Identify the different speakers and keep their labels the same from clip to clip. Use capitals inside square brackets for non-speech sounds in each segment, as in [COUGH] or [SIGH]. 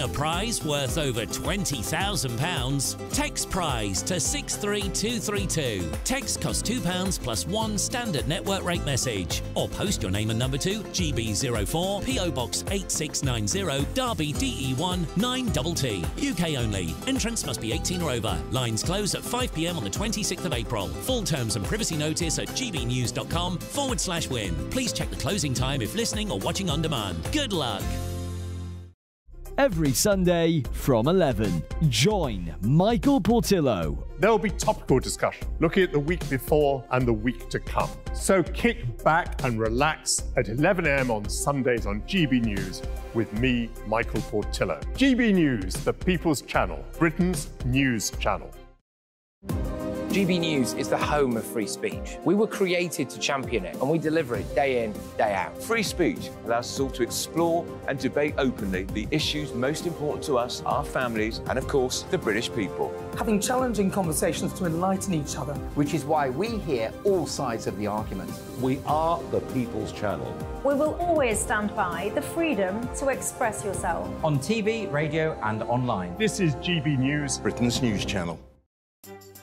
Speaker 1: A prize worth over £20,000. Text prize to 63232. Text costs £2 plus one standard network rate message. Or post your name and number to GB04 PO Box 8690 Derby DE1 9TT. UK only. Entrance must be 18 or over. Lines close at 5pm on the 26th of April. Full terms and privacy notice at gbnews.com forward slash win. Please check the closing time if listening or watching on demand. Good luck
Speaker 2: every Sunday from 11. Join Michael Portillo.
Speaker 3: There'll be topical discussion, looking at the week before and the week to come. So kick back and relax at 11am on Sundays on GB News with me, Michael Portillo. GB News, the People's Channel, Britain's news channel.
Speaker 4: GB News is the home of free speech. We were created to champion it, and we deliver it day in, day out.
Speaker 5: Free speech allows us all to explore and debate openly the issues most important to us, our families, and of course, the British people.
Speaker 6: Having challenging conversations to enlighten each other.
Speaker 7: Which is why we hear all sides of the argument.
Speaker 8: We are the People's Channel.
Speaker 9: We will always stand by the freedom to express yourself.
Speaker 10: On TV, radio, and online.
Speaker 3: This is GB News,
Speaker 8: Britain's news channel.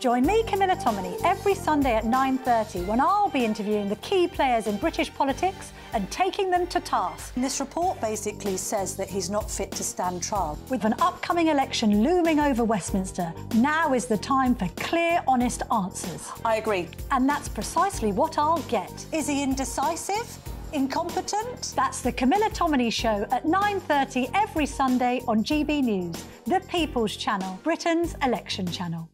Speaker 9: Join me, Camilla Tominey, every Sunday at 9.30 when I'll be interviewing the key players in British politics and taking them to task.
Speaker 11: This report basically says that he's not fit to stand trial.
Speaker 9: With an upcoming election looming over Westminster, now is the time for clear, honest answers.
Speaker 11: I agree.
Speaker 9: And that's precisely what I'll get.
Speaker 11: Is he indecisive? Incompetent?
Speaker 9: That's the Camilla Tominey Show at 9.30 every Sunday on GB News, the People's Channel, Britain's election channel.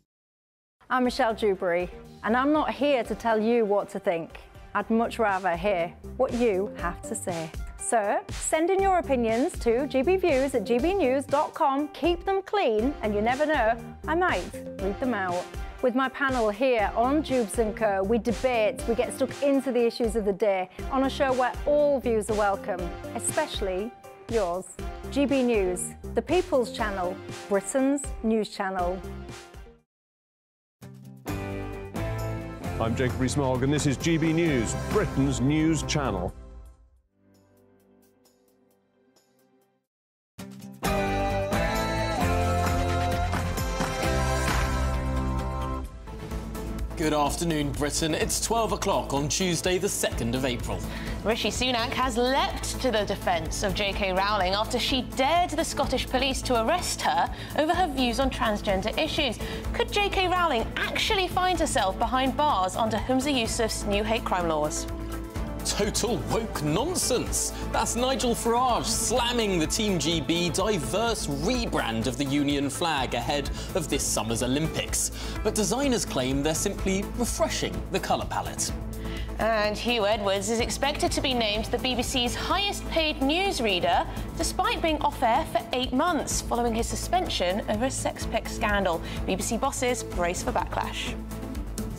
Speaker 9: I'm Michelle Dewberry, and I'm not here to tell you what to think. I'd much rather hear what you have to say. So send in your opinions to gbviews at gbnews.com. Keep them clean, and you never know, I might read them out. With my panel here on Dewbs & Co, we debate, we get stuck into the issues of the day on a show where all views are welcome, especially yours. GB News, the People's Channel, Britain's news channel.
Speaker 12: I'm Jacob Rees-Mogg and this is GB News, Britain's news channel.
Speaker 13: Good afternoon, Britain. It's 12 o'clock on Tuesday, the 2nd of April.
Speaker 14: Rishi Sunak has leapt to the defence of J.K. Rowling after she dared the Scottish police to arrest her over her views on transgender issues. Could J.K. Rowling actually find herself behind bars under Humza Yousaf's new hate crime laws?
Speaker 13: Total woke nonsense. That's Nigel Farage slamming the Team GB diverse rebrand of the Union flag ahead of this summer's Olympics. But designers claim they're simply refreshing the colour palette.
Speaker 14: And Huw Edwards is expected to be named the BBC's highest paid newsreader, despite being off air for eight months following his suspension over a sex pic scandal. BBC bosses brace for backlash.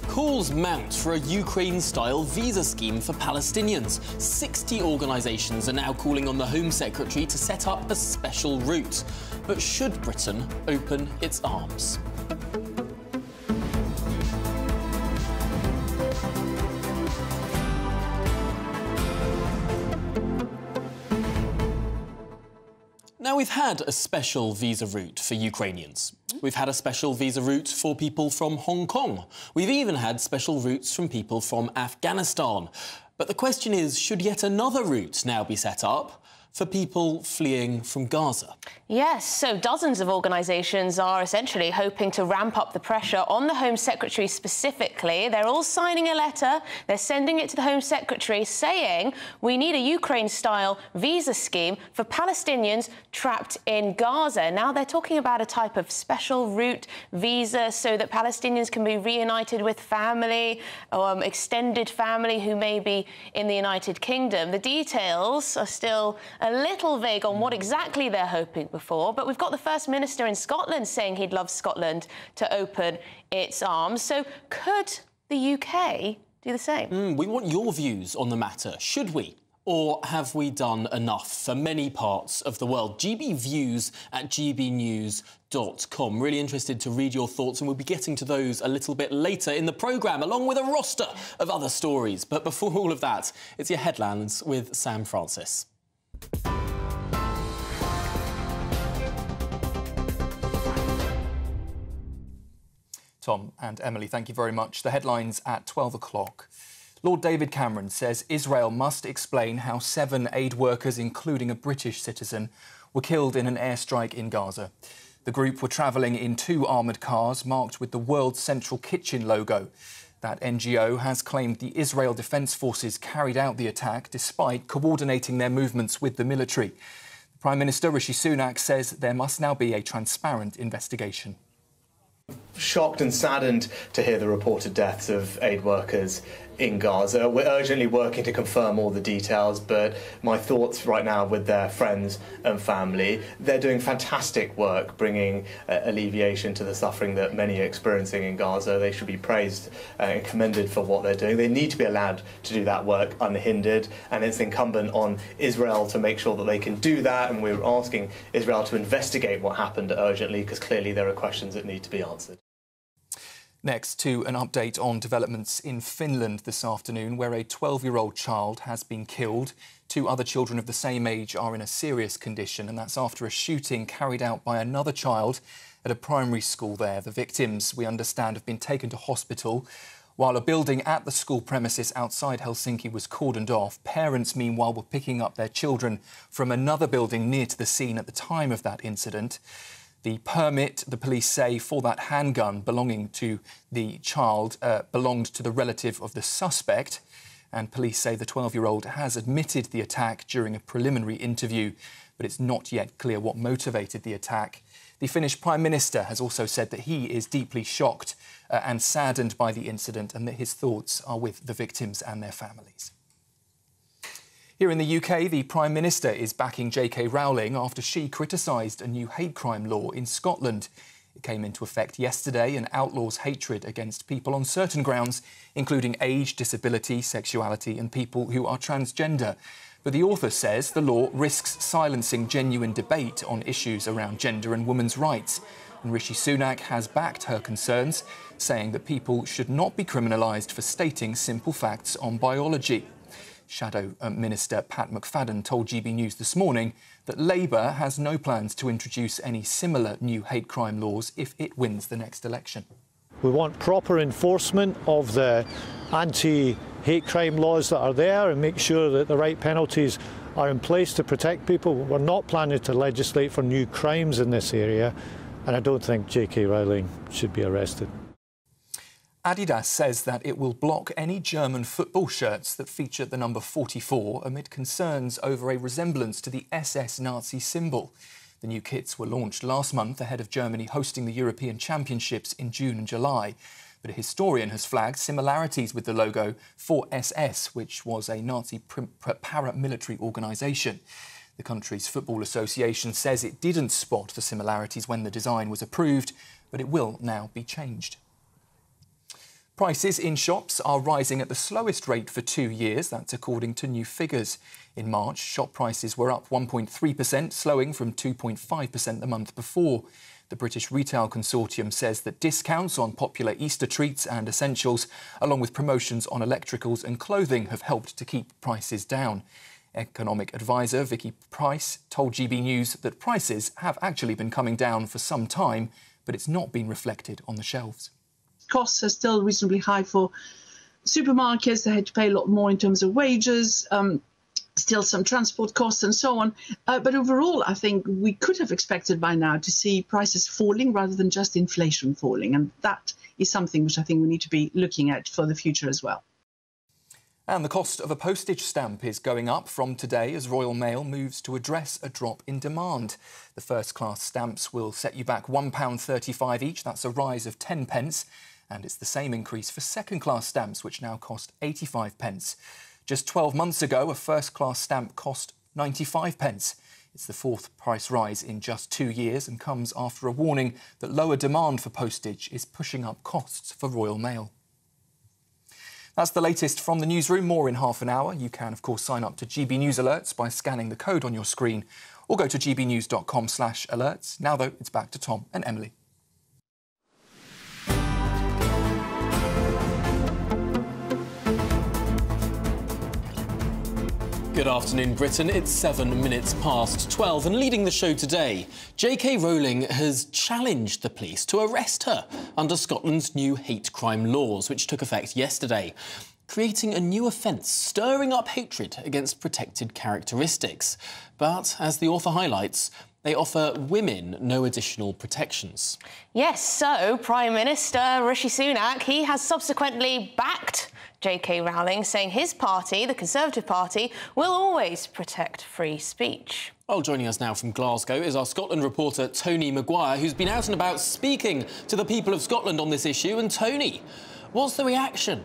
Speaker 13: Calls mount for a Ukraine-style visa scheme for Palestinians. 60 organisations are now calling on the Home Secretary to set up a special route. But should Britain open its arms? Now, we've had a special visa route for Ukrainians. We've had a special visa route for people from Hong Kong. We've even had special routes from people from Afghanistan. But the question is, should yet another route now be set up? For people fleeing from Gaza.
Speaker 14: Yes, so dozens of organisations are essentially hoping to ramp up the pressure on the Home Secretary specifically. They're all signing a letter, they're sending it to the Home Secretary saying we need a Ukraine-style visa scheme for Palestinians trapped in Gaza. Now they're talking about a type of special route visa so that Palestinians can be reunited with family, um, extended family who may be in the United Kingdom. The details are still a little vague on what exactly they're hoping for, but we've got the First Minister in Scotland saying he'd love Scotland to open its arms. So could the UK do the same?
Speaker 13: Mm, we want your views on the matter. Should we? Or have we done enough for many parts of the world? GB Views at gbnews.com. Really interested to read your thoughts, and we'll be getting to those a little bit later in the programme, along with a roster of other stories. But before all of that, it's your headlines with Sam Francis.
Speaker 15: Tom and Emily, thank you very much. The headlines at 12 o'clock. Lord David Cameron says Israel must explain how seven aid workers, including a British citizen, were killed in an airstrike in Gaza. The group were travelling in two armoured cars marked with the World Central Kitchen logo. That NGO has claimed the Israel Defence Forces carried out the attack despite coordinating their movements with the military. Prime Minister Rishi Sunak says there must now be a transparent investigation.
Speaker 16: Shocked and saddened to hear the reported deaths of aid workers in Gaza. We're urgently working to confirm all the details, but my thoughts right now with their friends and family. They're doing fantastic work bringing uh, alleviation to the suffering that many are experiencing in Gaza. They should be praised uh, and commended for what they're doing. They need to be allowed to do that work unhindered, and it's incumbent on Israel to make sure that they can do that. And we're asking Israel to investigate what happened urgently because clearly there are questions that need to be answered.
Speaker 15: Next, to an update on developments in Finland this afternoon, where a 12 year old child has been killed. Two other children of the same age are in a serious condition, and that's after a shooting carried out by another child at a primary school there. The victims, we understand, have been taken to hospital. While a building at the school premises outside Helsinki was cordoned off, parents, meanwhile, were picking up their children from another building near to the scene at the time of that incident. The permit, the police say, for that handgun belonging to the child uh, belonged to the relative of the suspect. And police say the 12 year old has admitted the attack during a preliminary interview, but it's not yet clear what motivated the attack. The Finnish Prime Minister has also said that he is deeply shocked uh, and saddened by the incident and that his thoughts are with the victims and their families. Here in the UK, the Prime Minister is backing J.K. Rowling after she criticised a new hate crime law in Scotland. It came into effect yesterday and outlaws hatred against people on certain grounds, including age, disability, sexuality, and people who are transgender. But the author says the law risks silencing genuine debate on issues around gender and women's rights. And Rishi Sunak has backed her concerns, saying that people should not be criminalised for stating simple facts on biology. Shadow uh, Minister Pat McFadden told GB News this morning that Labour has no plans to introduce any similar new hate crime laws if it wins the next election.
Speaker 17: We want proper enforcement of the anti hate crime laws that are there and make sure that the right penalties are in place to protect people. We're not planning to legislate for new crimes in this area, and I don't think J.K. Rowling should be arrested.
Speaker 15: Adidas says that it will block any German football shirts that feature the number 44 amid concerns over a resemblance to the SS Nazi symbol. The new kits were launched last month ahead of Germany hosting the European Championships in June and July. But a historian has flagged similarities with the logo for SS, which was a Nazi paramilitary organisation. The country's Football Association says it didn't spot the similarities when the design was approved, but it will now be changed. Prices in shops are rising at the slowest rate for two years. That's according to new figures. In March, shop prices were up 1.3%, slowing from 2.5% the month before. The British Retail Consortium says that discounts on popular Easter treats and essentials, along with promotions on electricals and clothing, have helped to keep prices down. Economic advisor Vicky Pryce told GB News that prices have actually been coming down for some time, but it's not been reflected on the shelves
Speaker 18: costs are still reasonably high for supermarkets. They had to pay a lot more in terms of wages. Um, still some transport costs and so on. Uh, but overall, I think we could have expected by now to see prices falling rather than just inflation falling. And that is something which I think we need to be looking at for the future as well.
Speaker 15: And the cost of a postage stamp is going up from today as Royal Mail moves to address a drop in demand. The first class stamps will set you back £1.35 each. That's a rise of 10 pence. And it's the same increase for second class stamps, which now cost 85 pence. Just 12 months ago, a first class stamp cost 95 pence. It's the fourth price rise in just two years and comes after a warning that lower demand for postage is pushing up costs for Royal Mail. That's the latest from the newsroom. More in half an hour. You can, of course, sign up to GB News Alerts by scanning the code on your screen or go to gbnews.com slash alerts. Now, though, it's back to Tom and Emily.
Speaker 13: Good afternoon, Britain. It's seven minutes past 12, and leading the show today, J.K. Rowling has challenged the police to arrest her under Scotland's new hate crime laws, which took effect yesterday, creating a new offence, stirring up hatred against protected characteristics. But as the author highlights, they offer women no additional protections.
Speaker 14: Yes, so Prime Minister Rishi Sunak, he has subsequently backed J.K. Rowling, saying his party, the Conservative Party, will always protect free speech.
Speaker 13: Well, joining us now from Glasgow is our Scotland reporter Tony Maguire, who's been out and about speaking to the people of Scotland on this issue. And Tony, what's the reaction?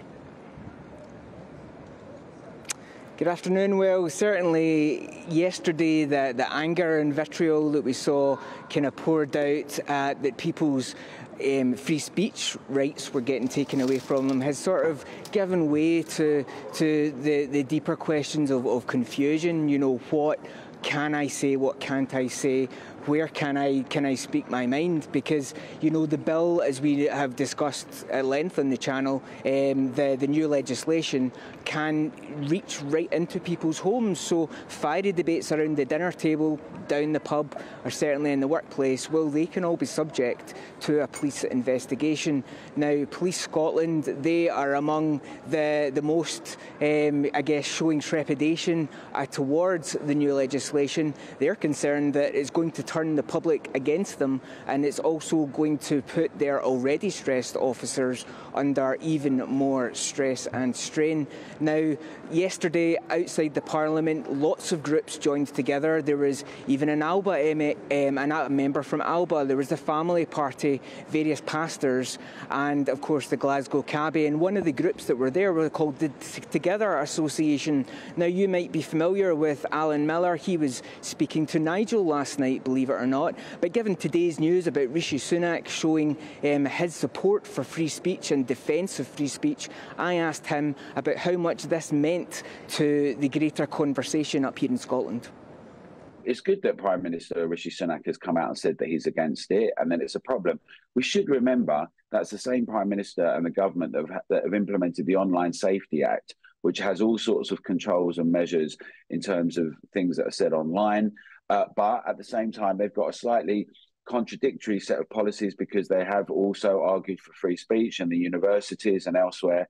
Speaker 19: Good afternoon. Well, certainly yesterday the, the anger and vitriol that we saw kind of poured out uh, that people's um, free speech rights were getting taken away from them has sort of given way to to the, the deeper questions of, of confusion. You know, what can I say, what can't I say, where can I can I speak my mind? Because you know the bill, as we have discussed at length on the channel, um, the the new legislation can reach right into people's homes. So fiery debates around the dinner table, down the pub, or certainly in the workplace, well, they can all be subject to a police investigation. Now, Police Scotland, they are among the the most, um, I guess, showing trepidation uh, towards the new legislation. They're concerned that it's going to turn the public against them, and it's also going to put their already stressed officers under even more stress and strain. Now, yesterday outside the Parliament, lots of groups joined together. There was even an Alba um, a member from Alba. There was the Family Party, various pastors, and of course the Glasgow Cabby. And one of the groups that were there were called the Together Association. Now, you might be familiar with Alan Miller. He was speaking to Nigel last night, believe it or not. But given today's news about Rishi Sunak showing um, his support for free speech and defence of free speech, I asked him about how much this meant to the greater conversation up here in Scotland
Speaker 20: it's good that Prime Minister Rishi Sunak has come out and said that he's against it, and then it's a problem. We should remember that's the same Prime Minister and the government that have, that have implemented the Online Safety Act, which has all sorts of controls and measures in terms of things that are said online. Uh, but at the same time, they've got a slightly contradictory set of policies because they have also argued for free speech and the universities and elsewhere.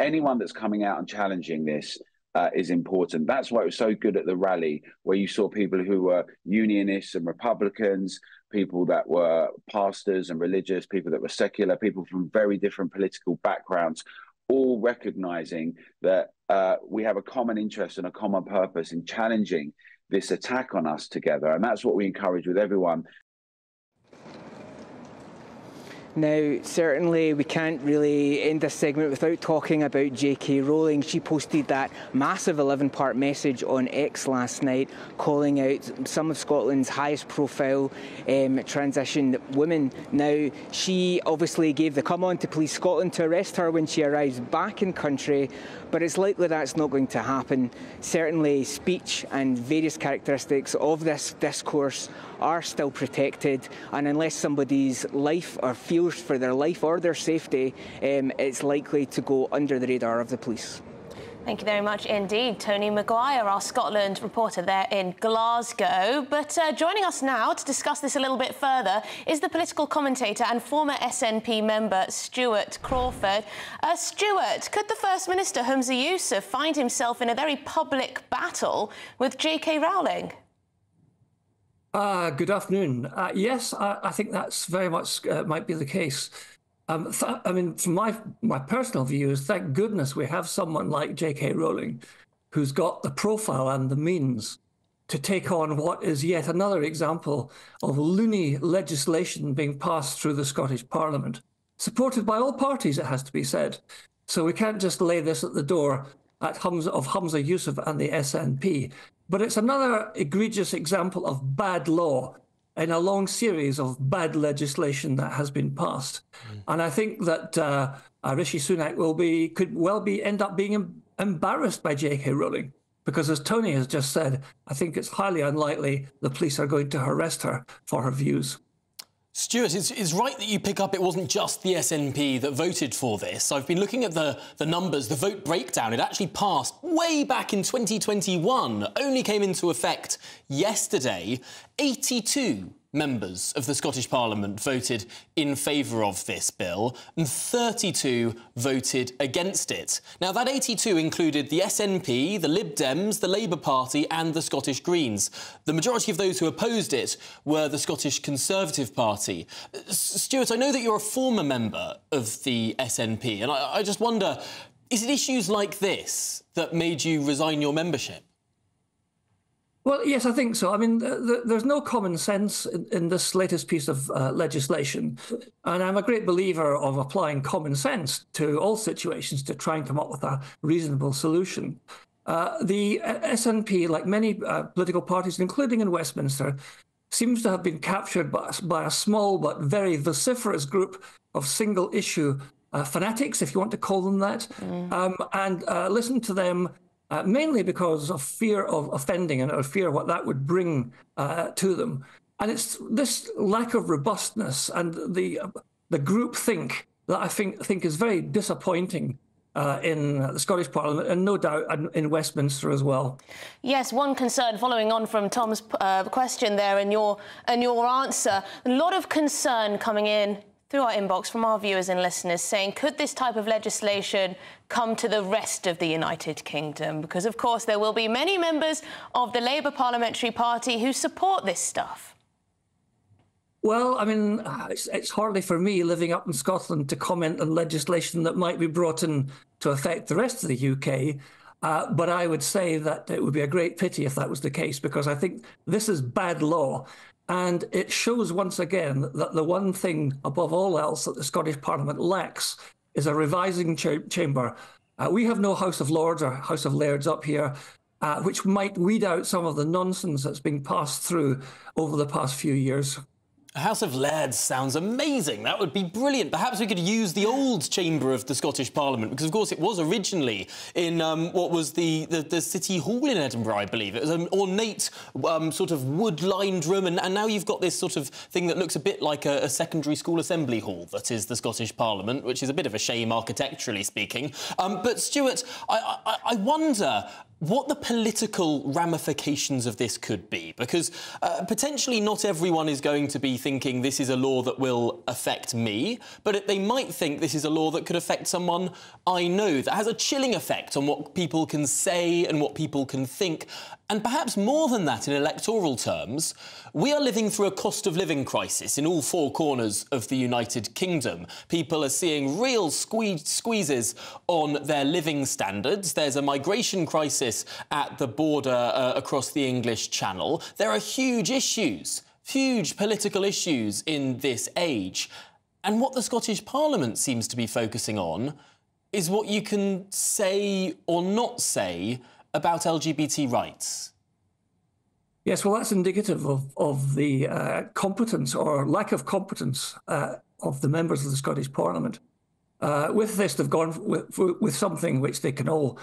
Speaker 20: Anyone that's coming out and challenging this uh, is important. That's why it was so good at the rally, where you saw people who were unionists and Republicans, people that were pastors and religious, people that were secular, people from very different political backgrounds, all recognizing that uh, we have a common interest and a common purpose in challenging this attack on us together. And that's what we encourage with everyone
Speaker 19: Now, certainly, we can't really end this segment without talking about J.K. Rowling. She posted that massive 11 part message on X last night, calling out some of Scotland's highest profile um, transition women. Now, she obviously gave the come on to Police Scotland to arrest her when she arrives back in country, but it's likely that's not going to happen. Certainly, speech and various characteristics of this discourse are still protected, and unless somebody's life or for their life or their safety, um, it's likely to go under the radar of the police.
Speaker 14: Thank you very much indeed. Tony Maguire, our Scotland reporter there in Glasgow. But uh, joining us now to discuss this a little bit further is the political commentator and former SNP member Stuart Crawford. Uh, Stuart, could the First Minister Humza Yousaf find himself in a very public battle with J.K. Rowling?
Speaker 21: Uh, good afternoon. Uh, yes, I, I, think that's very much uh, might be the case. Um, th- I mean, from my my personal views, thank goodness we have someone like J.K. Rowling, who's got the profile and the means to take on what is yet another example of loony legislation being passed through the Scottish Parliament, supported by all parties. It has to be said. So we can't just lay this at the door at Humza, of Humza Yousaf and the SNP. But it's another egregious example of bad law in a long series of bad legislation that has been passed. Mm. And I think that uh, uh, Rishi Sunak will be could well be end up being em- embarrassed by J.K. Rowling because, as Tony has just said, I think it's highly unlikely the police are going to arrest her for her views.
Speaker 13: Stuart, it's, it's, right that you pick up it wasn't just the SNP that voted for this. I've been looking at the, the numbers, the vote breakdown. It actually passed way back in 2021, only came into effect yesterday. 82 members of the Scottish Parliament voted in favour of this bill, and 32 voted against it. Now, that 82 included the SNP, the Lib Dems, the Labour Party, and the Scottish Greens. The majority of those who opposed it were the Scottish Conservative Party. Stuart, I know that you're a former member of the SNP, and I, I just wonder is it issues like this that made you resign your membership?
Speaker 21: Well, yes, I think so. I mean, th there's no common sense in, in this latest piece of uh, legislation. And I'm a great believer of applying common sense to all situations to try and come up with a reasonable solution. Uh, the SNP, like many uh, political parties, including in Westminster, seems to have been captured by, by a small but very vociferous group of single issue uh, fanatics, if you want to call them that, mm. um, and uh, listen to them uh, mainly because of fear of offending and of fear of what that would bring uh, to them. And it's this lack of robustness and the the group think that I think think is very disappointing uh, in the Scottish Parliament and no doubt in Westminster as well.
Speaker 14: Yes, one concern following on from Tom's uh, question there and your and your answer, a lot of concern coming in through our inbox from our viewers and listeners saying, could this type of legislation come to the rest of the United Kingdom? Because, of course, there will be many members of the Labour Parliamentary Party who support this stuff.
Speaker 21: Well, I mean, it's, it's, hardly for me living up in Scotland to comment on legislation that might be brought in to affect the rest of the UK. Uh, but I would say that it would be a great pity if that was the case, because I think this is bad law. And it shows once again that the one thing above all else that the Scottish Parliament lacks is a revising ch- chamber. Uh, we have no House of Lords or House of Lairds up here, uh, which might weed out some of the nonsense that's been passed through over the past few years.
Speaker 13: House of Lairds sounds amazing. That would be brilliant. Perhaps we could use the old chamber of the Scottish Parliament, because, of course, it was originally in um, what was the, the, the, City Hall in Edinburgh, I believe. It was an ornate um, sort of wood-lined room, and, and, now you've got this sort of thing that looks a bit like a, a, secondary school assembly hall that is the Scottish Parliament, which is a bit of a shame architecturally speaking. Um, but, Stuart, I, I, I wonder what the political ramifications of this could be, because uh, potentially not everyone is going to be thinking this is a law that will affect me, but they might think this is a law that could affect someone I know, that has a chilling effect on what people can say and what people can think. And perhaps more than that in electoral terms, we are living through a cost of living crisis in all four corners of the United Kingdom. People are seeing real squeeze squeezes on their living standards. There's a migration crisis at the border uh, across the English Channel. There are huge issues, huge political issues in this age. And what the Scottish Parliament seems to be focusing on is what you can say or not say about LGBT rights?
Speaker 21: Yes, well, that's indicative of, of the uh, competence or lack of competence uh, of the members of the Scottish Parliament. Uh, with this, they've gone with, with something which they can all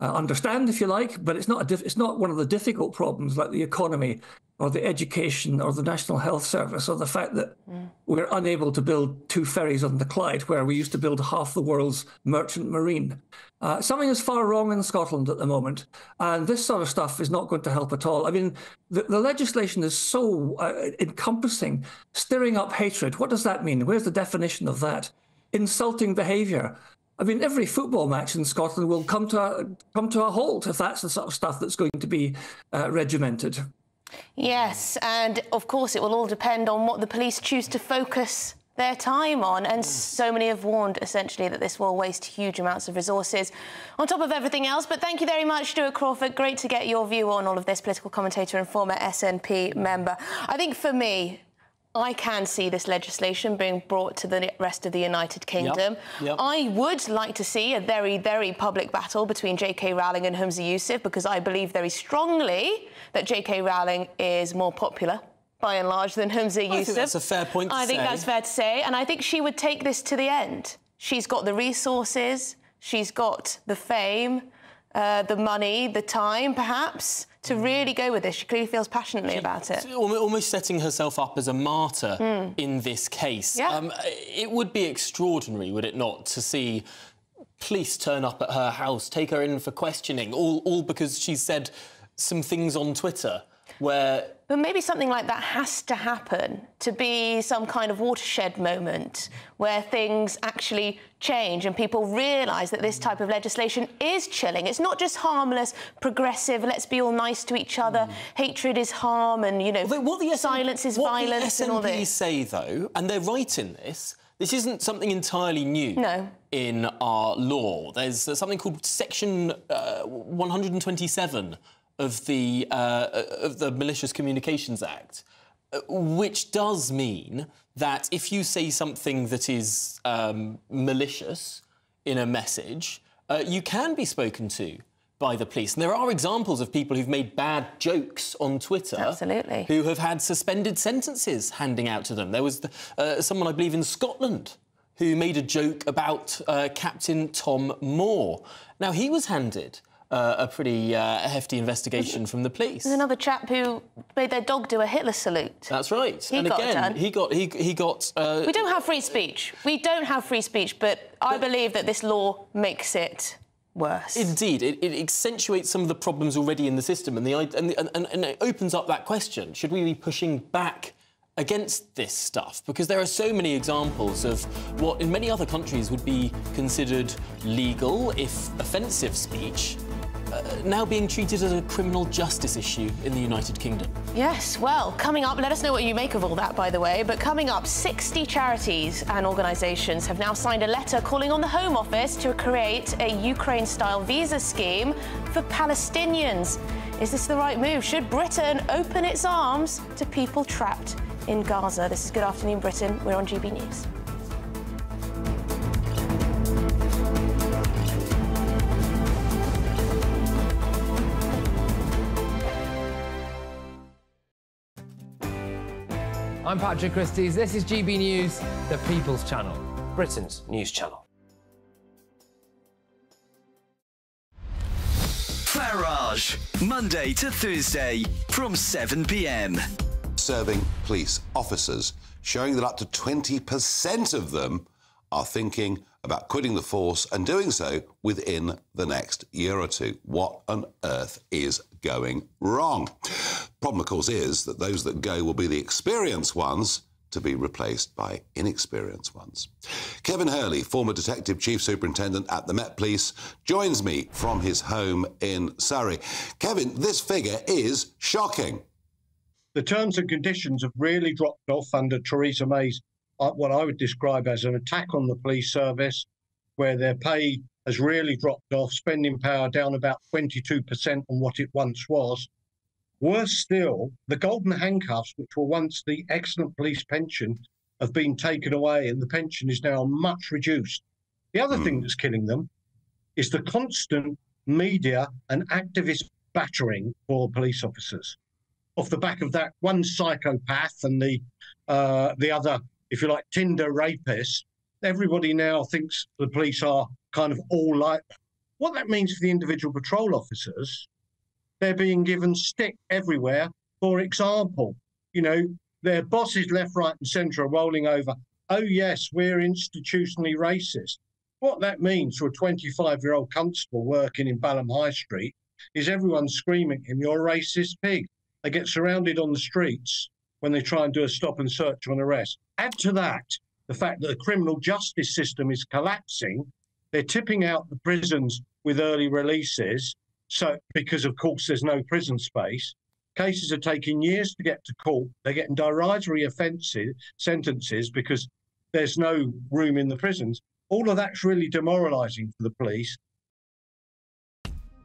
Speaker 21: uh, understand, if you like, but it's not a it's not one of the difficult problems like the economy or the education or the National Health Service or the fact that mm. we're unable to build two ferries on the Clyde where we used to build half the world's merchant marine. Uh, something is far wrong in Scotland at the moment, and this sort of stuff is not going to help at all. I mean, the, the legislation is so uh, encompassing, stirring up hatred. What does that mean? Where's the definition of that? Insulting behaviour. I mean, every football match in Scotland will come to a, come to a halt if that's the sort of stuff that's going to be uh, regimented.
Speaker 14: Yes, and of course it will all depend on what the police choose to focus their time on. And hmm. so many have warned, essentially, that this will waste huge amounts of resources on top of everything else. But thank you very much, Stuart Crawford. Great to get your view on all of this, political commentator and former SNP member. I think for me, I can see this legislation being brought to the rest of the United Kingdom. Yep, yep. I would like to see a very, very public battle between J.K. Rowling and Humza Yousaf because I believe very strongly that J.K. Rowling is more popular by and large than Humza Yousaf. I
Speaker 13: think that's a fair point
Speaker 14: I
Speaker 13: say.
Speaker 14: think that's fair to say, and I think she would take this to the end. She's got the resources, she's got the fame, uh, the money, the time, perhaps, to really go with this. She clearly feels passionately about it.
Speaker 13: Almost setting herself up as a martyr
Speaker 14: Mm.
Speaker 13: in this case.
Speaker 14: Yeah.
Speaker 13: Um, it would be extraordinary, would it not, to see police turn up at her house, take her in for questioning, all, all because she said some things on Twitter where
Speaker 14: But maybe something like that has to happen to be some kind of watershed moment where things actually change and people realise that this type of legislation is chilling. It's not just harmless, progressive, let's be all nice to each other, hatred is harm and, you know, what the silence is
Speaker 13: what
Speaker 14: violence
Speaker 13: the
Speaker 14: and all
Speaker 13: SNP
Speaker 14: this.
Speaker 13: say, though, and they're right in this, this isn't something entirely new
Speaker 14: No.
Speaker 13: in our law. There's something called Section uh, 127 of the uh, of the Malicious Communications Act, which does mean that if you say something that is um, malicious in a message, uh, you can be spoken to by the police. And there are examples of people who've made bad jokes on Twitter.
Speaker 14: Absolutely.
Speaker 13: Who have had suspended sentences handing out to them. There was the, uh, someone, I believe, in Scotland who made a joke about uh, Captain Tom Moore. Now, he was handed uh, a pretty uh, hefty investigation from the police.
Speaker 14: There's another chap who made their dog do a Hitler salute.
Speaker 13: That's right.
Speaker 14: He
Speaker 13: and
Speaker 14: got
Speaker 13: again, he got he, he got. Uh,
Speaker 14: We don't have free speech. We don't have free speech, but I believe that this law makes it worse.
Speaker 13: Indeed, it, it accentuates some of the problems already in the system, and the and, and, and, and it opens up that question: Should we be pushing back? Against this stuff, because there are so many examples of what in many other countries would be considered legal, if offensive speech, uh, now being treated as a criminal justice issue in the United Kingdom.
Speaker 14: Yes, well, coming up, let us know what you make of all that, by the way. But coming up, 60 charities and organisations have now signed a letter calling on the Home Office to create a Ukraine style visa scheme for Palestinians. Is this the right move? Should Britain open its arms to people trapped in Gaza? This is Good Afternoon Britain. We're on GB News.
Speaker 4: I'm Patrick Christys. This is GB News, the People's Channel, Britain's news channel.
Speaker 22: Farage, Monday to Thursday from 7 pm.
Speaker 23: Serving police officers, showing that up to 20% of them are thinking about quitting the force and doing so within the next year or two. What on earth is going wrong? Problem, of course, is that those that go will be the experienced ones to be replaced by inexperienced ones. Kevin Hurley, former Detective Chief Superintendent at the Met Police, joins me from his home in Surrey. Kevin, this figure is shocking.
Speaker 24: The terms and conditions have really dropped off under Theresa May's what I would describe as an attack on the police service, where their pay has really dropped off, spending power down about 22% on what it once was. Worse still, the golden handcuffs, which were once the excellent police pension, have been taken away, and the pension is now much reduced. The other thing that's killing them is the constant media and activist battering for police officers. Off the back of that, one psychopath and the uh, the other, if you like, Tinder rapists, everybody now thinks the police are kind of all like. What that means for the individual patrol officers they're being given stick everywhere. For example, you know, their bosses left, right, and centre are rolling over. Oh, yes, we're institutionally racist. What that means for a 25 year old constable working in Balham High Street is everyone screaming at him, You're a racist pig. They get surrounded on the streets when they try and do a stop and search or an arrest. Add to that the fact that the criminal justice system is collapsing. They're tipping out the prisons with early releases. So, because of course there's no prison space, cases are taking years to get to court. They're getting derisory offences sentences because there's no room in the prisons. All of that's really demoralising for the police.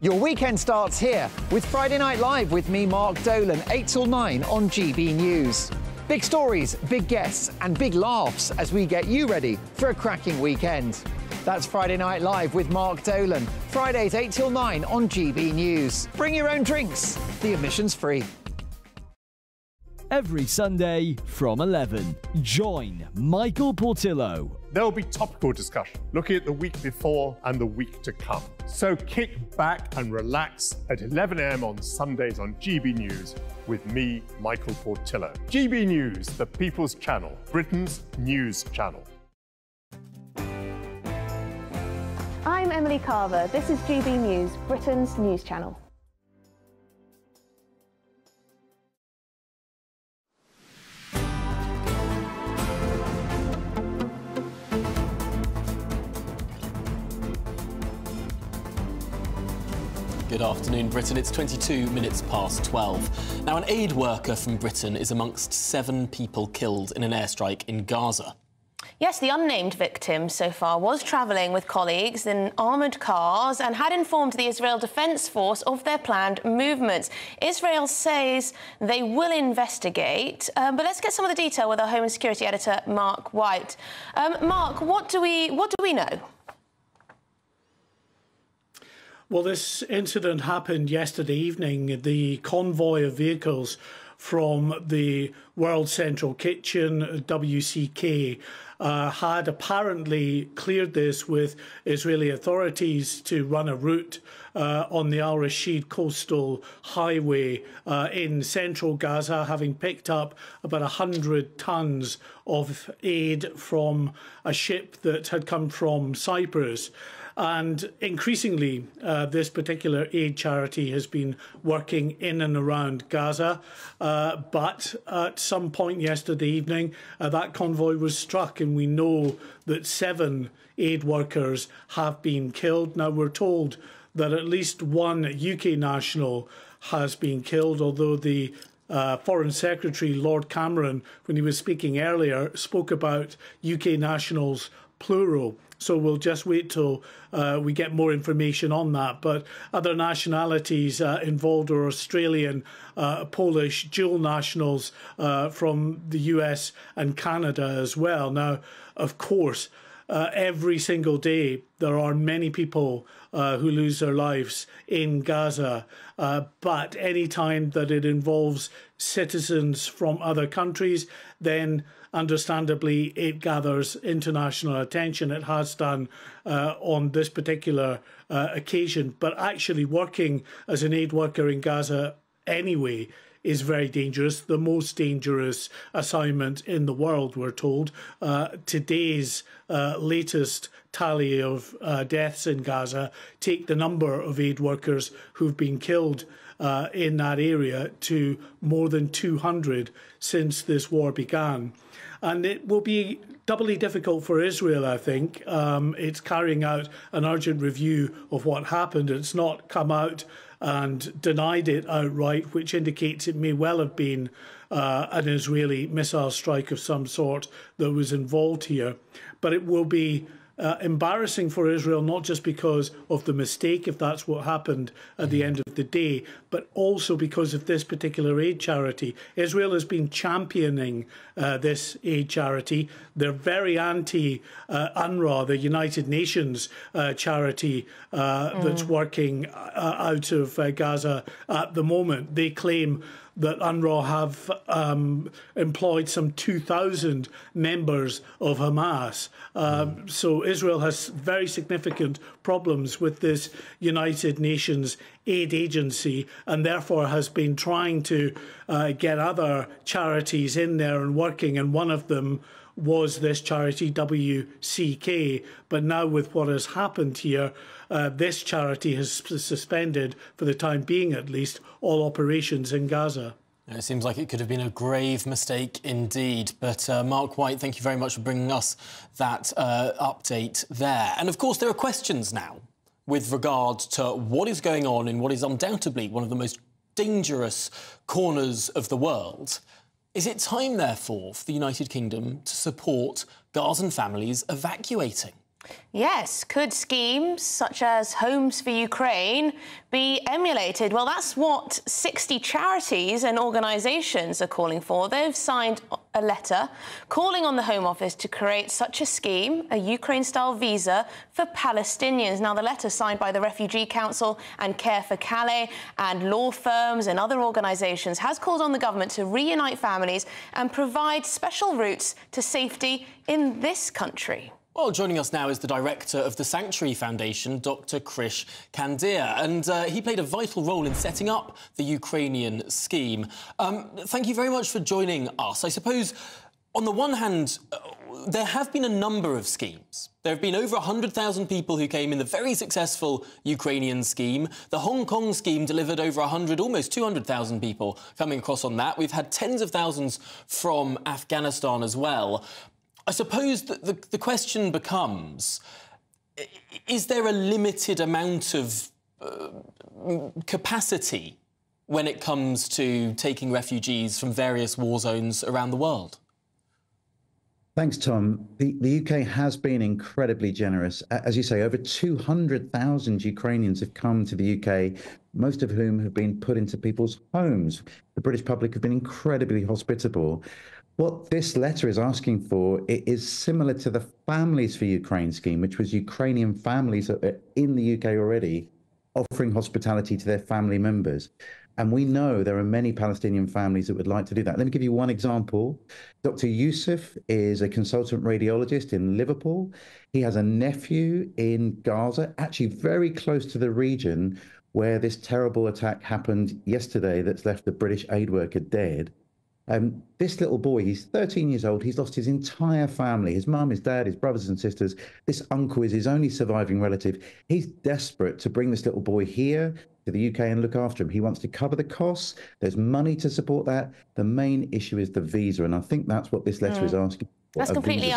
Speaker 25: Your weekend starts here with Friday Night Live with me, Mark Dolan, 8 till 9 on GB News. Big stories, big guests, and big laughs as we get you ready for a cracking weekend. That's Friday Night Live with Mark Dolan. Fridays 8 till 9 on GB News. Bring your own drinks. The admission's free.
Speaker 26: Every Sunday from 11, join Michael Portillo,
Speaker 3: There'll be topical discussion, looking at the week before and the week to come. So kick back and relax at 11am on Sundays on GB News with me, Michael Portillo. GB News, the People's Channel, Britain's news channel.
Speaker 27: I'm Emily Carver. This is GB News, Britain's news channel.
Speaker 13: Good afternoon, Britain. It's 22 minutes past 12. Now, an aid worker from Britain is amongst seven people killed in an airstrike in Gaza.
Speaker 14: Yes, the unnamed victim so far was travelling with colleagues in armoured cars and had informed the Israel Defence Force of their planned movements. Israel says they will investigate, um, but let's get some of the detail with our Home and Security editor, Mark White. Um, Mark, what do we what do we know?
Speaker 28: Well, this incident happened yesterday evening. The convoy of vehicles from the World Central Kitchen, WCK, uh, had apparently cleared this with Israeli authorities to run a route uh, on the Al Rashid coastal highway uh, in central Gaza, having picked up about 100 tons of aid from a ship that had come from Cyprus. And increasingly, uh, this particular aid charity has been working in and around Gaza. Uh, but at some point yesterday evening, uh, that convoy was struck, and we know that seven aid workers have been killed. Now, we're told that at least one UK national has been killed, although the uh, Foreign Secretary Lord Cameron, when he was speaking earlier, spoke about UK nationals plural. So we'll just wait till uh, we get more information on that. But other nationalities uh, involved are Australian, uh, Polish, dual nationals uh, from the US and Canada as well. Now, of course, uh, every single day there are many people uh, who lose their lives in Gaza. but any time that it involves citizens from other countries, then understandably, it gathers international attention. It has done uh, on this particular uh, occasion, but actually working as an aid worker in Gaza anyway is very dangerous, the most dangerous assignment in the world, we're told. Uh, today's uh, latest tally of uh, deaths in Gaza take the number of aid workers who've been killed uh, in that area to more than 200 since this war began. And it will be doubly difficult for Israel, I think. Um, it's carrying out an urgent review of what happened. It's not come out and denied it outright, which indicates it may well have been uh, an Israeli missile strike of some sort that was involved here. But it will be uh, embarrassing for Israel, not just because of the mistake, if that's what happened at the end of the day, but also because of this particular aid charity. Israel has been championing uh, this aid charity. They're very anti uh, UNRWA, the United Nations uh, charity uh, mm. that's working uh, out of Gaza at the moment. They claim that UNRWA have um, employed some 2,000 members of Hamas. Mm. So Israel has very significant problems with this United Nations aid agency and therefore has been trying to uh, get other charities in there and working. And one of them was this charity WCK. But now, with what has happened here, uh, this charity has suspended, for the time being at least, all operations in Gaza.
Speaker 13: It seems like it could have been a grave mistake indeed. But uh, Mark White, thank you very much for bringing us that uh, update there. And of course, there are questions now with regard to what is going on in what is undoubtedly one of the most dangerous corners of the world. Is it time, therefore, for the United Kingdom to support Gazan families evacuating?
Speaker 14: Yes, could schemes such as Homes for Ukraine be emulated? Well, that's what 60 charities and organisations are calling for. They've signed a letter calling on the Home Office to create such a scheme, a Ukraine-style visa for Palestinians. Now, the letter signed by the Refugee Council and Care for Calais and law firms and other organisations has called on the government to reunite families and provide special routes to safety in this country.
Speaker 13: Well, joining us now is the director of the Sanctuary Foundation, Dr. Krish Kandiah, and uh, he played a vital role in setting up the Ukrainian scheme. Um, thank you very much for joining us. I suppose, on the one hand, uh, there have been a number of schemes. There have been over 100,000 people who came in the very successful Ukrainian scheme. The Hong Kong scheme delivered over 100, almost 200,000 people coming across on that. We've had tens of thousands from Afghanistan as well. I suppose that the, the question becomes is there a limited amount of uh, capacity when it comes to taking refugees from various war zones around the world?
Speaker 29: Thanks, Tom. The, the UK has been incredibly generous. As you say, over 200,000 Ukrainians have come to the UK, most of whom have been put into people's homes. The British public have been incredibly hospitable. What this letter is asking for is similar to the Families for Ukraine scheme, which was Ukrainian families that are in the UK already offering hospitality to their family members. And we know there are many Palestinian families that would like to do that. Let me give you one example. Dr. Yusuf is a consultant radiologist in Liverpool. He has a nephew in Gaza, actually very close to the region where this terrible attack happened yesterday that's left a British aid worker dead. Um, this little boy, he's 13 years old. He's lost his entire family his mum, his dad, his brothers and sisters. This uncle is his only surviving relative. He's desperate to bring this little boy here to the UK and look after him. He wants to cover the costs. There's money to support that. The main issue is the visa. And I think that's what this letter mm. is asking
Speaker 14: that's completely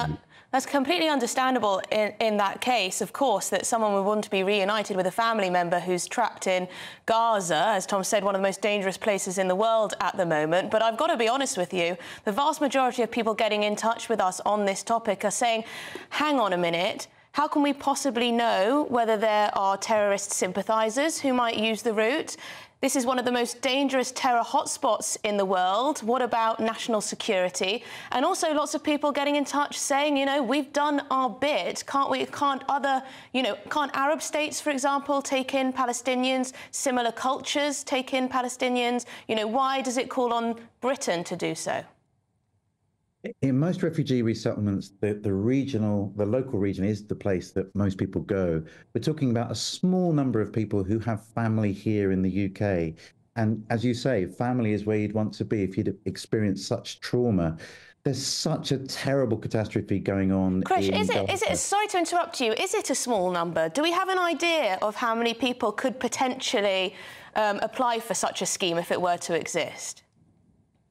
Speaker 14: that's completely understandable in, in that case, of course, that someone would want to be reunited with a family member who's trapped in Gaza, as Tom said, one of the most dangerous places in the world at the moment. But I've got to be honest with you, the vast majority of people getting in touch with us on this topic are saying, hang on a minute, how can we possibly know whether there are terrorist sympathisers who might use the route? This is one of the most dangerous terror hotspots in the world. What about national security? And also lots of people getting in touch saying, you know, we've done our bit. Can't we, can't other, you know, can't Arab states, for example, take in Palestinians? Similar cultures take in Palestinians? You know, why does it call on Britain to do so?
Speaker 29: In most refugee resettlements, the, the regional, the local region is the place that most people go. We're talking about a small number of people who have family here in the UK. And as you say, family is where you'd want to be if you'd experienced such trauma. There's such a terrible catastrophe going on.
Speaker 14: Krish, is it, is it, sorry to interrupt you, is it a small number? Do we have an idea of how many people could potentially um, apply for such a scheme if it were to exist?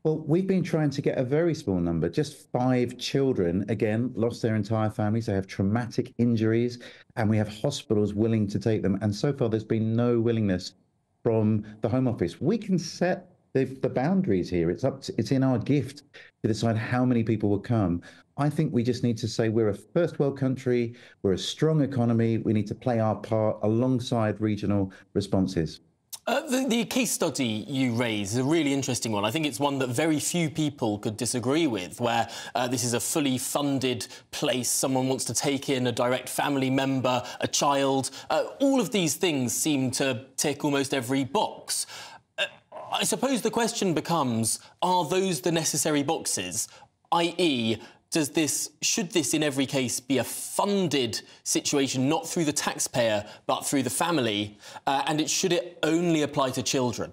Speaker 29: Well, we've been trying to get a very small number, just five children, again, lost their entire families. They have traumatic injuries, and we have hospitals willing to take them. And so far, there's been no willingness from the Home Office. We can set the, the boundaries here. It's up. To, it's in our gift to decide how many people will come. I think we just need to say we're a first world country. We're a strong economy. We need to play our part alongside regional responses.
Speaker 13: Uh, the, the, case study you raise is a really interesting one. I think it's one that very few people could disagree with, where uh, this is a fully funded place, someone wants to take in a direct family member, a child. Uh, all of these things seem to tick almost every box. Uh, I suppose the question becomes, are those the necessary boxes? i.e., does this should this in every case be a funded situation not through the taxpayer but through the family? Uh, and it should it only apply to children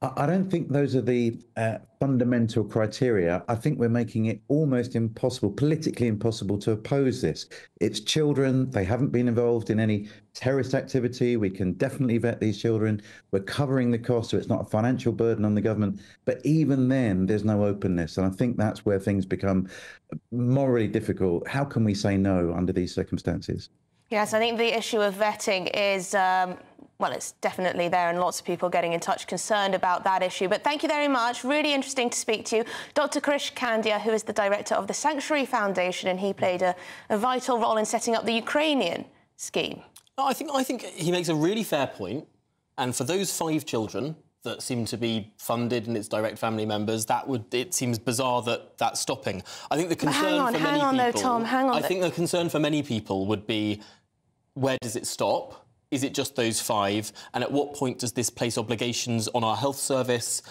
Speaker 29: I don't think those are the uh, fundamental criteria. I think we're making it almost impossible, politically impossible, to oppose this. It's children. They haven't been involved in any terrorist activity. We can definitely vet these children. We're covering the cost, so it's not a financial burden on the government. But even then, there's no openness. And I think that's where things become morally difficult. How can we say no under these circumstances?
Speaker 14: Yes, I think the issue of vetting is. Um well, it's definitely there, and lots of people getting in touch concerned about that issue. But thank you very much. Really interesting to speak to you. Dr. Krish Kandiah, who is the director of the Sanctuary Foundation, and he played a, a vital role in setting up the Ukrainian scheme.
Speaker 13: No, I think, I think he makes a really fair point. And for those five children that seem to be funded and its direct family members, that would it seems bizarre that that's stopping. I think the concern hang
Speaker 14: on,
Speaker 13: for
Speaker 14: hang
Speaker 13: many
Speaker 14: on,
Speaker 13: people.
Speaker 14: Though, Tom, hang on.
Speaker 13: I think the concern for many people would be where does it stop? Is it just those five? And at what point does this place obligations on our health service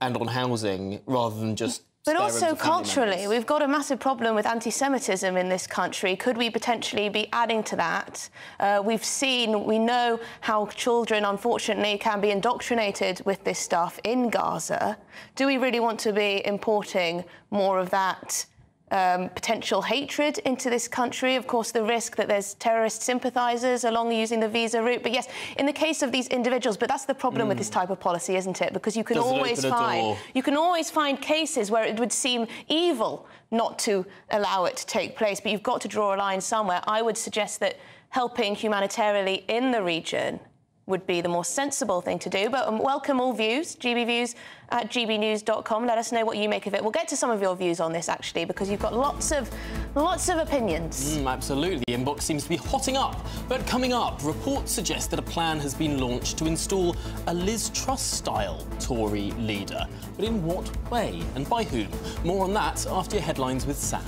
Speaker 13: and on housing rather than just
Speaker 14: But also
Speaker 13: room for family
Speaker 14: culturally,
Speaker 13: members.
Speaker 14: we've got a massive problem with anti-Semitism in this country. Could we potentially be adding to that? Uh, we've seen, we know how children, unfortunately, can be indoctrinated with this stuff in Gaza. Do we really want to be importing more of that? Um, potential hatred into this country. Of course, the risk that there's terrorist sympathisers along using the visa route. But yes, in the case of these individuals, but that's the problem with this type of policy, isn't it? Because you can
Speaker 13: Does
Speaker 14: always find you can always find cases where it would seem evil not to allow it to take place, but you've got to draw a line somewhere. I would suggest that helping humanitarily in the region would be the more sensible thing to do. But um, welcome all views, GB views at gbnews.com. Let us know what you make of it. We'll get to some of your views on this actually, because you've got lots of lots of opinions.
Speaker 13: Mm, absolutely. The inbox seems to be hotting up. But coming up, reports suggest that a plan has been launched to install a Liz Truss style Tory leader. But in what way and by whom? More on that after your headlines with Sam.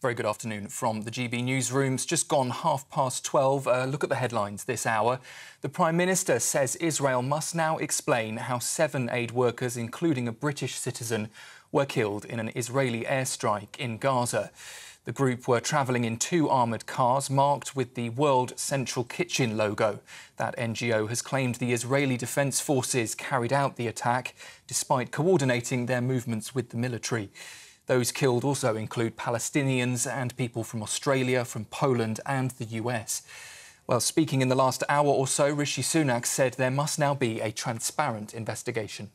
Speaker 15: Very good afternoon from the GB newsrooms. Just gone half past 12. Uh, look at the headlines this hour. The Prime Minister says Israel must now explain how seven aid workers, including a British citizen, were killed in an Israeli airstrike in Gaza. The group were travelling in two armoured cars marked with the World Central Kitchen logo. That NGO has claimed the Israeli Defence Forces carried out the attack despite coordinating their movements with the military. Those killed also include Palestinians and people from Australia, from Poland, and the US. Well, speaking in the last hour or so, Rishi Sunak said there must now be a transparent investigation.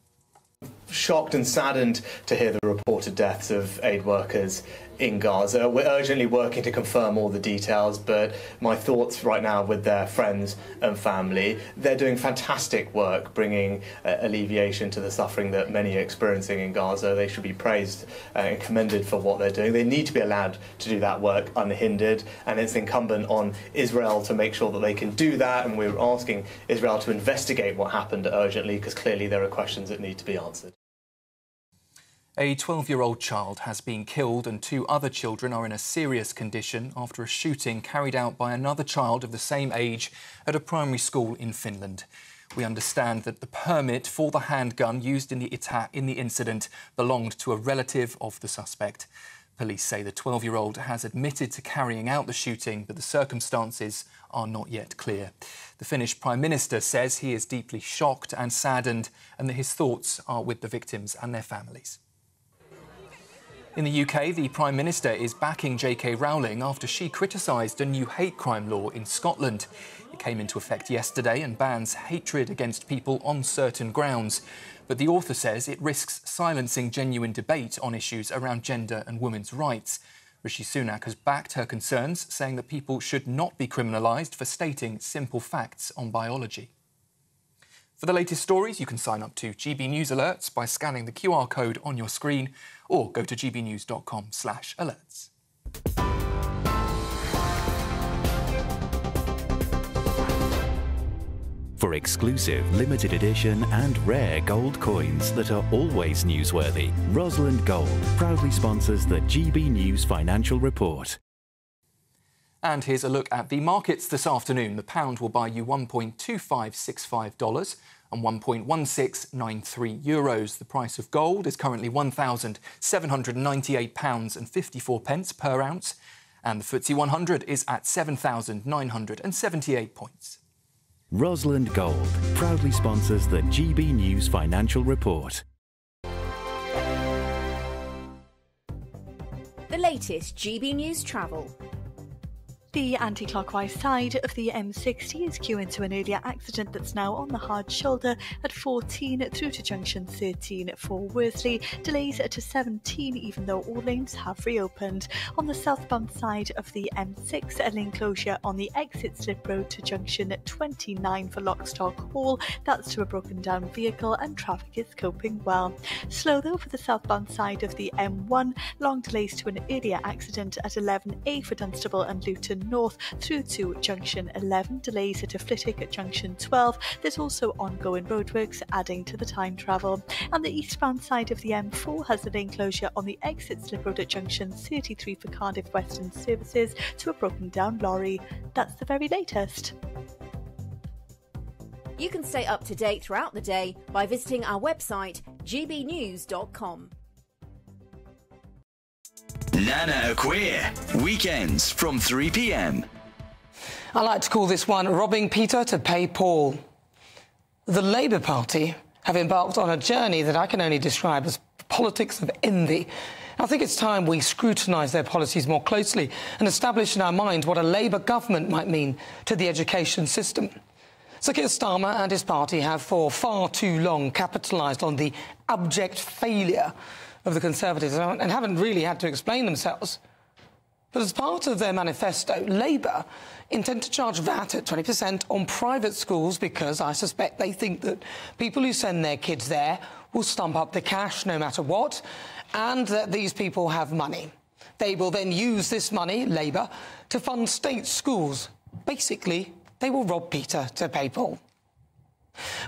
Speaker 16: shocked and saddened to hear the reported deaths of aid workers in Gaza. We're urgently working to confirm all the details, but my thoughts right now with their friends and family. They're doing fantastic work bringing uh, alleviation to the suffering that many are experiencing in Gaza. They should be praised uh, and commended for what they're doing. They need to be allowed to do that work unhindered, and it's incumbent on Israel to make sure that they can do that. And we're asking Israel to investigate what happened urgently because clearly there are questions that need to be answered.
Speaker 15: A 12 year old child has been killed, and two other children are in a serious condition after a shooting carried out by another child of the same age at a primary school in Finland. We understand that the permit for the handgun used in the, attack, in the incident belonged to a relative of the suspect. Police say the 12 year old has admitted to carrying out the shooting, but the circumstances are not yet clear. The Finnish Prime Minister says he is deeply shocked and saddened, and that his thoughts are with the victims and their families. In the UK, the Prime Minister is backing J.K. Rowling after she criticised a new hate crime law in Scotland. It came into effect yesterday and bans hatred against people on certain grounds. But the author says it risks silencing genuine debate on issues around gender and women's rights. Rishi Sunak has backed her concerns, saying that people should not be criminalised for stating simple facts on biology. For the latest stories, you can sign up to GB News Alerts by scanning the QR code on your screen or go to gbnews.com slash alerts.
Speaker 30: For exclusive, limited edition, and rare gold coins that are always newsworthy, Rosalind Gold proudly sponsors the GB News Financial Report.
Speaker 15: And here's a look at the markets this afternoon. The pound will buy you $1.2565 and 1.1693 euros. The price of gold is currently £1,798 and 54 pence per ounce, and the FTSE 100 is at 7,978 points.
Speaker 30: Rosalind Gold proudly sponsors the GB News Financial Report.
Speaker 31: The latest GB News travel.
Speaker 32: The anti clockwise side of the M60 is due into an earlier accident that's now on the hard shoulder at 14 through to junction 13 for Worsley. Delays to 17, even though all lanes have reopened. On the southbound side of the M6, a lane closure on the exit slip road to junction 29 for Lostock Hall. That's to a broken down vehicle, and traffic is coping well. Slow though for the southbound side of the M1, long delays to an earlier accident at 11A for Dunstable and Luton North through to junction 11, delays at Flitwick at junction 12. There's also ongoing roadworks adding to the time travel. And the eastbound side of the M4 has a lane closure on the exit slip road at junction 33 for Cardiff Western services to a broken down lorry. That's the very latest.
Speaker 31: You can stay up to date throughout the day by visiting our website, gbnews.com.
Speaker 22: Nana Akua, weekends from 3 pm.
Speaker 33: I like to call this one Robbing Peter to Pay Paul. The Labour Party have embarked on a journey that I can only describe as politics of envy. I think it's time we scrutinise their policies more closely and establish in our minds what a Labour government might mean to the education system. Sir Keir Starmer and his party have for far too long capitalised on the abject failure of the Conservatives and haven't really had to explain themselves. But as part of their manifesto, Labour intend to charge VAT at 20% on private schools because I suspect they think that people who send their kids there will stump up the cash no matter what, and that these people have money. They will then use this money, Labour, to fund state schools. Basically, they will rob Peter to pay Paul.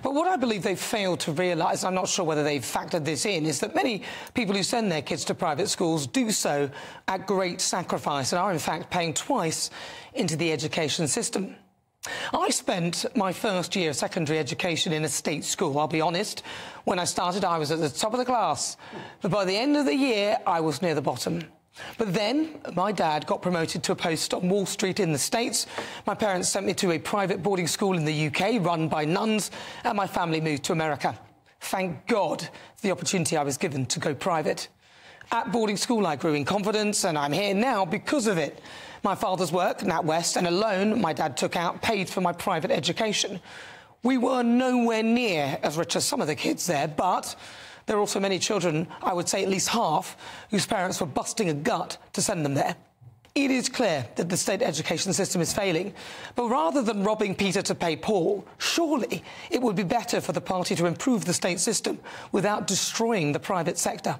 Speaker 33: But what I believe they've failed to realise, I'm not sure whether they've factored this in, is that many people who send their kids to private schools do so at great sacrifice and are in fact paying twice into the education system. I spent my first year of secondary education in a state school. I'll be honest, when I started, I was at the top of the class. But by the end of the year, I was near the bottom. But then my dad got promoted to a post on Wall Street in the States. My parents sent me to a private boarding school in the UK run by nuns, and my family moved to America. Thank God for the opportunity I was given to go private. At boarding school, I grew in confidence, and I'm here now because of it. My father's work, NatWest, and a loan my dad took out paid for my private education. We were nowhere near as rich as some of the kids there, but there are also many children, I would say at least half, whose parents were busting a gut to send them there. It is clear that the state education system is failing, but rather than robbing Peter to pay Paul, surely it would be better for the party to improve the state system without destroying the private sector.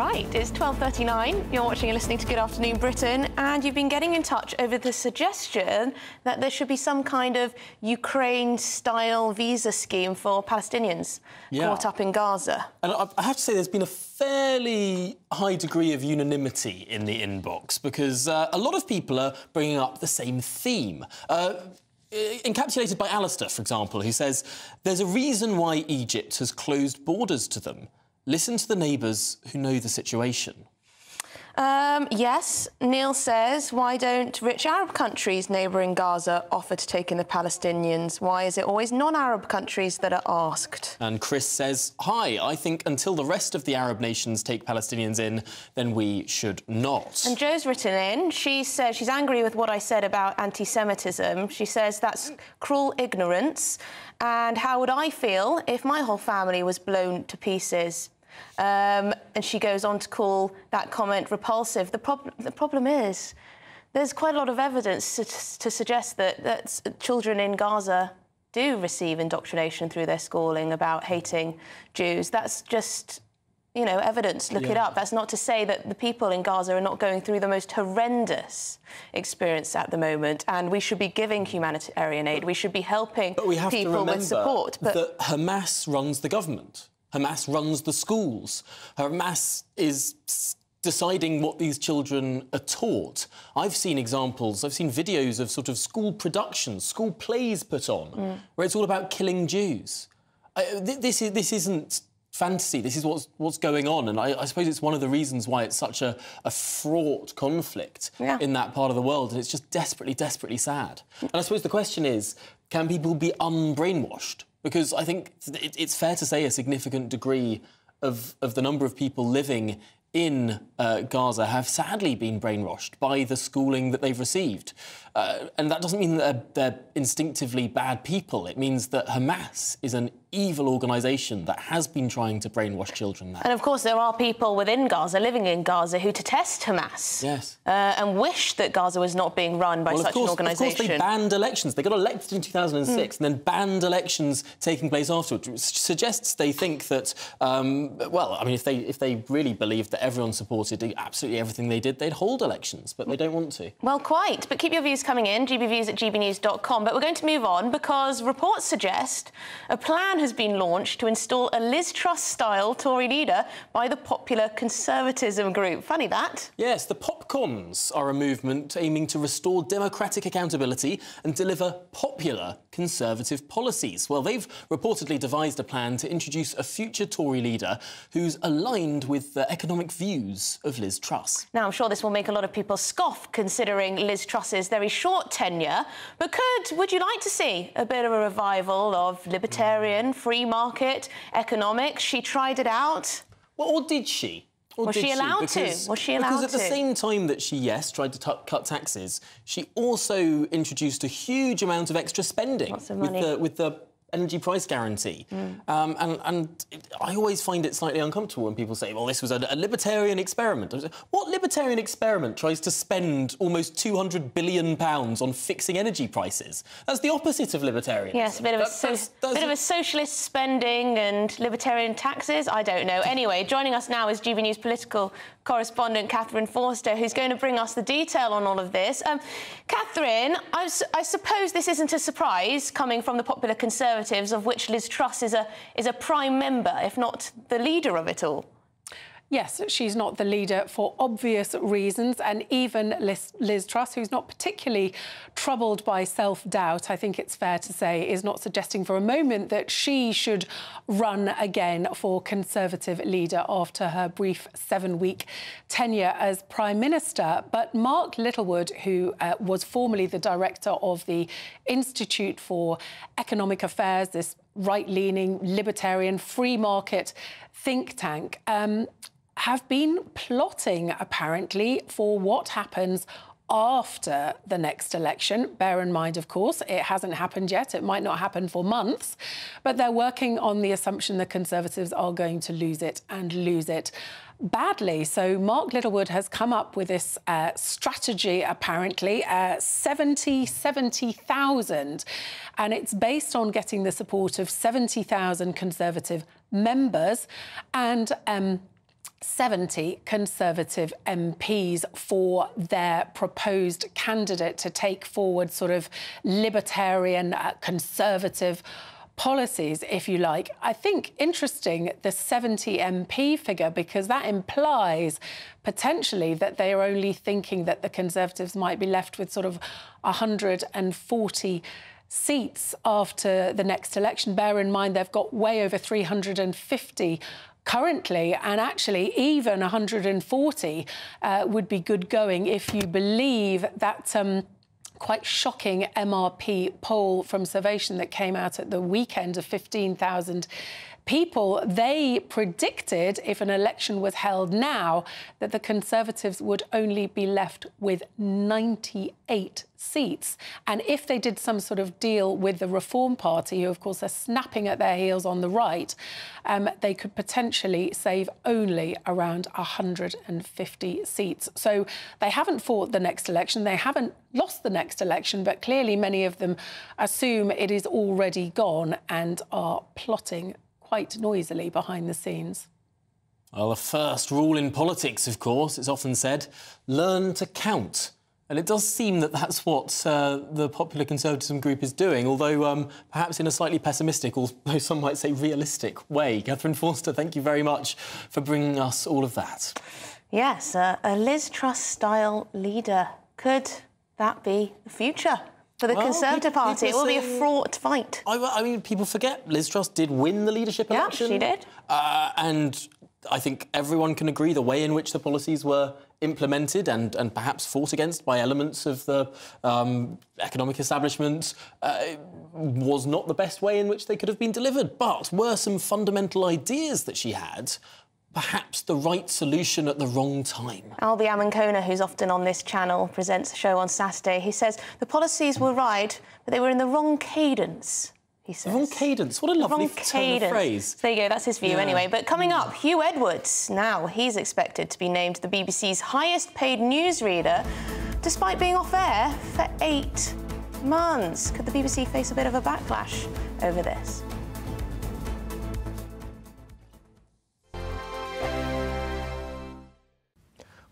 Speaker 14: Right, it's 12.39. You're watching and listening to Good Afternoon Britain, and you've been getting in touch over the suggestion that there should be some kind of Ukraine-style visa scheme for Palestinians
Speaker 13: Yeah.
Speaker 14: caught up in Gaza.
Speaker 13: And I have to say, there's been a fairly high degree of unanimity in the inbox because uh, a lot of people are bringing up the same theme. Uh, encapsulated by Alistair, for example, who says there's a reason why Egypt has closed borders to them. Listen to the neighbours who know the situation.
Speaker 14: Um, yes, Neil says, why don't rich Arab countries neighbouring Gaza offer to take in the Palestinians? Why is it always non-Arab countries that are asked?
Speaker 13: And Chris says, Hi, I think until the rest of the Arab nations take Palestinians in, then we should not.
Speaker 14: And Joe's written in. She says she's angry with what I said about anti Semitism. She says that's cruel ignorance. And how would I feel if my whole family was blown to pieces? Um, and she goes on to call that comment repulsive. The, prob- the problem is, there's quite a lot of evidence to, to suggest that, that children in Gaza do receive indoctrination through their schooling about hating Jews. That's just you know, evidence. Look it up. That's not to say that the people in Gaza are not going through the most horrendous experience at the moment, and we should be giving humanitarian aid. We should be helping
Speaker 13: But we have
Speaker 14: people
Speaker 13: to remember
Speaker 14: with support. But
Speaker 13: that Hamas runs the government. Hamas runs the schools. Hamas is deciding what these children are taught. I've seen examples, I've seen videos of sort of school productions, school plays put on,
Speaker 14: Mm.
Speaker 13: where it's all about killing Jews. Th- this, is, this isn't fantasy. This is what's, what's going on. And I, I suppose it's one of the reasons why it's such a, a fraught conflict
Speaker 14: Yeah.
Speaker 13: in that part of the world. And it's just desperately, desperately sad. And I suppose the question is can people be unbrainwashed? Because I think it's fair to say a significant degree of, of the number of people living in uh, Gaza have sadly been brainwashed by the schooling that they've received. Uh, and that doesn't mean that they're, they're instinctively bad people. It means that Hamas is an evil organisation that has been trying to brainwash children
Speaker 14: and of course, there are people within Gaza, living in Gaza, who detest Hamas
Speaker 13: Yes.
Speaker 14: uh, and wish that Gaza was not being run by
Speaker 13: well,
Speaker 14: such
Speaker 13: course,
Speaker 14: an
Speaker 13: Of course, they
Speaker 14: organisation.
Speaker 13: banned elections. They got elected in 2006 and then banned elections taking place afterwards, which suggests they think that, um, well, I mean, if they if they really believed that everyone supported absolutely everything they did, they'd hold elections, but they don't want to.
Speaker 14: Well, quite. But keep your views coming in, gbviews at gbnews.com. But we're going to move on because reports suggest a plan has been launched to install a Liz Truss-style Tory leader by the popular conservatism group. Funny that.
Speaker 13: Yes, the Popcons are a movement aiming to restore democratic accountability and deliver popular Conservative policies. Well, they've reportedly devised a plan to introduce a future Tory leader who's aligned with the economic views of Liz Truss.
Speaker 14: Now, I'm sure this will make a lot of people scoff considering Liz Truss's very short tenure. But could, would you like to see a bit of a revival of libertarian, mm. free market economics? She tried it out.
Speaker 13: Well, or did she? Or
Speaker 14: was
Speaker 13: did
Speaker 14: she allowed
Speaker 13: Because-
Speaker 14: to? Was she allowed
Speaker 13: Because at the
Speaker 14: to?
Speaker 13: same time that she, yes, tried to cut taxes, she also introduced a huge amount of extra spending
Speaker 14: of
Speaker 13: with the with the energy price guarantee.
Speaker 14: Mm.
Speaker 13: Um, and and it, I always find it slightly uncomfortable when people say, "Well, this was a, a libertarian experiment." Like, What libertarian experiment tries to spend almost 200 billion pounds on fixing energy prices? That's the opposite of libertarian.
Speaker 14: Yes, a bit of a, so, bit of a socialist spending and libertarian taxes. I don't know. Anyway, joining us now is GB News political correspondent Catherine Forster, who's going to bring us the detail on all of this. Um, Catherine, I suppose this isn't a surprise coming from the popular Conservatives, of which Liz Truss is a is a prime member, if not the leader of it all.
Speaker 34: Yes, she's not the leader for obvious reasons. And even Liz, Liz Truss, who's not particularly troubled by self doubt, I think it's fair to say, is not suggesting for a moment that she should run again for Conservative leader after her brief seven week tenure as Prime Minister. But Mark Littlewood, who uh, was formerly the director of the Institute for Economic Affairs, this right leaning, libertarian, free market think tank, um, have been plotting, apparently, for what happens after the next election. Bear in mind, of course, it hasn't happened yet. It might not happen for months, but they're working on the assumption the Conservatives are going to lose it and lose it badly. So Mark Littlewood has come up with this uh, strategy, apparently, uh, 70, 70,000. And it's based on getting the support of 70,000 Conservative members and um, 70 Conservative MPs for their proposed candidate to take forward sort of libertarian, uh, conservative policies, if you like. I think interesting the 70 MP figure because that implies potentially that they are only thinking that the Conservatives might be left with sort of 140 seats after the next election. Bear in mind they've got way over 350 currently, and actually even 140 uh, would be good going if you believe that. Um, quite shocking MRP poll from Survation that came out at the weekend of 15,000 people. They predicted if an election was held now that the Conservatives would only be left with 98 seats. And if they did some sort of deal with the Reform Party, who of course are snapping at their heels on the right, um, they could potentially save only around 150 seats. So they haven't fought the next election, they haven't lost the next election, but clearly many of them assume it is already gone and are plotting quite noisily behind the scenes.
Speaker 13: Well, the first rule in politics, of course, it's often said, learn to count. And it does seem that that's what uh, the popular conservatism group is doing, although um, perhaps in a slightly pessimistic, although [LAUGHS] some might say realistic way. Catherine Forster, thank you very much for bringing us all of that.
Speaker 14: Yes, uh, a Liz Truss-style leader. Could that be the future for the
Speaker 13: Well,
Speaker 14: Conservative
Speaker 13: people-
Speaker 14: Party? It
Speaker 13: people
Speaker 14: will be a fraught fight.
Speaker 13: I, I mean, people forget Liz Truss did win the leadership
Speaker 14: Yeah,
Speaker 13: election.
Speaker 14: she did.
Speaker 13: Uh, and I think everyone can agree the way in which the policies were implemented and, and perhaps fought against by elements of the um, economic establishment uh, was not the best way in which they could have been delivered. But were some fundamental ideas that she had perhaps the right solution at the wrong time?
Speaker 14: Albi Amankona, who's often on this channel, presents a show on Saturday. He says the policies were right, but they were in the wrong cadence. He says.
Speaker 13: The wrong cadence. What a lovely turn of phrase.
Speaker 14: There you go, that's his view
Speaker 13: Yeah.
Speaker 14: anyway. But coming up, Huw Edwards. Now, he's expected to be named the BBC's highest paid newsreader, despite being off air for eight months. Could the BBC face a bit of a backlash over this?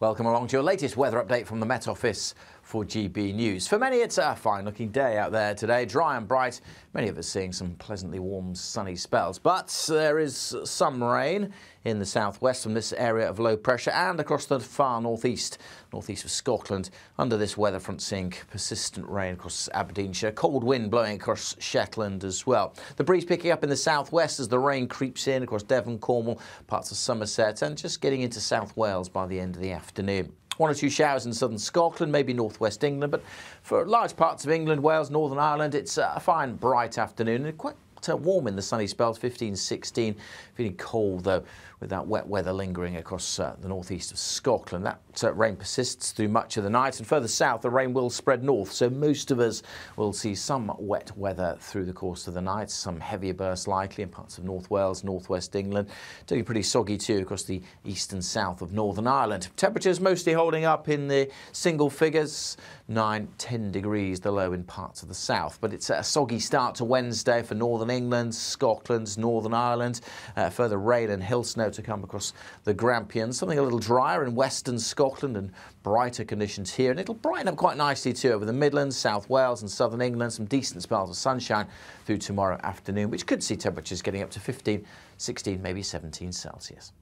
Speaker 35: Welcome along to your latest weather update from the Met Office for GB News. For many, it's a fine looking day out there today, dry and bright. Many of us seeing some pleasantly warm, sunny spells. But there is some rain in the southwest from this area of low pressure and across the far northeast, northeast of Scotland. Under this weather front, seeing persistent rain across Aberdeenshire, cold wind blowing across Shetland as well. The breeze picking up in the southwest as the rain creeps in across Devon, Cornwall, parts of Somerset, and just getting into South Wales by the end of the afternoon. One or two showers in southern Scotland, maybe northwest England, but for large parts of England, Wales, Northern Ireland, it's a fine, bright afternoon and quite uh, warm in the sunny spells, 15, 16. Feeling cold though, with that wet weather lingering across uh, the northeast of Scotland. That uh, rain persists through much of the night, and further south, the rain will spread north. So most of us will see some wet weather through the course of the night. Some heavier bursts likely in parts of North Wales, northwest England. Doing pretty soggy too across the east and south of Northern Ireland. Temperatures mostly holding up in the single figures. 9, 10 degrees the low in parts of the south. But it's a soggy start to Wednesday for Northern England, Scotland, Northern Ireland. Uh, further rain and hill snow to come across the Grampians. Something a little drier in western Scotland and brighter conditions here. And it'll brighten up quite nicely too over the Midlands, South Wales and southern England. Some decent spells of sunshine through tomorrow afternoon, which could see temperatures getting up to 15, 16, maybe 17 Celsius.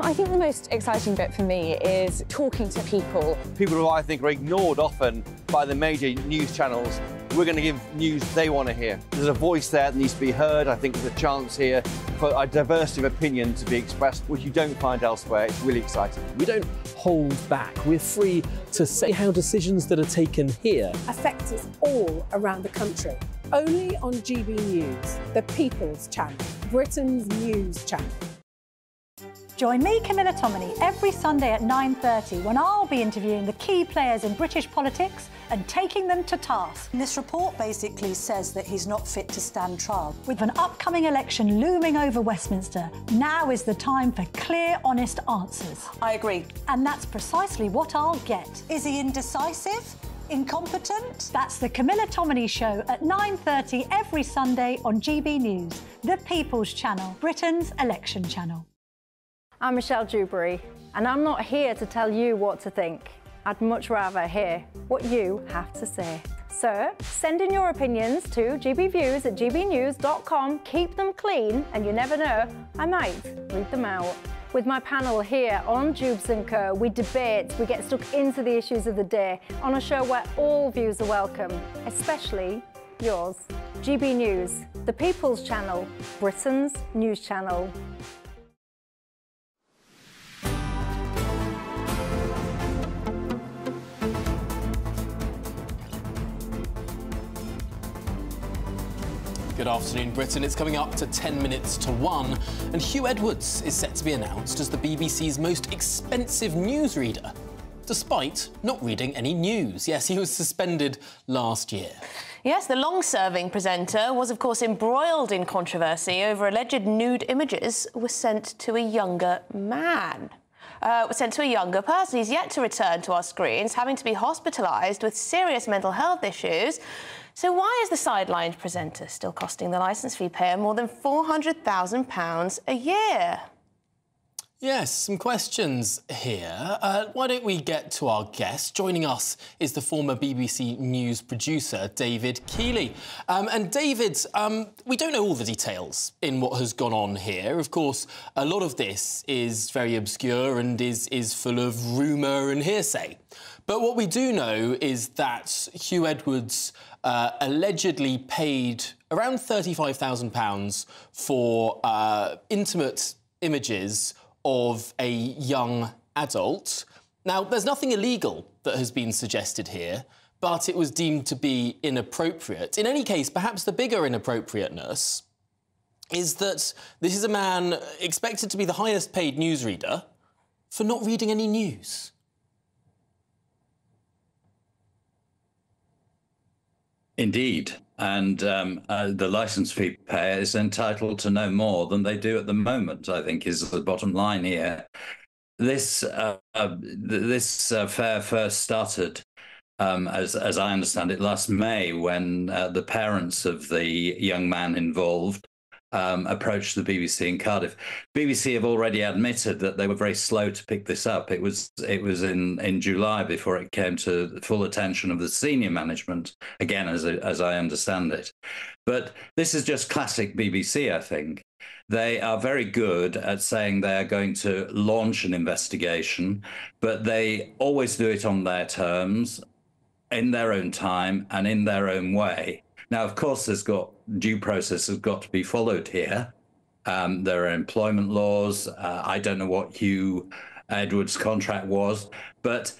Speaker 36: I think the most exciting bit for me is talking to people.
Speaker 37: People who I think are ignored often by the major news channels. We're going to give news they want to hear. There's a voice there that needs to be heard. I think there's a chance here for a diversity of opinion to be expressed, which you don't find elsewhere. It's really exciting.
Speaker 38: We don't hold back. We're free to say how decisions that are taken here
Speaker 39: affect us all around the country. Only on GB News, the People's Channel, Britain's news channel.
Speaker 11: Join me, Camilla Tominey, every Sunday at 9.30 when I'll be interviewing the key players in British politics and taking them to task.
Speaker 40: This report basically says that he's not fit to stand trial.
Speaker 11: With an upcoming election looming over Westminster, now is the time for clear, honest answers.
Speaker 40: I agree.
Speaker 11: And that's precisely what I'll get.
Speaker 40: Is he indecisive? Incompetent?
Speaker 11: That's the Camilla Tominey Show at 9.30 every Sunday on GB News, the People's Channel, Britain's election channel.
Speaker 9: I'm Michelle Dewberry, and I'm not here to tell you what to think. I'd much rather hear what you have to say. So send in your opinions to gbviews at gbnews.com. Keep them clean, and you never know, I might read them out. With my panel here on Dewbs & Co, we debate, we get stuck into the issues of the day on a show where all views are welcome, especially yours. GB News, the People's Channel, Britain's news channel.
Speaker 13: Good afternoon, Britain. It's coming up to 10 minutes to 1, and Huw Edwards is set to be announced as the BBC's most expensive newsreader, despite not reading any news. Yes, he was suspended last year.
Speaker 14: Yes, the long serving presenter was, of course, embroiled in controversy over alleged nude images were sent to a younger man. Uh, sent to a younger person. He's yet to return to our screens, having to be hospitalised with serious mental health issues. So why is the sidelined presenter still costing the licence fee payer more than £400,000 a year?
Speaker 13: Yes, some questions here. Uh, why don't we get to our guest? Joining us is the former BBC News producer, David Keighley. Um, and David, um, we don't know all the details in what has gone on here. Of course, a lot of this is very obscure and is, is full of rumour and hearsay. But what we do know is that Huw Edwards uh, allegedly paid around £35,000 for uh, intimate images of a young adult. Now, there's nothing illegal that has been suggested here, but it was deemed to be inappropriate. In any case, perhaps the bigger inappropriateness is that this is a man expected to be the highest paid newsreader for not reading any news.
Speaker 41: Indeed. And um, uh, the license fee payer is entitled to no more than they do at the moment, I think, is the bottom line here. This, uh, uh, this affair first started, um, as, as I understand it, last May when uh, the parents of the young man involved um, approached the BBC in Cardiff. BBC have already admitted that they were very slow to pick this up. It was it was in, in July before it came to full attention of the senior management. Again, as as I understand it, but this is just classic BBC. I think they are very good at saying they are going to launch an investigation, but they always do it on their terms, in their own time, and in their own way. Now, of course, there's got due process has got to be followed here. Um, there are employment laws. Uh, I don't know what Huw Edwards' contract was, but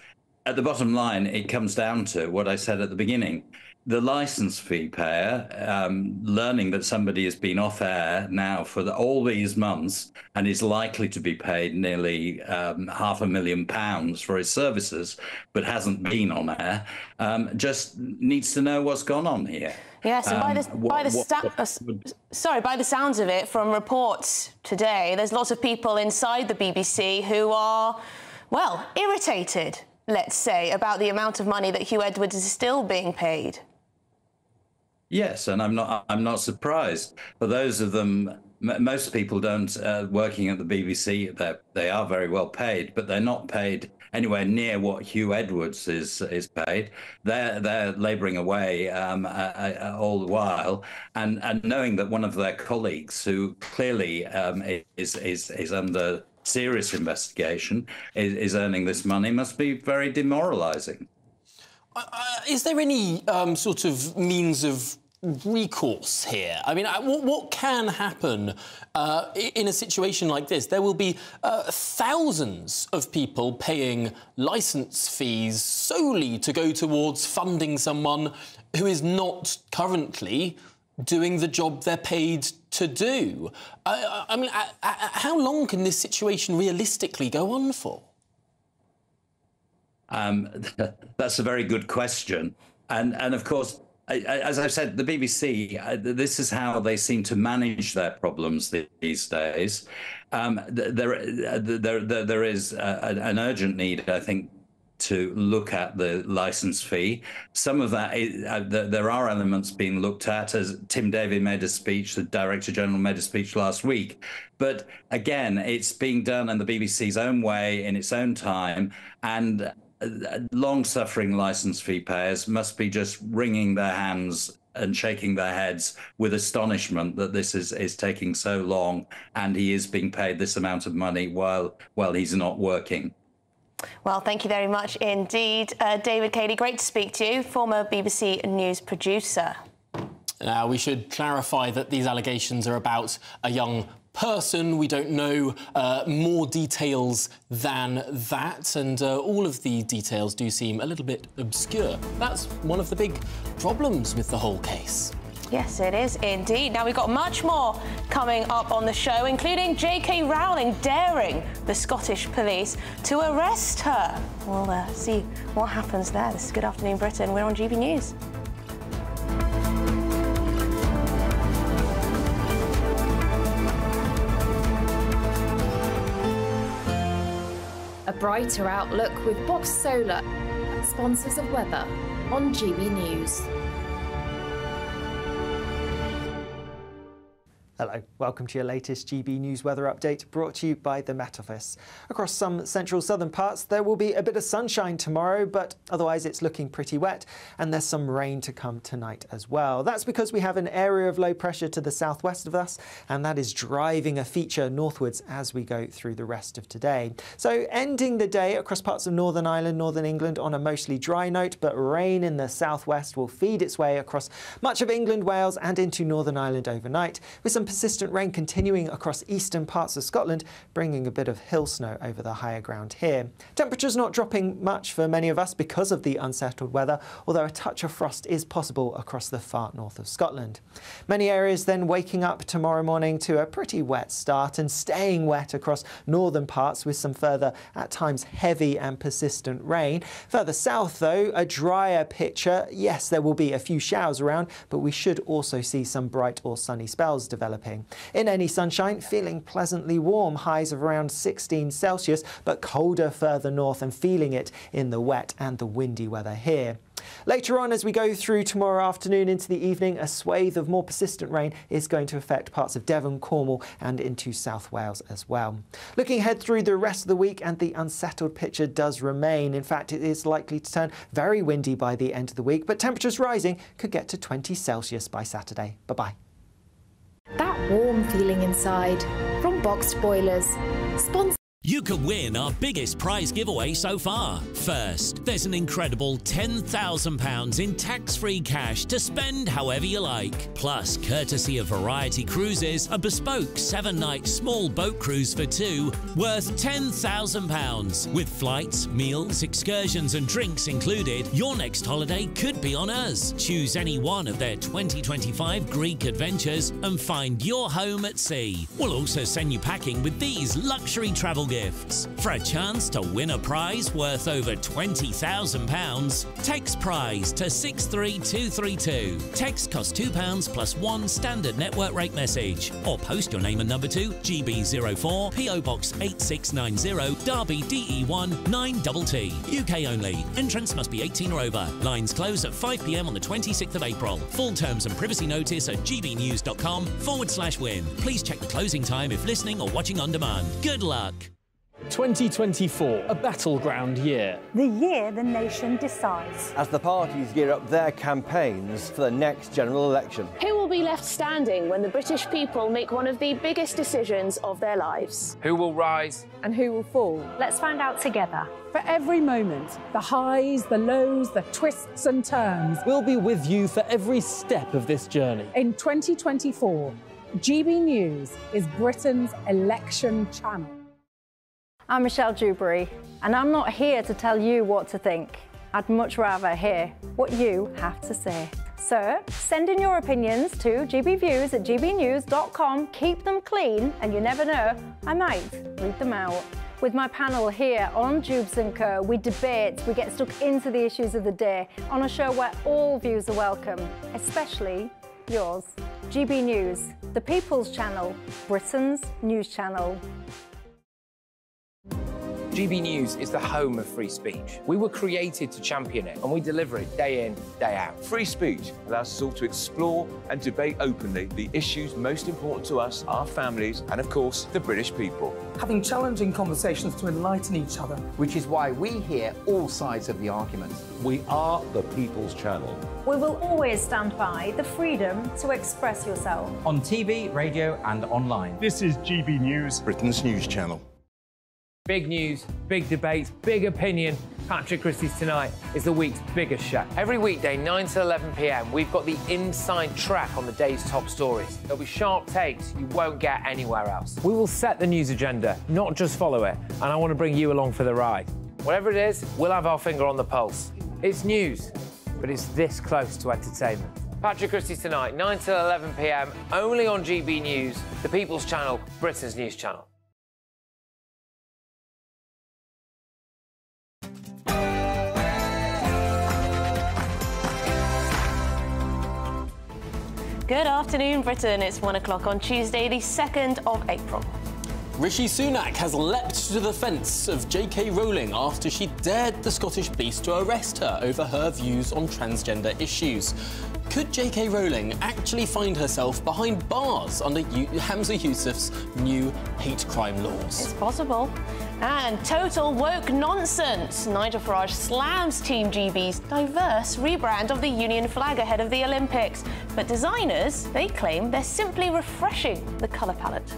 Speaker 41: at the bottom line, it comes down to what I said at the beginning. The license fee payer, um, learning that somebody has been off air now for the, all these months and is likely to be paid nearly um, half a million pounds for his services, but hasn't been on air, um, just needs to know what's gone on here.
Speaker 14: Yes, and by
Speaker 41: Um,
Speaker 14: the,
Speaker 41: what-
Speaker 14: by the
Speaker 41: what-
Speaker 14: sta- uh, sorry, by the sounds of it, from reports today, there's lots of people inside the BBC who are, well, irritated, let's say, about the amount of money that Huw Edwards is still being paid.
Speaker 41: Yes, and I'm not. I'm not surprised. For those of them, m- most people don't uh, working at the BBC. They they are very well paid, but they're not paid anywhere near what Huw Edwards is is paid. They're they're labouring away um, uh, uh, all the while, and and knowing that one of their colleagues, who clearly um, is is is under serious investigation, is, is earning this money, must be very demoralising.
Speaker 13: Uh, is there any um, sort of means of recourse here? I mean, what, what can happen uh, in a situation like this? There will be uh, thousands of people paying licence fees solely to go towards funding someone who is not currently doing the job they're paid to do. I, I mean, how long can this situation realistically go on for?
Speaker 41: Um, [LAUGHS] that's a very good question, and and of course, As I've said, the BBC. This is how they seem to manage their problems these days. Um, there, uh, there, there, is uh, an urgent need, I think, to look at the license fee. Some of that, uh, th- there are elements being looked at, as Tim Davie made a speech, the Director General made a speech last week. But again, it's being done in the BBC's own way, in its own time, and uh, long-suffering license fee payers must be just wringing their hands and shaking their heads with astonishment that this is is taking so long and he is being paid this amount of money while while he's not working.
Speaker 14: Well, thank you very much indeed, uh, David Cady. Great to speak to you, former BBC News producer.
Speaker 13: Now, we should clarify that these allegations are about a young person. We don't know uh, more details than that, and uh, all of the details do seem a little bit obscure. That's one of the big problems with the whole case.
Speaker 14: Yes, it is indeed. Now, we've got much more coming up on the show, including J.K. Rowling daring the Scottish police to arrest her. We'll uh, see what happens there. This is Good Afternoon Britain. We're on GB News.
Speaker 42: Brighter outlook with BOXT Solar, sponsors of weather on GB News.
Speaker 43: Hello, welcome to your latest GB News weather update brought to you by the Met Office. Across some central southern parts, there will be a bit of sunshine tomorrow, but otherwise it's looking pretty wet and there's some rain to come tonight as well. That's because we have an area of low pressure to the southwest of us, and that is driving a feature northwards as we go through the rest of today. So, ending the day across parts of Northern Ireland, Northern England on a mostly dry note, but rain in the southwest will feed its way across much of England, Wales, and into Northern Ireland overnight, with some persistent rain continuing across eastern parts of Scotland, bringing a bit of hill snow over the higher ground here. Temperatures not dropping much for many of us because of the unsettled weather, although a touch of frost is possible across the far north of Scotland. Many areas then waking up tomorrow morning to a pretty wet start and staying wet across northern parts with some further, at times heavy and persistent rain. Further south, though, a drier picture. Yes, there will be a few showers around, but we should also see some bright or sunny spells developing. In any sunshine, feeling pleasantly warm, highs of around 16 Celsius, but colder further north and feeling it in the wet and the windy weather here. Later on, as we go through tomorrow afternoon into the evening, a swathe of more persistent rain is going to affect parts of Devon, Cornwall, and into South Wales as well. Looking ahead through the rest of the week, and the unsettled picture does remain. In fact, it is likely to turn very windy by the end of the week, but temperatures rising could get to 20 Celsius by Saturday. Bye bye.
Speaker 42: That warm feeling inside from BOXT Boilers.
Speaker 1: You could win our biggest prize giveaway so far. First, there's an incredible £10,000 in tax free cash to spend however you like. Plus, courtesy of Variety Cruises, a bespoke seven night small boat cruise for two worth £10,000. With flights, meals, excursions, and drinks included, your next holiday could be on us. Choose any one of their 2025 Greek adventures and find your home at sea. We'll also send you packing with these luxury travel gifts. For a chance to win a prize worth over £20,000, text prize to 63232. Text costs £2 plus one standard network rate message. Or post your name and number to GB04 PO Box 8690 Derby DE1 9TT. UK only. Entrance must be 18 or over. Lines close at 5pm on the 26th of April. Full terms and privacy notice at gbnews.com forward slash win. Please check the closing time if listening or watching on demand. Good luck.
Speaker 38: 2024, a battleground year.
Speaker 11: The year the nation decides.
Speaker 37: As the parties gear up their campaigns for the next general election.
Speaker 14: Who will be left standing when the British people make one of the biggest decisions of their lives?
Speaker 44: Who will rise?
Speaker 39: And who will fall?
Speaker 11: Let's find out together.
Speaker 39: For every moment, the highs, the lows, the twists and turns.
Speaker 38: We'll be with you for every step of this journey.
Speaker 39: In 2024, GB News is Britain's election channel.
Speaker 9: I'm Michelle Dewberry, and I'm not here to tell you what to think. I'd much rather hear what you have to say. So send in your opinions to gbviews at gbnews.com. Keep them clean, and you never know, I might read them out. With my panel here on Dewbs & Co, we debate, we get stuck into the issues of the day on a show where all views are welcome, especially yours. GB News, the People's Channel, Britain's news channel.
Speaker 44: GB News is the home of free speech. We were created to champion it, and we deliver it day in, day out.
Speaker 45: Free speech allows us all to explore and debate openly the issues most important to us, our families, and of course, the British people.
Speaker 33: Having challenging conversations to enlighten each other.
Speaker 46: Which is why we hear all sides of the argument.
Speaker 47: We are the People's Channel.
Speaker 9: We will always stand by the freedom to express yourself.
Speaker 46: On TV, radio, and online.
Speaker 15: This is GB News,
Speaker 47: Britain's news channel.
Speaker 44: Big news, big debates, big opinion. Patrick Christys Tonight is the week's biggest show. Every weekday, 9 to 11 pm, we've got the inside track on the day's top stories. There'll be sharp takes you won't get anywhere else. We will set the news agenda, not just follow it, and I want to bring you along for the ride. Whatever it is, we'll have our finger on the pulse. It's news, but it's this close to entertainment. Patrick Christys Tonight, 9 to 11 pm, only on GB News, the People's Channel, Britain's news channel.
Speaker 14: Good afternoon, Britain. It's one o'clock on Tuesday, the 2nd of April.
Speaker 13: Rishi Sunak has leapt to the defence of J.K. Rowling after she dared the Scottish Beast to arrest her over her views on transgender issues. Could J.K. Rowling actually find herself behind bars under Humza Yousaf's new hate crime laws?
Speaker 14: It's possible. And total woke nonsense. Nigel Farage slams Team GB's diverse rebrand of the Union flag ahead of the Olympics. But designers, they claim they're simply refreshing the colour palette.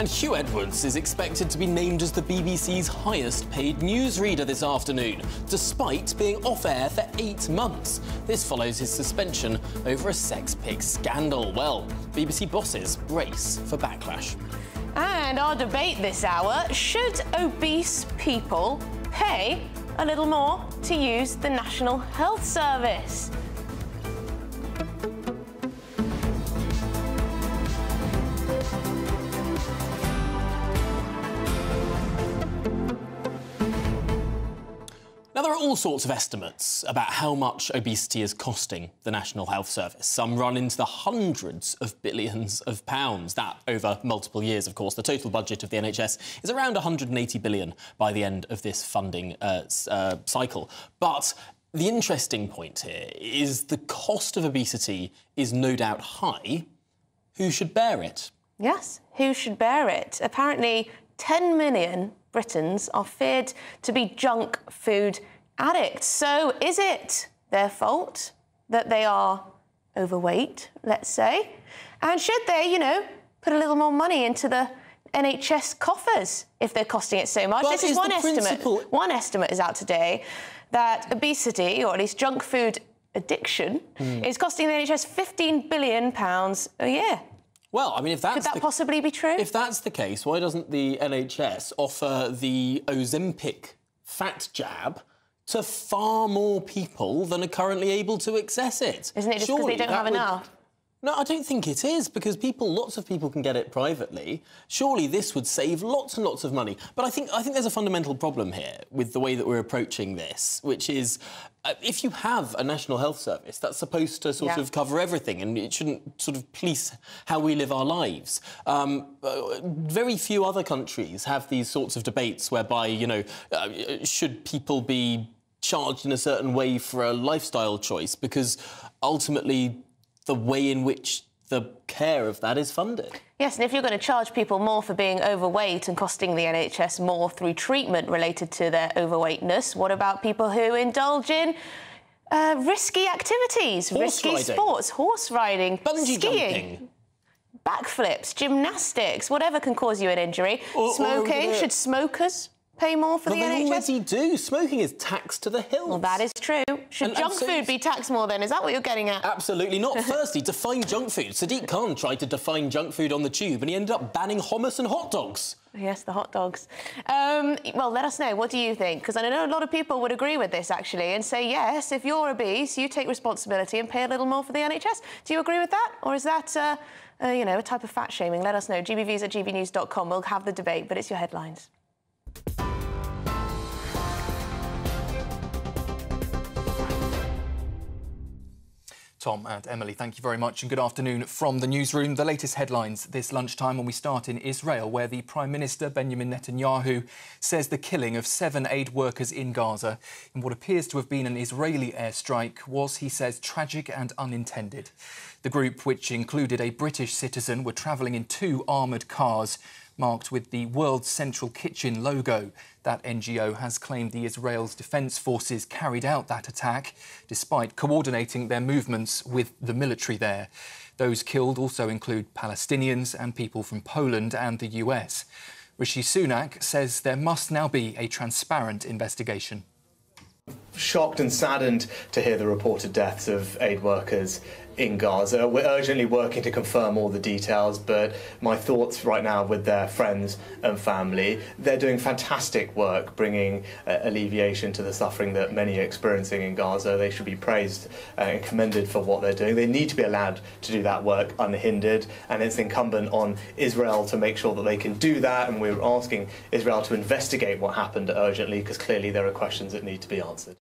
Speaker 13: And Huw Edwards is expected to be named as the BBC's highest paid newsreader this afternoon, despite being off air for eight months. This follows his suspension over a sex pig scandal. Well, BBC bosses brace for backlash.
Speaker 14: And our debate this hour should obese people pay a little more to use the National Health Service?
Speaker 13: Are all sorts of estimates about how much obesity is costing the National Health Service. Some run into the hundreds of billions of pounds. That over multiple years, of course. The total budget of the NHS is around 180 billion by the end of this funding uh, uh, cycle. But the interesting point here is the cost of obesity is no doubt high. Who should bear it?
Speaker 14: Yes, who should bear it? Apparently, 10 million Britons are feared to be junk food addicts. So, is it their fault that they are overweight, let's say? And should they, you know, put a little more money into the NHS coffers if they're costing it so much?
Speaker 13: But
Speaker 14: this is,
Speaker 13: is
Speaker 14: one estimate.
Speaker 13: principle-
Speaker 14: One estimate is out today that obesity, or at least junk food addiction,
Speaker 13: Hmm.
Speaker 14: is costing the NHS 15 billion pounds a year.
Speaker 13: Well, I mean, if that's
Speaker 14: Could that
Speaker 13: the,
Speaker 14: possibly be true?
Speaker 13: If that's the case, why doesn't the NHS offer the Ozempic fat jab to far more people than are currently able to access it?
Speaker 14: Isn't it just because they don't have
Speaker 13: would-
Speaker 14: enough?
Speaker 13: No, I don't think it is because people, lots of people can get it privately. Surely this would save lots and lots of money. But I think I think there's a fundamental problem here with the way that we're approaching this, which is uh, if you have a national health service that's supposed to sort
Speaker 14: Yeah.
Speaker 13: of cover everything and it shouldn't sort of police how we live our lives. Um, uh, very few other countries have these sorts of debates whereby you know uh, should people be charged in a certain way for a lifestyle choice because ultimately the way in which the care of that is funded.
Speaker 14: Yes, and if you're going to charge people more for being overweight and costing the NHS more through treatment related to their overweightness, what about people who indulge in uh, risky activities,
Speaker 13: Horse
Speaker 14: risky
Speaker 13: riding.
Speaker 14: sports, horse riding,
Speaker 13: Bungee
Speaker 14: skiing?
Speaker 13: jumping.
Speaker 14: Backflips, gymnastics, whatever can cause you an injury.
Speaker 13: Or- or
Speaker 14: Smoking.
Speaker 13: the-
Speaker 14: Should smokers pay more for
Speaker 13: Well,
Speaker 14: the
Speaker 13: they
Speaker 14: NHS?
Speaker 13: already do. Smoking is taxed to the hills.
Speaker 14: Well, that is true. Should
Speaker 13: And- and
Speaker 14: junk
Speaker 13: so-
Speaker 14: food be taxed more then? Is that what you're getting at?
Speaker 13: Absolutely not. [LAUGHS] Firstly, to define junk food. Sadiq Khan tried to define junk food on the tube and he ended up banning hummus and hot dogs.
Speaker 14: Yes, the hot dogs. Um, well, let us know. What do you think? Because I know a lot of people would agree with this actually and say, yes, if you're obese, you take responsibility and pay a little more for the NHS. Do you agree with that? Or is that, uh, uh, you know, a type of fat shaming? Let us know. gbviews at gbnews.com. We'll have the debate, but it's your headlines.
Speaker 15: Tom and Emily, thank you very much and good afternoon from the newsroom. The latest headlines this lunchtime when we start in Israel, where the Prime Minister Benjamin Netanyahu says the killing of seven aid workers in Gaza in what appears to have been an Israeli airstrike was, he says, tragic and unintended. The group, which included a British citizen, were travelling in two armoured cars marked with the World Central Kitchen logo. That NGO has claimed the Israel's defence forces carried out that attack, despite coordinating their movements with the military there. Those killed also include Palestinians and people from Poland and the US. Rishi Sunak says there must now be a transparent investigation.
Speaker 48: shocked and saddened to hear the reported deaths of aid workers in Gaza. We're urgently working to confirm all the details, but my thoughts right now with their friends and family. They're doing fantastic work bringing uh, alleviation to the suffering that many are experiencing in Gaza. They should be praised uh, and commended for what they're doing. They need to be allowed to do that work unhindered, and it's incumbent on Israel to make sure that they can do that. And we're asking Israel to investigate what happened urgently because clearly there are questions that need to be answered.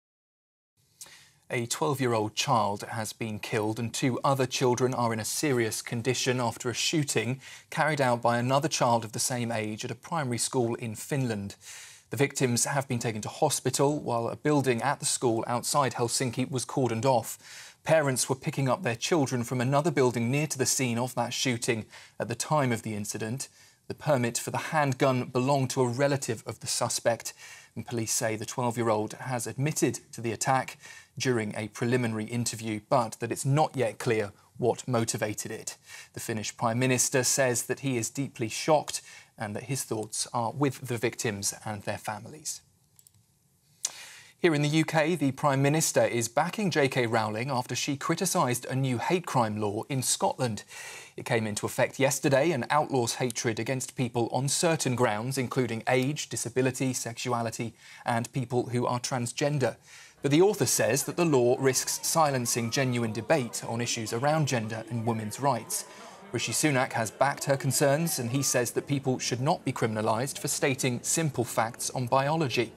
Speaker 15: A 12 year old child has been killed, and two other children are in a serious condition after a shooting carried out by another child of the same age at a primary school in Finland. The victims have been taken to hospital while a building at the school outside Helsinki was cordoned off. Parents were picking up their children from another building near to the scene of that shooting at the time of the incident. The permit for the handgun belonged to a relative of the suspect, and police say the 12 year old has admitted to the attack during a preliminary interview, but that it's not yet clear what motivated it. The Finnish Prime Minister says that he is deeply shocked and that his thoughts are with the victims and their families. Here in the UK, the Prime Minister is backing J.K. Rowling after she criticised a new hate crime law in Scotland. It came into effect yesterday and outlaws hatred against people on certain grounds, including age, disability, sexuality, and people who are transgender. But the author says that the law risks silencing genuine debate on issues around gender and women's rights. Rishi Sunak has backed her concerns and he says that people should not be criminalised for stating simple facts on biology.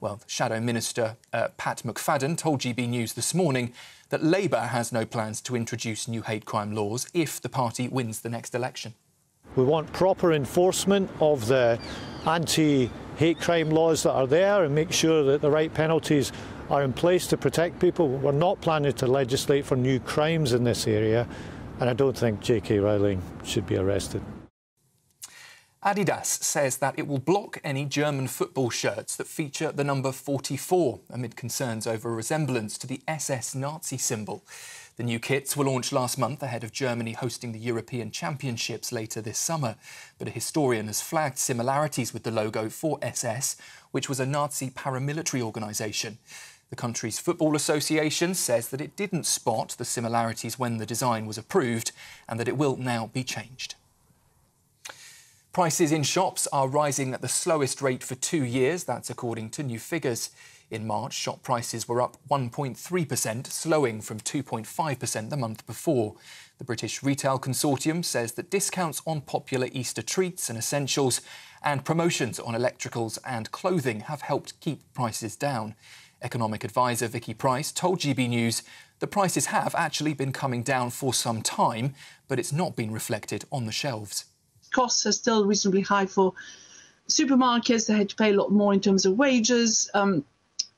Speaker 15: Well, Shadow Minister uh, Pat McFadden told GB News this morning that Labour has no plans to introduce new hate crime laws if the party wins the next election.
Speaker 17: We want proper enforcement of the anti hate crime laws that are there and make sure that the right penalties are in place to protect people. We're not planning to legislate for new crimes in this area, and I don't think J.K. Rowling should be arrested.
Speaker 15: Adidas says that it will block any German football shirts that feature the number 44 amid concerns over a resemblance to the SS Nazi symbol. The new kits were launched last month ahead of Germany hosting the European Championships later this summer. But a historian has flagged similarities with the logo for SS, which was a Nazi paramilitary organisation. The country's Football Association says that it didn't spot the similarities when the design was approved and that it will now be changed. Prices in shops are rising at the slowest rate for two years. That's according to new figures. In March, shop prices were up 1.3%, slowing from 2.5% the month before. The British Retail Consortium says that discounts on popular Easter treats and essentials and promotions on electricals and clothing have helped keep prices down. Economic advisor Vicky Pryce told GB News the prices have actually been coming down for some time, but it's not been reflected on the shelves
Speaker 49: costs are still reasonably high for supermarkets. They had to pay a lot more in terms of wages. Um,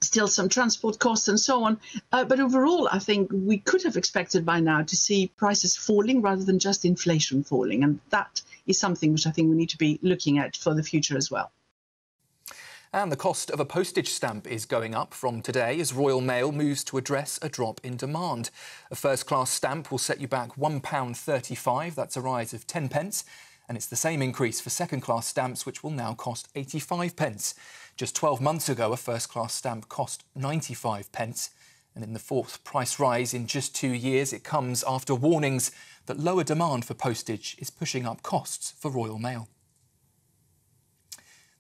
Speaker 49: still some transport costs and so on. Uh, but overall, I think we could have expected by now to see prices falling rather than just inflation falling. And that is something which I think we need to be looking at for the future as well.
Speaker 15: And the cost of a postage stamp is going up from today as Royal Mail moves to address a drop in demand. A first class stamp will set you back £1.35. That's a rise of 10 pence and it's the same increase for second-class stamps, which will now cost 85 pence. Just 12 months ago, a first-class stamp cost 95 pence. And in the fourth price rise in just two years, it comes after warnings that lower demand for postage is pushing up costs for Royal Mail.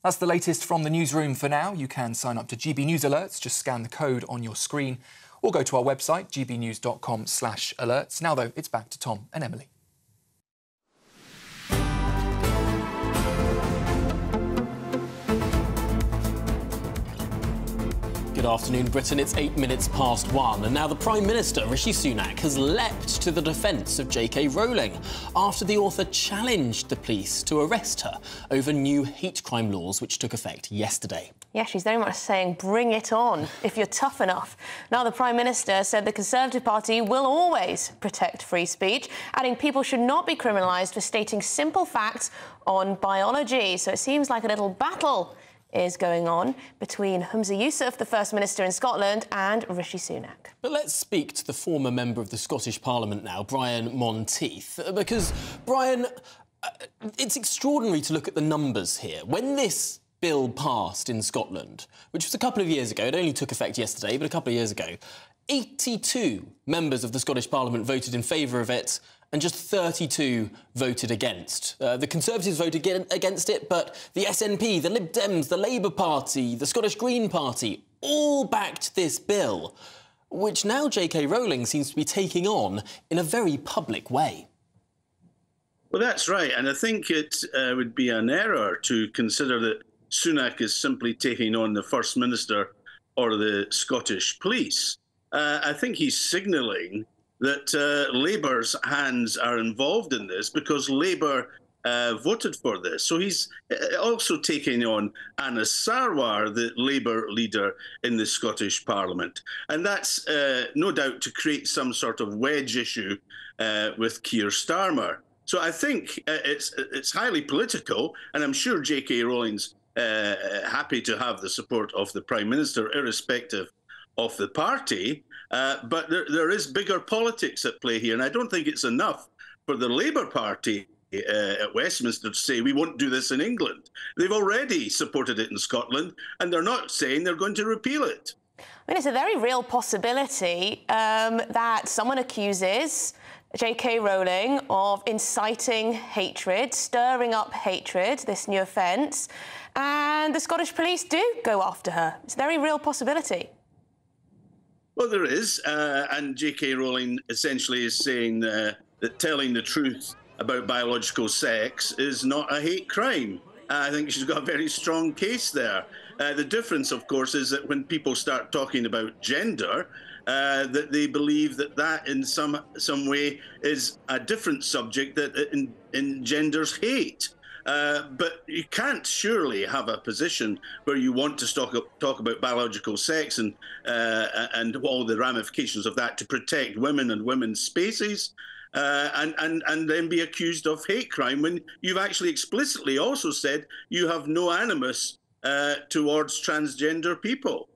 Speaker 15: That's the latest from the newsroom for now. You can sign up to GB News Alerts. Just scan the code on your screen or go to our website, gbnews.com slash alerts. Now, though, it's back to Tom and Emily.
Speaker 13: Good afternoon, Britain. It's eight minutes past one. And now the Prime Minister, Rishi Sunak, has leapt to the defence of J.K. Rowling after the author challenged the police to arrest her over new hate crime laws which took effect yesterday.
Speaker 14: Yeah, she's very much saying, bring it on, if you're tough enough. Now, the Prime Minister said the Conservative Party will always protect free speech, adding people should not be criminalised for stating simple facts on biology. So it seems like a little battle is going on between Humza Yousaf, the First Minister in Scotland, and Rishi Sunak.
Speaker 13: But let's speak to the former member of the Scottish Parliament now, Brian Monteith, because, Brian, uh, it's extraordinary to look at the numbers here. When this bill passed in Scotland, which was a couple of years ago, it only took effect yesterday, but a couple of years ago, 82 members of the Scottish Parliament voted in favour of it, and just 32 voted against. Uh, the Conservatives voted against it, but the SNP, the Lib Dems, the Labour Party, the Scottish Green Party all backed this bill, which now J.K. Rowling seems to be taking on in a very public way.
Speaker 50: Well, that's right. And I think it uh, would be an error to consider that Sunak is simply taking on the First Minister or the Scottish police. Uh, I think he's signalling that uh, Labour's hands are involved in this because Labour uh, voted for this. So he's uh, also taking on Anas Sarwar, the Labour leader in the Scottish Parliament. And that's uh, no doubt to create some sort of wedge issue uh, with Keir Starmer. So I think uh, it's it's highly political, and I'm sure J.K. Rowling's happy to have the support of the Prime Minister, irrespective of the party. Uh, but there, there is bigger politics at play here, and I don't think it's enough for the Labour Party uh, at Westminster to say we won't do this in England. They've already supported it in Scotland, and they're not saying they're going to repeal it.
Speaker 14: I mean, it's a very real possibility um, that someone accuses J.K. Rowling of inciting hatred, stirring up hatred, this new offence, and the Scottish police do go after her. It's a very real possibility.
Speaker 50: Well, there is, uh, and J.K. Rowling essentially is saying uh, that telling the truth about biological sex is not a hate crime. I think she's got a very strong case there. Uh, the difference, of course, is that when people start talking about gender, uh, that they believe that that in some some way is a different subject that engenders hate. Uh, but you can't surely have a position where you want to talk, talk about biological sex and uh, and all the ramifications of that to protect women and women's spaces. Uh, and, and, and then be accused of hate crime when you've actually explicitly also said you have no animus uh, towards transgender people.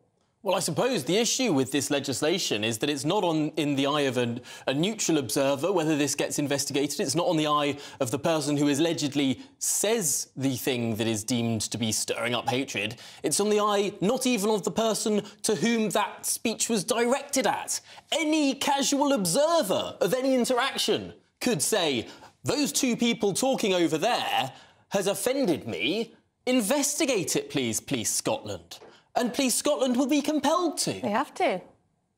Speaker 13: Well, I suppose the issue with this legislation is that it's not on in the eye of a, a, neutral observer whether this gets investigated. It's not on the eye of the person who allegedly says the thing that is deemed to be stirring up hatred. It's on the eye not even of the person to whom that speech was directed at. Any casual observer of any interaction could say, those two people talking over there has offended me. Investigate it, please, Police Scotland and Police Scotland will be compelled to.
Speaker 14: They have to.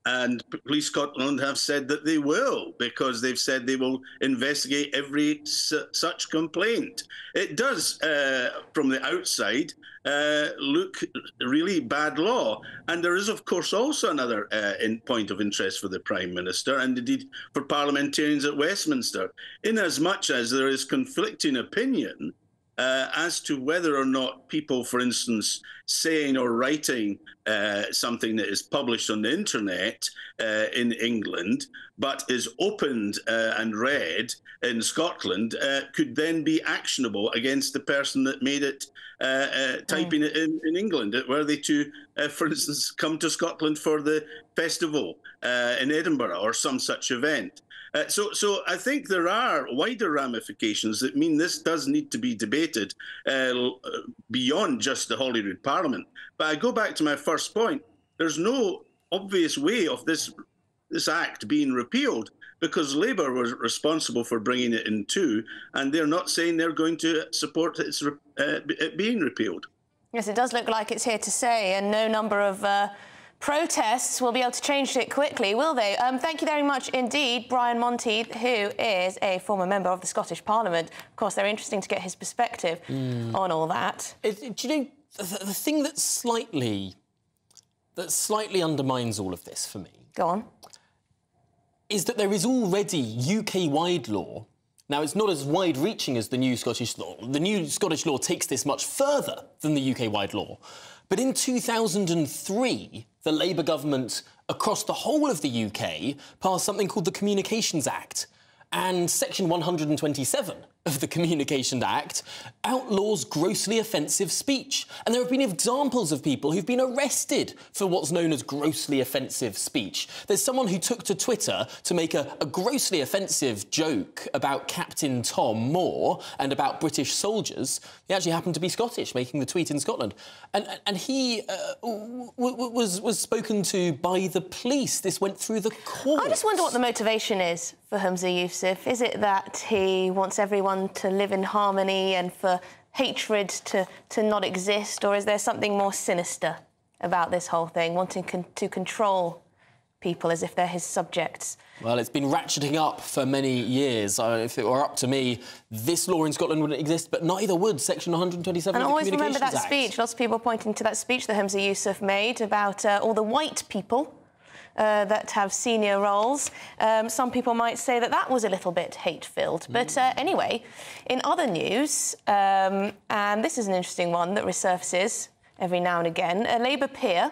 Speaker 50: And Police Scotland have said that they will, because they've said they will investigate every su such complaint. It does, uh, from the outside, uh, look really bad law. And there is, of course, also another uh, point of interest for the Prime Minister and indeed for parliamentarians at Westminster, in as much as there is conflicting opinion uh, as to whether or not people, for instance, saying or writing uh, something that is published on the internet uh, in England but is opened uh, and read in Scotland uh, could then be actionable against the person that made it. Uh, typing it in, in England, were they to, for instance, come to Scotland for the festival in Edinburgh or some such event? Uh, so, so I think there are wider ramifications that mean this does need to be debated uh, beyond just the Holyrood Parliament. But I go back to my first point. There's no obvious way of this this act being repealed because Labour was responsible for bringing it in too, and they're not saying they're going to support its, uh, it being repealed.
Speaker 14: Yes, it does look like it's here to stay, and no number of uh, protests will be able to change it quickly, will they? Um, thank you very much indeed, Brian Monteith, who is a former member of the Scottish Parliament. Of course, they're interesting to get his perspective mm. on all that.
Speaker 13: It, do you know the, the thing that slightly that slightly undermines all of this for me?
Speaker 14: Go on.
Speaker 13: Is that there is already UK-wide law now, it's not as wide reaching as the new Scottish law. The new Scottish law takes this much further than the UK wide law. But in 2003, the Labour government across the whole of the UK passed something called the Communications Act. And Section 127 of the Communications Act outlaws grossly offensive speech. And there have been examples of people who've been arrested for what's known as grossly offensive speech. There's someone who took to Twitter to make a, a grossly offensive joke about Captain Tom Moore and about British soldiers. He actually happened to be Scottish, making the tweet in Scotland. And, and he uh, was, was spoken to by the police. This went through the court.
Speaker 14: I just wonder what the motivation is for Humza Yousaf. Is it that he wants everyone everyone to live in harmony and for hatred to, to not exist? Or is there something more sinister about this whole thing, wanting con to control people as if they're his subjects?
Speaker 13: Well, it's been ratcheting up for many years. Uh, if it were up to me, this law in Scotland wouldn't exist, but neither would Section 127
Speaker 14: and
Speaker 13: of the
Speaker 14: always remember that
Speaker 13: Act.
Speaker 14: speech. Lots of people pointing to that speech that Humza Yousaf made about uh, all the white people uh, that have senior roles. Um, some people might say that that was a little bit hate-filled. Mm. But uh, anyway, in other news, um, and this is an interesting one that resurfaces every now and again, a Labour peer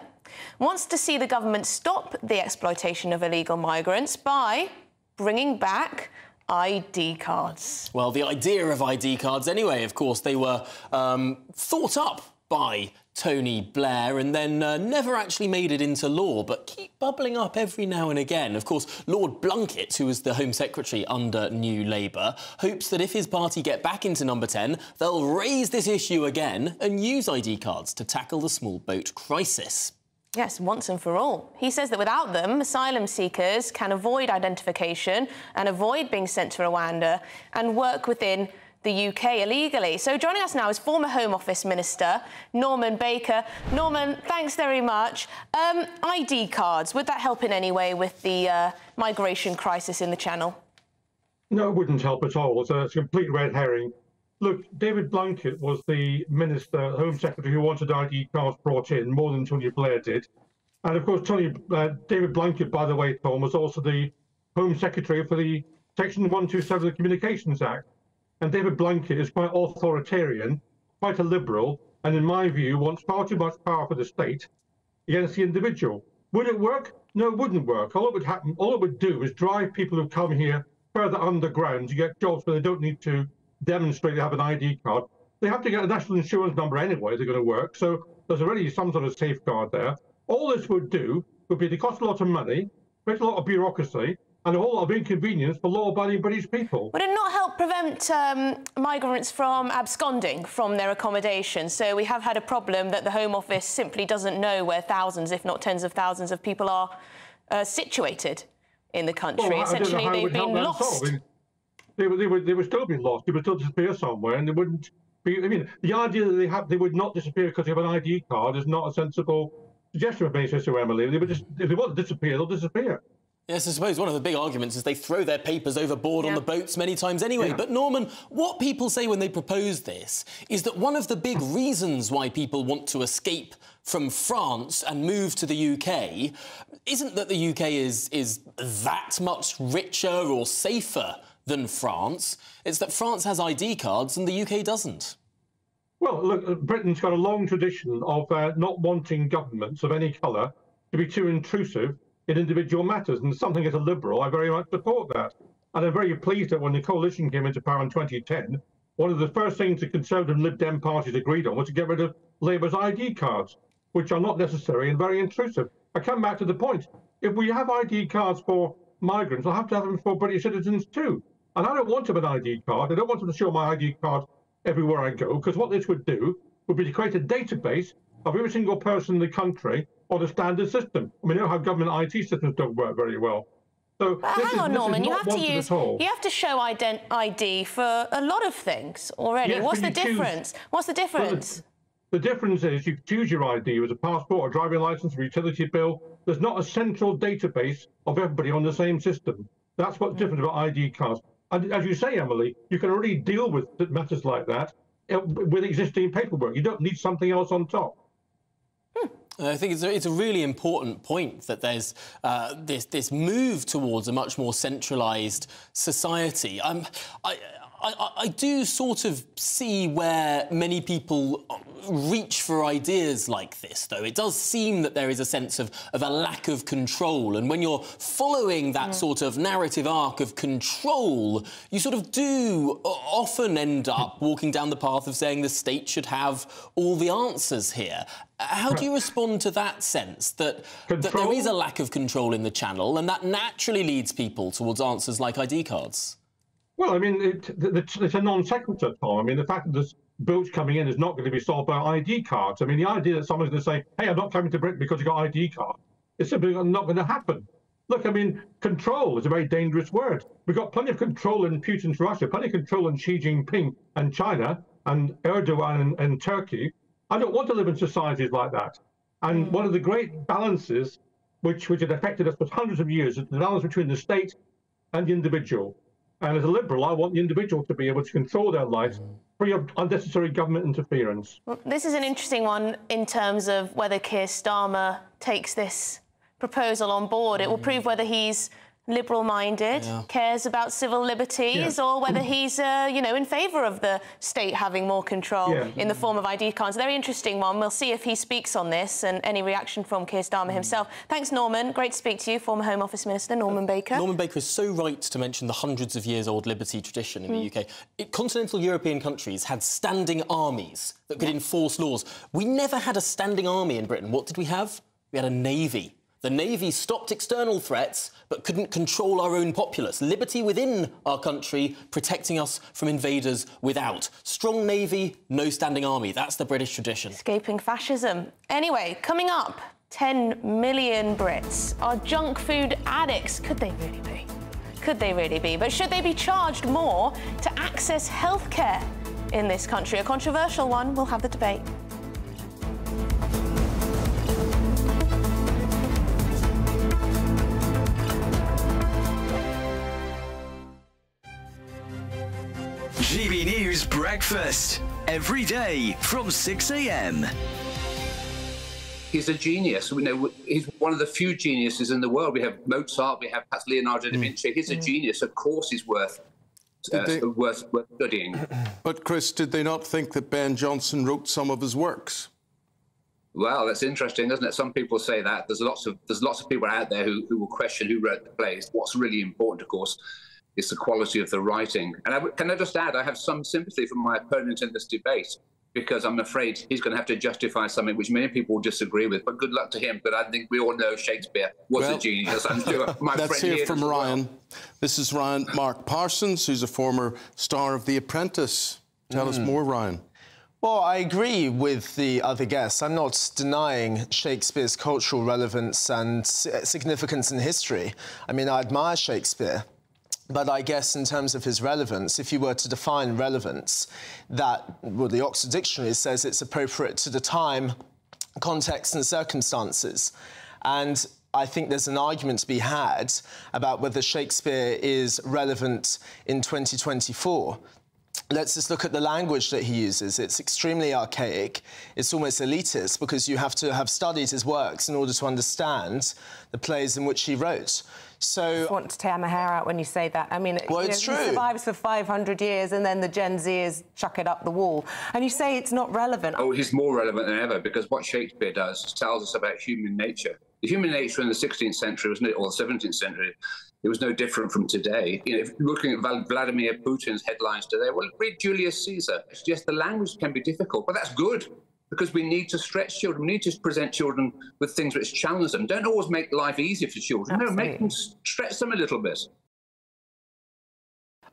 Speaker 14: wants to see the government stop the exploitation of illegal migrants by bringing back ID cards.
Speaker 13: Well, the idea of ID cards, anyway, of course, they were um, thought up by Tony Blair and then uh, never actually made it into law, but keep bubbling up every now and again. Of course, Lord Blunkett, who was the Home Secretary under New Labour, hopes that if his party get back into number 10, they'll raise this issue again and use ID cards to tackle the small boat crisis.
Speaker 14: Yes, once and for all. He says that without them, asylum seekers can avoid identification and avoid being sent to Rwanda and work within the UK illegally. So joining us now is former Home Office Minister Norman Baker. Norman, thanks very much. Um, ID cards, would that help in any way with the uh, migration crisis in the Channel?
Speaker 51: No, it wouldn't help at all. It's a, it's a complete red herring. Look, David Blunkett was the Minister, Home Secretary, who wanted ID cards brought in more than Tony Blair did. And of course, Tony uh, David Blunkett, by the way, Tom, was also the Home Secretary for the Section 127 of the Communications Act. And David Blunkett is quite authoritarian, quite a liberal, and in my view, wants far too much power for the state against the individual. Would it work? No, it wouldn't work. All it would happen, all it would do is drive people who come here further underground to get jobs where they don't need to demonstrate they have an ID card. They have to get a national insurance number anyway, they're going to work. So there's already some sort of safeguard there. All this would do would be to cost a lot of money, create a lot of bureaucracy, and a whole lot of inconvenience for law-abiding British people.
Speaker 14: Would it not help prevent um, migrants from absconding from their accommodation? So we have had a problem that the Home Office simply doesn't know where thousands, if not tens of thousands of people are uh, situated in the country.
Speaker 51: Well,
Speaker 14: Essentially, they've been lost.
Speaker 51: I mean, they, would, they, would, they would still be lost. They would still disappear somewhere, and they wouldn't be. I mean, the idea that they have they would not disappear because they have an ID card is not a sensible suggestion of basis to Emily. They would just if they want to disappear, they'll disappear.
Speaker 13: Yes, I suppose one of the big arguments is they throw their papers overboard yeah. on the boats many times anyway. Yeah. But Norman, what people say when they propose this is that one of the big reasons why people want to escape from France and move to the UK isn't that the UK is, is that much richer or safer than France. It's that France has ID cards and the UK doesn't.
Speaker 51: Well, look, uh, Britain's got a long tradition of uh, not wanting governments of any colour to be too intrusive in individual matters. And something as a liberal, I very much support that. And I'm very pleased that when the coalition came into power in 2010, one of the first things the Conservative and Lib Dem parties agreed on was to get rid of Labour's ID cards, which are not necessary and very intrusive. I come back to the point. If we have ID cards for migrants, I'll have to have them for British citizens too. And I don't want to have an ID card. I don't want them to show my ID card everywhere I go, because what this would do would be to create a database of every single person in the country on a standard system. We know how government IT systems don't work very well. So
Speaker 14: but hang
Speaker 51: is,
Speaker 14: on, Norman. You have to use. You have to show ident ID for a lot of things already. Yes, What's the difference? Choose, What's the difference?
Speaker 51: The, the, difference is you choose your ID as a passport, a driving license, a utility bill. There's not a central database of everybody on the same system. That's what's different about ID cards. And as you say, Emily, you can already deal with matters like that uh, with existing paperwork. You don't need something else on top.
Speaker 13: I think it's a, it's a really important point that there's uh, this, this move towards a much more centralised society. I, I, I, do sort of see where many people uh, reach for ideas like this, though. It does seem that there is a sense of, of a lack of control. And when you're following that mm. sort of narrative arc of control, you sort of do uh, often end up hmm. walking down the path of saying the state should have all the answers here. How do you respond to that sense that, that there is a lack of control in the channel and that naturally leads people towards answers like ID cards?
Speaker 51: Well, I mean, it, it's a non sequitur, Tom. I mean, the fact that there's boats coming in is not going to be solved by ID cards. I mean, the idea that someone's going to say, hey, I'm not coming to Britain because you've got ID card, it's simply not going to happen. Look, I mean, control is a very dangerous word. We've got plenty of control in Putin's Russia, plenty of control in Xi Jinping and China and Erdogan and, and Turkey. I don't want to live in societies like that. And mm. one of the great balances which, which had affected us for hundreds of years is the balance between the state and the individual. And as a liberal, I want the individual to be able to control their lives free of unnecessary government interference.
Speaker 14: Well, this is an interesting one in terms of whether Keir Starmer takes this proposal on board. It will prove whether he's liberal minded, yeah. cares about civil liberties, yeah. or whether he's, uh, you know, in favour of the state having more control yeah. in the form of ID cards. Very interesting one. We'll see if he speaks on this and any reaction from Keir Starmer himself. Thanks, Norman. Great to speak to you, former Home Office Minister Norman Baker.
Speaker 13: Norman Baker is so right to mention the hundreds of years old liberty tradition in mm. the UK. It, continental European countries had standing armies that could enforce laws. We never had a standing army in Britain. What did we have? We had a navy. The Navy stopped external threats but couldn't control our own populace. Liberty within our country, protecting us from invaders without. Strong Navy, no standing army. That's the British tradition.
Speaker 14: Escaping fascism. Anyway, coming up 10 million Brits are junk food addicts. Could they really be? Could they really be? But should they be charged more to access healthcare in this country? A controversial one. We'll have the debate.
Speaker 52: GB News Breakfast. Every day from 6 a.m.
Speaker 53: He's a genius. We know he's one of the few geniuses in the world. We have Mozart, we have perhaps Leonardo da hmm. Vinci. He's a mm. genius. Of course, he's worth uh,
Speaker 47: they-
Speaker 53: worth, worth studying. [CLEARS THROAT]
Speaker 47: But, Chris, did they not think that Ben Jonson wrote some of his works?
Speaker 53: Well, that's interesting, isn't it? Some people say that. There's lots of there's lots of people out there who, who will question who wrote the plays. What's really important, of course, is the quality of the writing. And I, w- can I just add, I have some sympathy for my opponent in this debate because I'm afraid he's going to have to justify something which many people will disagree with. But good luck to him. But I think we all know Shakespeare was
Speaker 47: Well,
Speaker 53: a genius. I'm [LAUGHS] sure my
Speaker 47: Let's
Speaker 53: friend
Speaker 47: hear
Speaker 53: here
Speaker 47: from
Speaker 53: as well.
Speaker 47: Ryan. This is Ryan Mark Parsons, who's a former star of The Apprentice. Tell us
Speaker 54: Mm.
Speaker 47: more, Ryan.
Speaker 54: Well, I agree with the other guests. I'm not denying Shakespeare's cultural relevance and significance in history. I mean, I admire Shakespeare. But I guess in terms of his relevance, if you were to define relevance, that, well, the Oxford Dictionary says it's appropriate to the time, context, and circumstances. And I think there's an argument to be had about whether Shakespeare is relevant in 2024. Let's just look at the language that he uses. It's extremely archaic. It's almost elitist because you have to have studied his works in order to understand the plays in which he wrote. So
Speaker 55: I want to tear my hair out when you say that. I mean,
Speaker 54: Well,
Speaker 55: you
Speaker 54: it's
Speaker 55: know, he
Speaker 54: true.
Speaker 55: survives for 500 years and then the Gen Zers chuck it up the wall. And you say it's not relevant.
Speaker 53: Oh, he's more relevant than ever because what Shakespeare does tells us about human nature. The human nature in the 16th century was no, or the 17th century, it was no different from today. You know, if you're looking at Vladimir Putin's headlines today, well, read Julius Caesar. It's just the language can be difficult, but that's good because we need to stretch children. We need to present children with things which challenge them. Don't always make life easier for children. No, make them stretch them a little bit.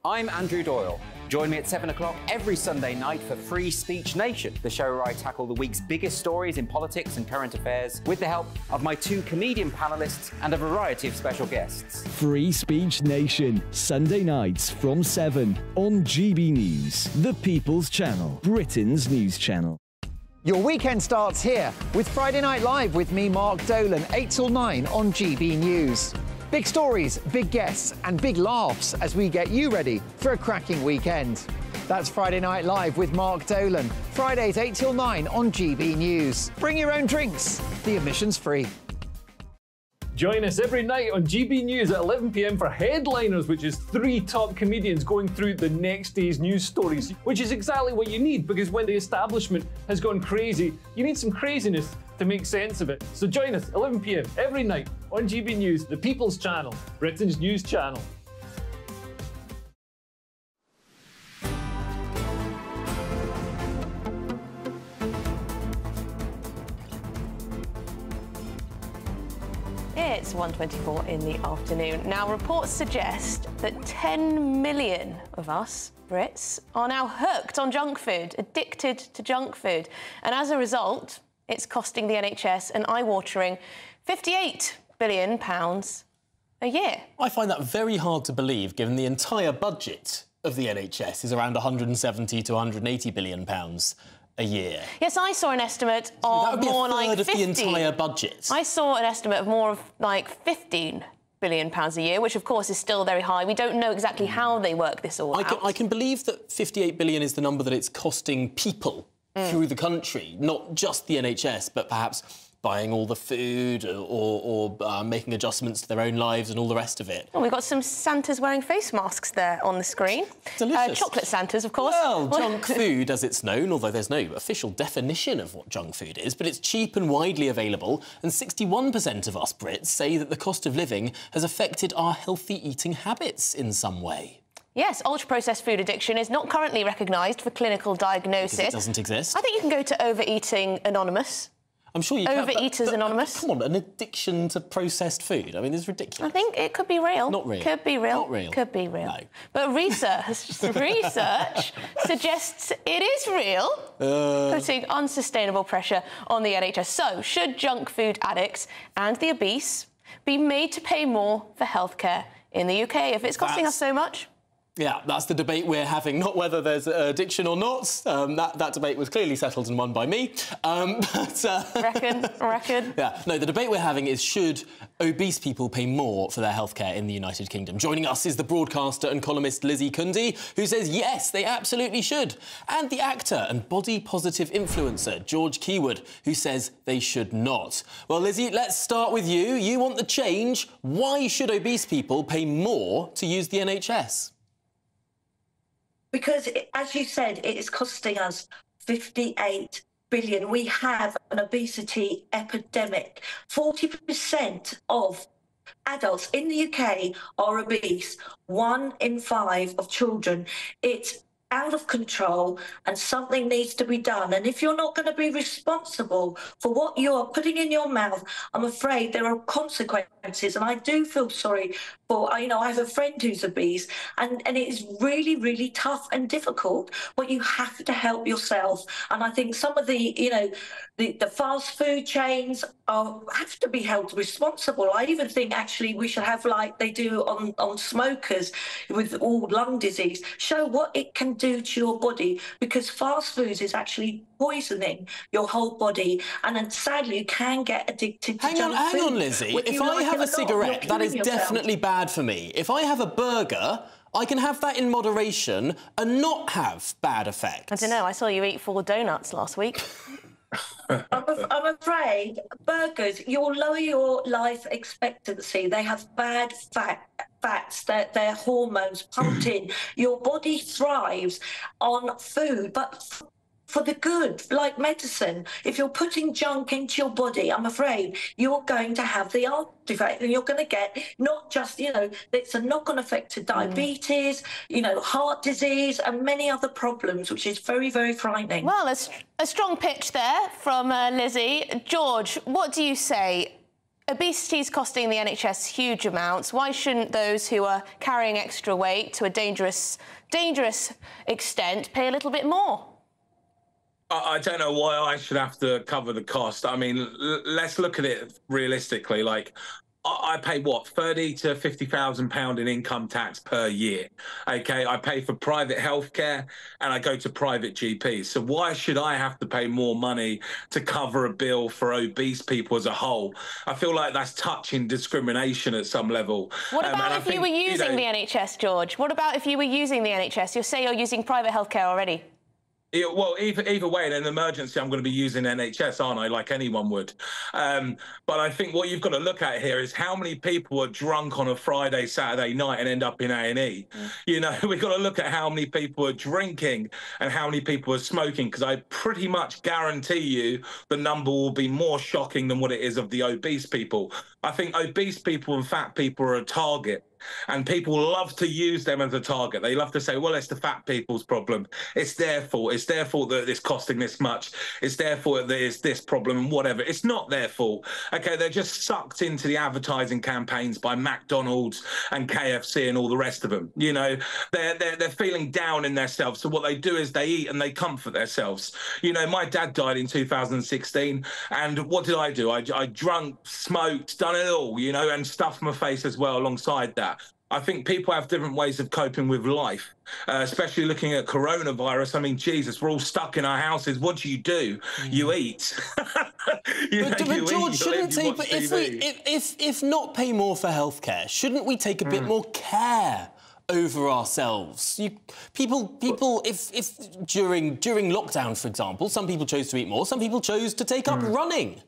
Speaker 46: I'm Andrew Doyle. Join me at 7 o'clock every Sunday night for Free Speech Nation, the show where I tackle the week's biggest stories in politics and current affairs with the help of my two comedian panelists and a variety of special guests.
Speaker 56: Free Speech Nation, Sunday nights from 7 on GB News, the People's Channel, Britain's news channel.
Speaker 57: Your weekend starts here with Friday Night Live with me, Mark Dolan, 8 till 9 on GB News. Big stories, big guests, and big laughs as we get you ready for a cracking weekend. That's Friday Night Live with Mark Dolan, Fridays 8 till 9 on GB News. Bring your own drinks, the admission's free.
Speaker 58: Join us every night on GB News at 11 pm for Headliners, which is three top comedians going through the next day's news stories, which is exactly what you need because when the establishment has gone crazy, you need some craziness to make sense of it. So join us 11 pm every night on GB News, the People's Channel, Britain's news channel.
Speaker 14: It's 1.24 in the afternoon. Now, reports suggest that 10 million of us, Brits, are now hooked on junk food, addicted to junk food. And as a result, it's costing the NHS an eye-watering 58 billion pounds a year.
Speaker 13: I find that very hard to believe, given the entire budget of the NHS is around 170 to 180 billion pounds a year.
Speaker 14: Yes, I saw an estimate
Speaker 13: that
Speaker 14: of
Speaker 13: would be a
Speaker 14: more
Speaker 13: third
Speaker 14: like
Speaker 13: of the entire budget.
Speaker 14: I saw an estimate of more of like 15 billion pounds a year, which of course is still very high. We don't know exactly how they work this all
Speaker 13: I
Speaker 14: out.
Speaker 13: can, I can believe that 58 billion is the number that it's costing people
Speaker 14: Mm.
Speaker 13: through the country, not just the NHS, but perhaps buying all the food or, or uh, making adjustments to their own lives and all the rest of it.
Speaker 14: Oh, we've got some Santas wearing face masks there on the screen. Uh, chocolate Santas, of course.
Speaker 13: Well, junk [LAUGHS] food, as it's known, although there's no official definition of what junk food is, but it's cheap and widely available, and 61% of us Brits say that the cost of living has affected our healthy eating habits in some way.
Speaker 14: Yes, ultra-processed food addiction is not currently recognised for clinical diagnosis.
Speaker 13: Because it doesn't exist.
Speaker 14: I think you can go to Overeating Anonymous.
Speaker 13: I'm sure you can.
Speaker 14: Overeaters Anonymous.
Speaker 13: Come on, an addiction to processed food. I mean, it's ridiculous.
Speaker 14: I think it could be real.
Speaker 13: Not real.
Speaker 14: Could be real.
Speaker 13: Not real.
Speaker 14: Could be real. No. But research [LAUGHS] research suggests it is real,
Speaker 13: Uh,
Speaker 14: putting unsustainable pressure on the NHS. So, should junk food addicts and the obese be made to pay more for healthcare in the UK if it's costing us so much?
Speaker 13: Yeah, that's the debate we're having, not whether there's addiction or not. Um, that, that debate was clearly settled and won by me. Um, [LAUGHS] but, uh,
Speaker 14: reckon, reckon. [LAUGHS]
Speaker 13: Yeah, no, the debate we're having is should obese people pay more for their healthcare in the United Kingdom? Joining us is the broadcaster and columnist Lizzie Cundy, who says yes, they absolutely should. And the actor and body positive influencer George Keywood, who says they should not. Well, Lizzie, let's start with you. You want the change. Why should obese people pay more to use the NHS?
Speaker 59: Because, as you said, it is costing us 58 billion. We have an obesity epidemic. 40% of adults in the UK are obese. One in five of children. It's out of control and something needs to be done. And if you're not going to be responsible for what you are putting in your mouth, I'm afraid there are consequences. And I do feel sorry for, you know, I have a friend who's obese and, and it is really, really tough and difficult, but you have to help yourself. And I think some of the, you know, the, the fast food chains are, have to be held responsible. I even think actually we should have like they do on, on smokers with all lung disease, show what it can do to your body because fast foods is actually poisoning your whole body and then sadly you can get addicted to
Speaker 13: Hang on,
Speaker 59: junk
Speaker 13: hang
Speaker 59: food.
Speaker 13: on, Lizzie. If I
Speaker 59: like
Speaker 13: have a
Speaker 59: or not,
Speaker 13: cigarette, that is
Speaker 59: yourself.
Speaker 13: definitely bad for me. If I have a burger, I can have that in moderation and not have bad effects.
Speaker 14: I don't know. I saw you eat four donuts last week. [LAUGHS]
Speaker 59: I'm, afraid burgers, you'll lower your life expectancy. They have bad fat. Fats, their, their hormones [CLEARS THROAT] pumped in. Your body thrives on food, but f- for the good, like medicine. If you're putting junk into your body, I'm afraid you're going to have the artifact and you're going to get not just, you know, it's a knock on effect to diabetes, you know, heart disease, and many other problems, which is very, very frightening.
Speaker 14: Well, a, a strong pitch there from uh, Lizzie. George, what do you say? Obesity is costing the NHS huge amounts. Why shouldn't those who are carrying extra weight to a dangerous, dangerous extent pay a little bit more?
Speaker 60: I I don't know why I should have to cover the cost. I mean, l- let's look at it realistically. Like, I I pay what thirty to fifty thousand pound in income tax per year. Okay, I pay for private healthcare and I go to private GPs. So why should I have to pay more money to cover a bill for obese people as a whole? I feel like that's touching discrimination at some level.
Speaker 14: What
Speaker 60: Um,
Speaker 14: about
Speaker 60: I
Speaker 14: if you were using
Speaker 60: know,
Speaker 14: the NHS, George? What about if you were using the NHS? You say you're using private healthcare already.
Speaker 60: Yeah, well, either either way, in an emergency, I'm going to be using NHS, aren't I? Like anyone would. Um, but I think what you've got to look at here is how many people are drunk on a Friday, Saturday night and end up in A and E. You know, [LAUGHS] we've got to look at how many people are drinking and how many people are smoking, because I pretty much guarantee you the number will be more shocking than what it is of the obese people. I think obese people and fat people are a target. And people love to use them as a target. They love to say, well, it's the fat people's problem. It's their fault. It's their fault that it's costing this much. It's their fault that it's this problem and whatever. It's not their fault. Okay, they're just sucked into the advertising campaigns by McDonald's and KFC and all the rest of them. You know, they're, they're, they're feeling down in themselves. So what they do is they eat and they comfort themselves. You know, my dad died in 2016. And what did I do? I, I drunk, smoked, done it all, you know, and stuffed my face as well alongside that. I think people have different ways of coping with life, uh, especially looking at coronavirus. I mean, Jesus, we're all stuck in our houses. What do you do? You eat. you know,
Speaker 13: But, but
Speaker 60: you
Speaker 13: George,
Speaker 60: you
Speaker 13: shouldn't take. But if we, if, if if not pay more for healthcare, shouldn't we take a bit
Speaker 60: Hmm.
Speaker 13: more care over ourselves? You, people, people. If if during during lockdown, for example, some people chose to eat more, some people chose to take up running.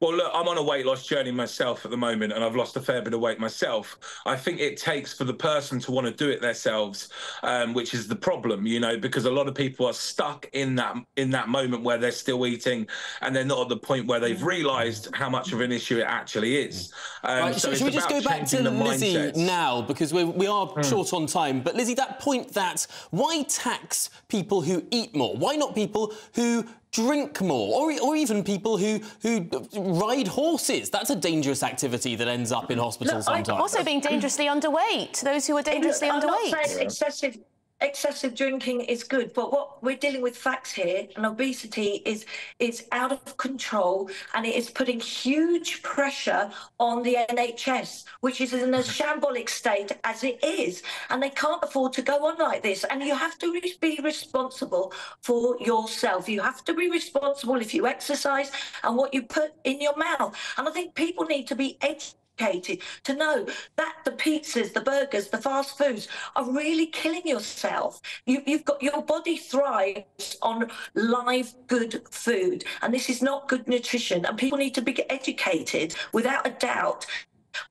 Speaker 60: Well, look, I'm on a weight loss journey myself at the moment, and I've lost a fair bit of weight myself. I think it takes for the person to want to do it themselves, um, which is the problem, you know, because a lot of people are stuck in that in that moment where they're still eating, and they're not at the point where they've realised how much of an issue it actually is. Um,
Speaker 13: Right,
Speaker 60: so
Speaker 13: should we just go back to Lizzie
Speaker 60: mindsets.
Speaker 13: now because we're, we are
Speaker 60: Hmm.
Speaker 13: short on time? But Lizzie, that point that why tax people who eat more? Why not people who drink more, or, or even people who who ride horses? That's a dangerous activity that ends up in hospital
Speaker 59: Look, I-
Speaker 13: sometimes.
Speaker 14: Also being dangerously underweight. Those who are dangerously
Speaker 59: I'm
Speaker 14: underweight.
Speaker 59: not saying excessive excessive drinking is good, but what we're dealing with facts here, and obesity is is out of control, and it is putting huge pressure on the NHS, which is in a mm-hmm. shambolic state as it is, and they can't afford to go on like this. And you have to re- be responsible for yourself. You have to be responsible if you exercise and what you put in your mouth. And I think people need to be educated educated to know that the pizzas, the burgers, the fast foods are really killing yourself. You, you've got your body thrives on live, good food, and this is not good nutrition. And people need to be educated without a doubt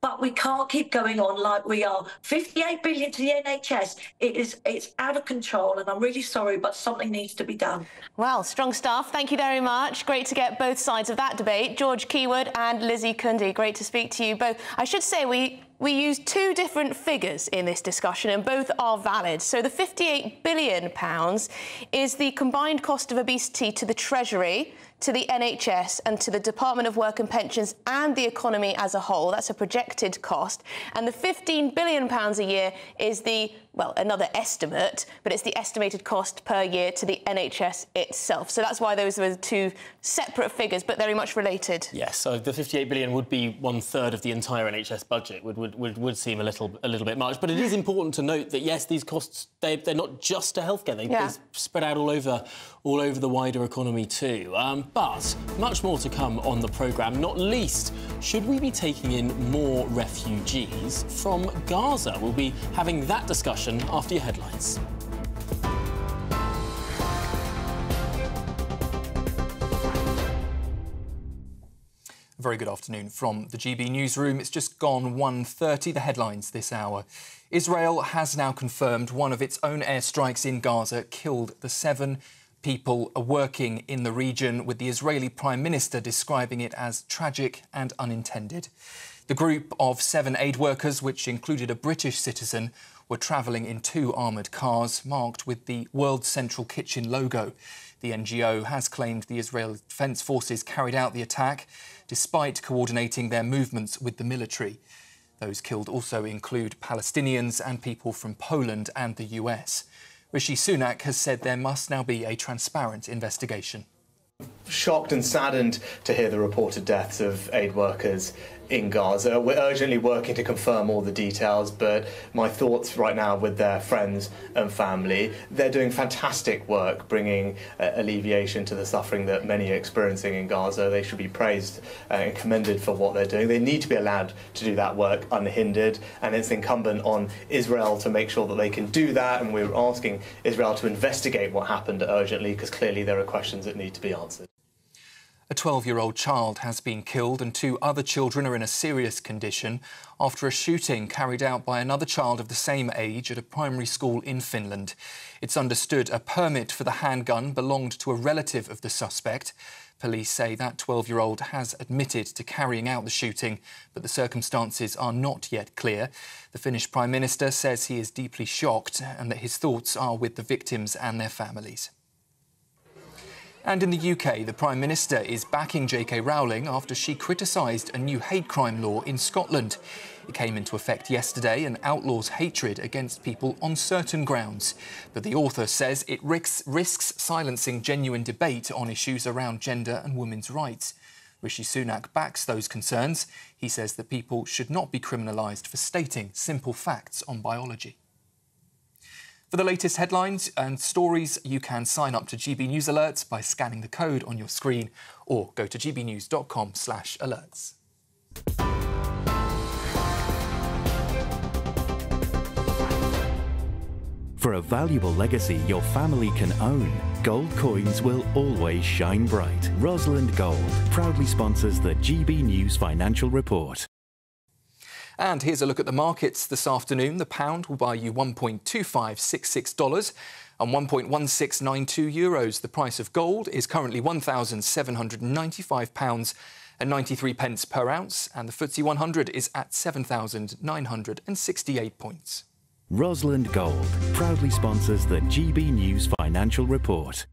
Speaker 59: but we can't keep going on like we are. 58 billion to the NHS. It is it's out of control, and I'm really sorry, but something needs to be done.
Speaker 14: Well, strong stuff. Thank you very much. Great to get both sides of that debate. George Keywood and Lizzie Cundy. Great to speak to you both. I should say we we use two different figures in this discussion and both are valid. So the 58 billion pounds is the combined cost of obesity to the Treasury to the NHS and to the Department of Work and Pensions and the economy as a whole. That's a projected cost. And the £15 billion a year is the, well, another estimate, but it's the estimated cost per year to the NHS itself. So that's why those were two separate figures, but very much related.
Speaker 13: Yes, so the 58 billion would be one third of the entire NHS budget, would, would, would, would seem a little, a little bit much. But it is important to note that, yes, these costs, they, they're not just to healthcare, they, yeah. they spread out all over, all over the wider economy too. Um, but much more to come on the programme, not least, should we be taking in more refugees from Gaza? We'll be having that discussion after your headlines.
Speaker 15: Very good afternoon from the GB newsroom. It's just gone 1.30, the headlines this hour. Israel has now confirmed one of its own airstrikes in Gaza killed the seven people are working in the region, with the Israeli Prime Minister describing it as tragic and unintended. The group of seven aid workers, which included a British citizen, were travelling in two armoured cars marked with the World Central Kitchen logo. The NGO has claimed the Israeli Defence Forces carried out the attack despite coordinating their movements with the military. Those killed also include Palestinians and people from Poland and the US. Rishi Sunak has said there must now be a transparent investigation.
Speaker 16: Shocked and saddened to hear the reported deaths of aid workers in Gaza. We're urgently working to confirm all the details, but my thoughts right now with their friends and family. They're doing fantastic work bringing uh, alleviation to the suffering that many are experiencing in Gaza. They should be praised uh, and commended for what they're doing. They need to be allowed to do that work unhindered, and it's incumbent on Israel to make sure that they can do that. And we're asking Israel to investigate what happened urgently because clearly there are questions that need to be answered.
Speaker 15: A 12 year old child has been killed and two other children are in a serious condition after a shooting carried out by another child of the same age at a primary school in Finland. It's understood a permit for the handgun belonged to a relative of the suspect. Police say that 12 year old has admitted to carrying out the shooting, but the circumstances are not yet clear. The Finnish Prime Minister says he is deeply shocked and that his thoughts are with the victims and their families. And in the UK, the Prime Minister is backing J.K. Rowling after she criticised a new hate crime law in Scotland. It came into effect yesterday and outlaws hatred against people on certain grounds. But the author says it risks, risks silencing genuine debate on issues around gender and women's rights. Rishi Sunak backs those concerns. He says that people should not be criminalised for stating simple facts on biology. For the latest headlines and stories, you can sign up to GB News Alerts by scanning the code on your screen or go to gbnews.com slash alerts.
Speaker 61: For a valuable legacy your family can own, gold coins will always shine bright. Rosalind Gold proudly sponsors the GB News Financial Report.
Speaker 15: And here's a look at the markets this afternoon. The pound will buy you $1.2566 and 1.1692 euros. The price of gold is currently £1,795 and 93 pence per ounce, and the FTSE 100 is at 7,968 points.
Speaker 61: Rosalind Gold proudly sponsors the GB News Financial Report.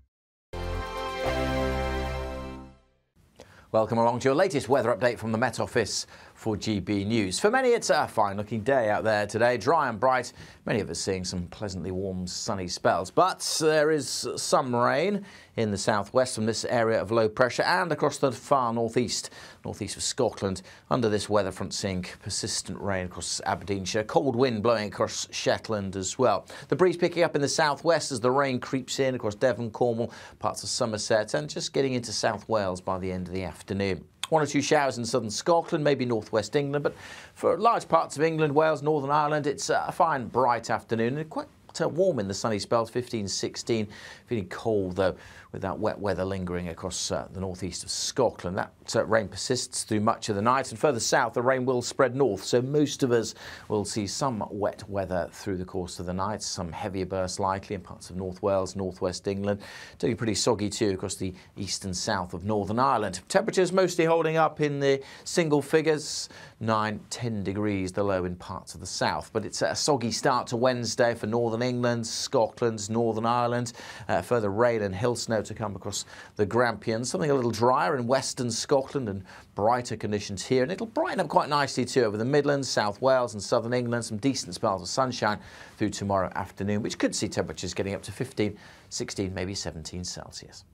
Speaker 35: Welcome along to your latest weather update from the Met Office for GB News. For many, it's a fine looking day out there today, dry and bright. Many of us seeing some pleasantly warm, sunny spells. But there is some rain in the southwest from this area of low pressure and across the far northeast, northeast of Scotland. Under this weather front, seeing persistent rain across Aberdeenshire, cold wind blowing across Shetland as well. The breeze picking up in the southwest as the rain creeps in across Devon, Cornwall, parts of Somerset, and just getting into South Wales by the end of the afternoon. One or two showers in southern Scotland, maybe northwest England, but for large parts of England, Wales, Northern Ireland, it's a fine, bright afternoon and quite uh, warm in the sunny spells, 15, 16, feeling cold though with that wet weather lingering across uh, the northeast of Scotland. That uh, rain persists through much of the night, and further south, the rain will spread north. So most of us will see some wet weather through the course of the night, some heavier bursts likely in parts of North Wales, northwest England. Doing pretty soggy too across the east and south of Northern Ireland. Temperatures mostly holding up in the single figures. 9, 10 degrees the low in parts of the south. But it's a soggy start to Wednesday for northern England, Scotland, Northern Ireland. Uh, further rain and hill snow to come across the Grampians. Something a little drier in western Scotland and brighter conditions here. And it'll brighten up quite nicely too over the Midlands, South Wales and southern England. Some decent spells of sunshine through tomorrow afternoon, which could see temperatures getting up to 15, 16, maybe 17 Celsius.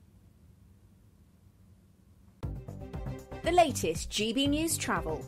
Speaker 62: The latest GB News travel.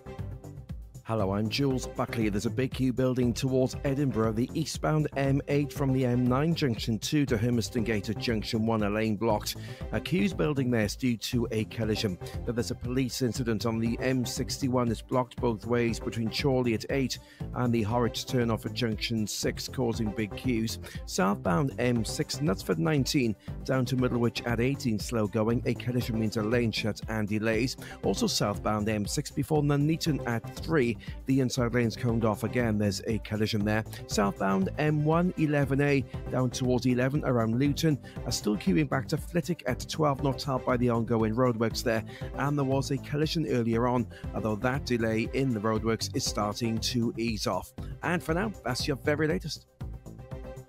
Speaker 63: Hello, I'm Jules Buckley. There's a big queue building towards Edinburgh, the eastbound M8 from the M9 junction 2 to Hermiston Gate at junction 1, a lane blocked. A queue's building there is due to a collision. But there's a police incident on the M61 that's blocked both ways between Chorley at 8 and the Horwich turnoff at junction 6, causing big queues. Southbound M6, Knutsford 19 down to Middlewich at 18, slow going. A collision means a lane shut and delays. Also southbound M6 before Nuneaton at 3 the inside lane's coned off again. There's a collision there. Southbound M1 11A down towards 11 around Luton are still queuing back to Flitwick at 12, not helped by the ongoing roadworks there. And there was a collision earlier on, although that delay in the roadworks is starting to ease off. And for now, that's your very latest.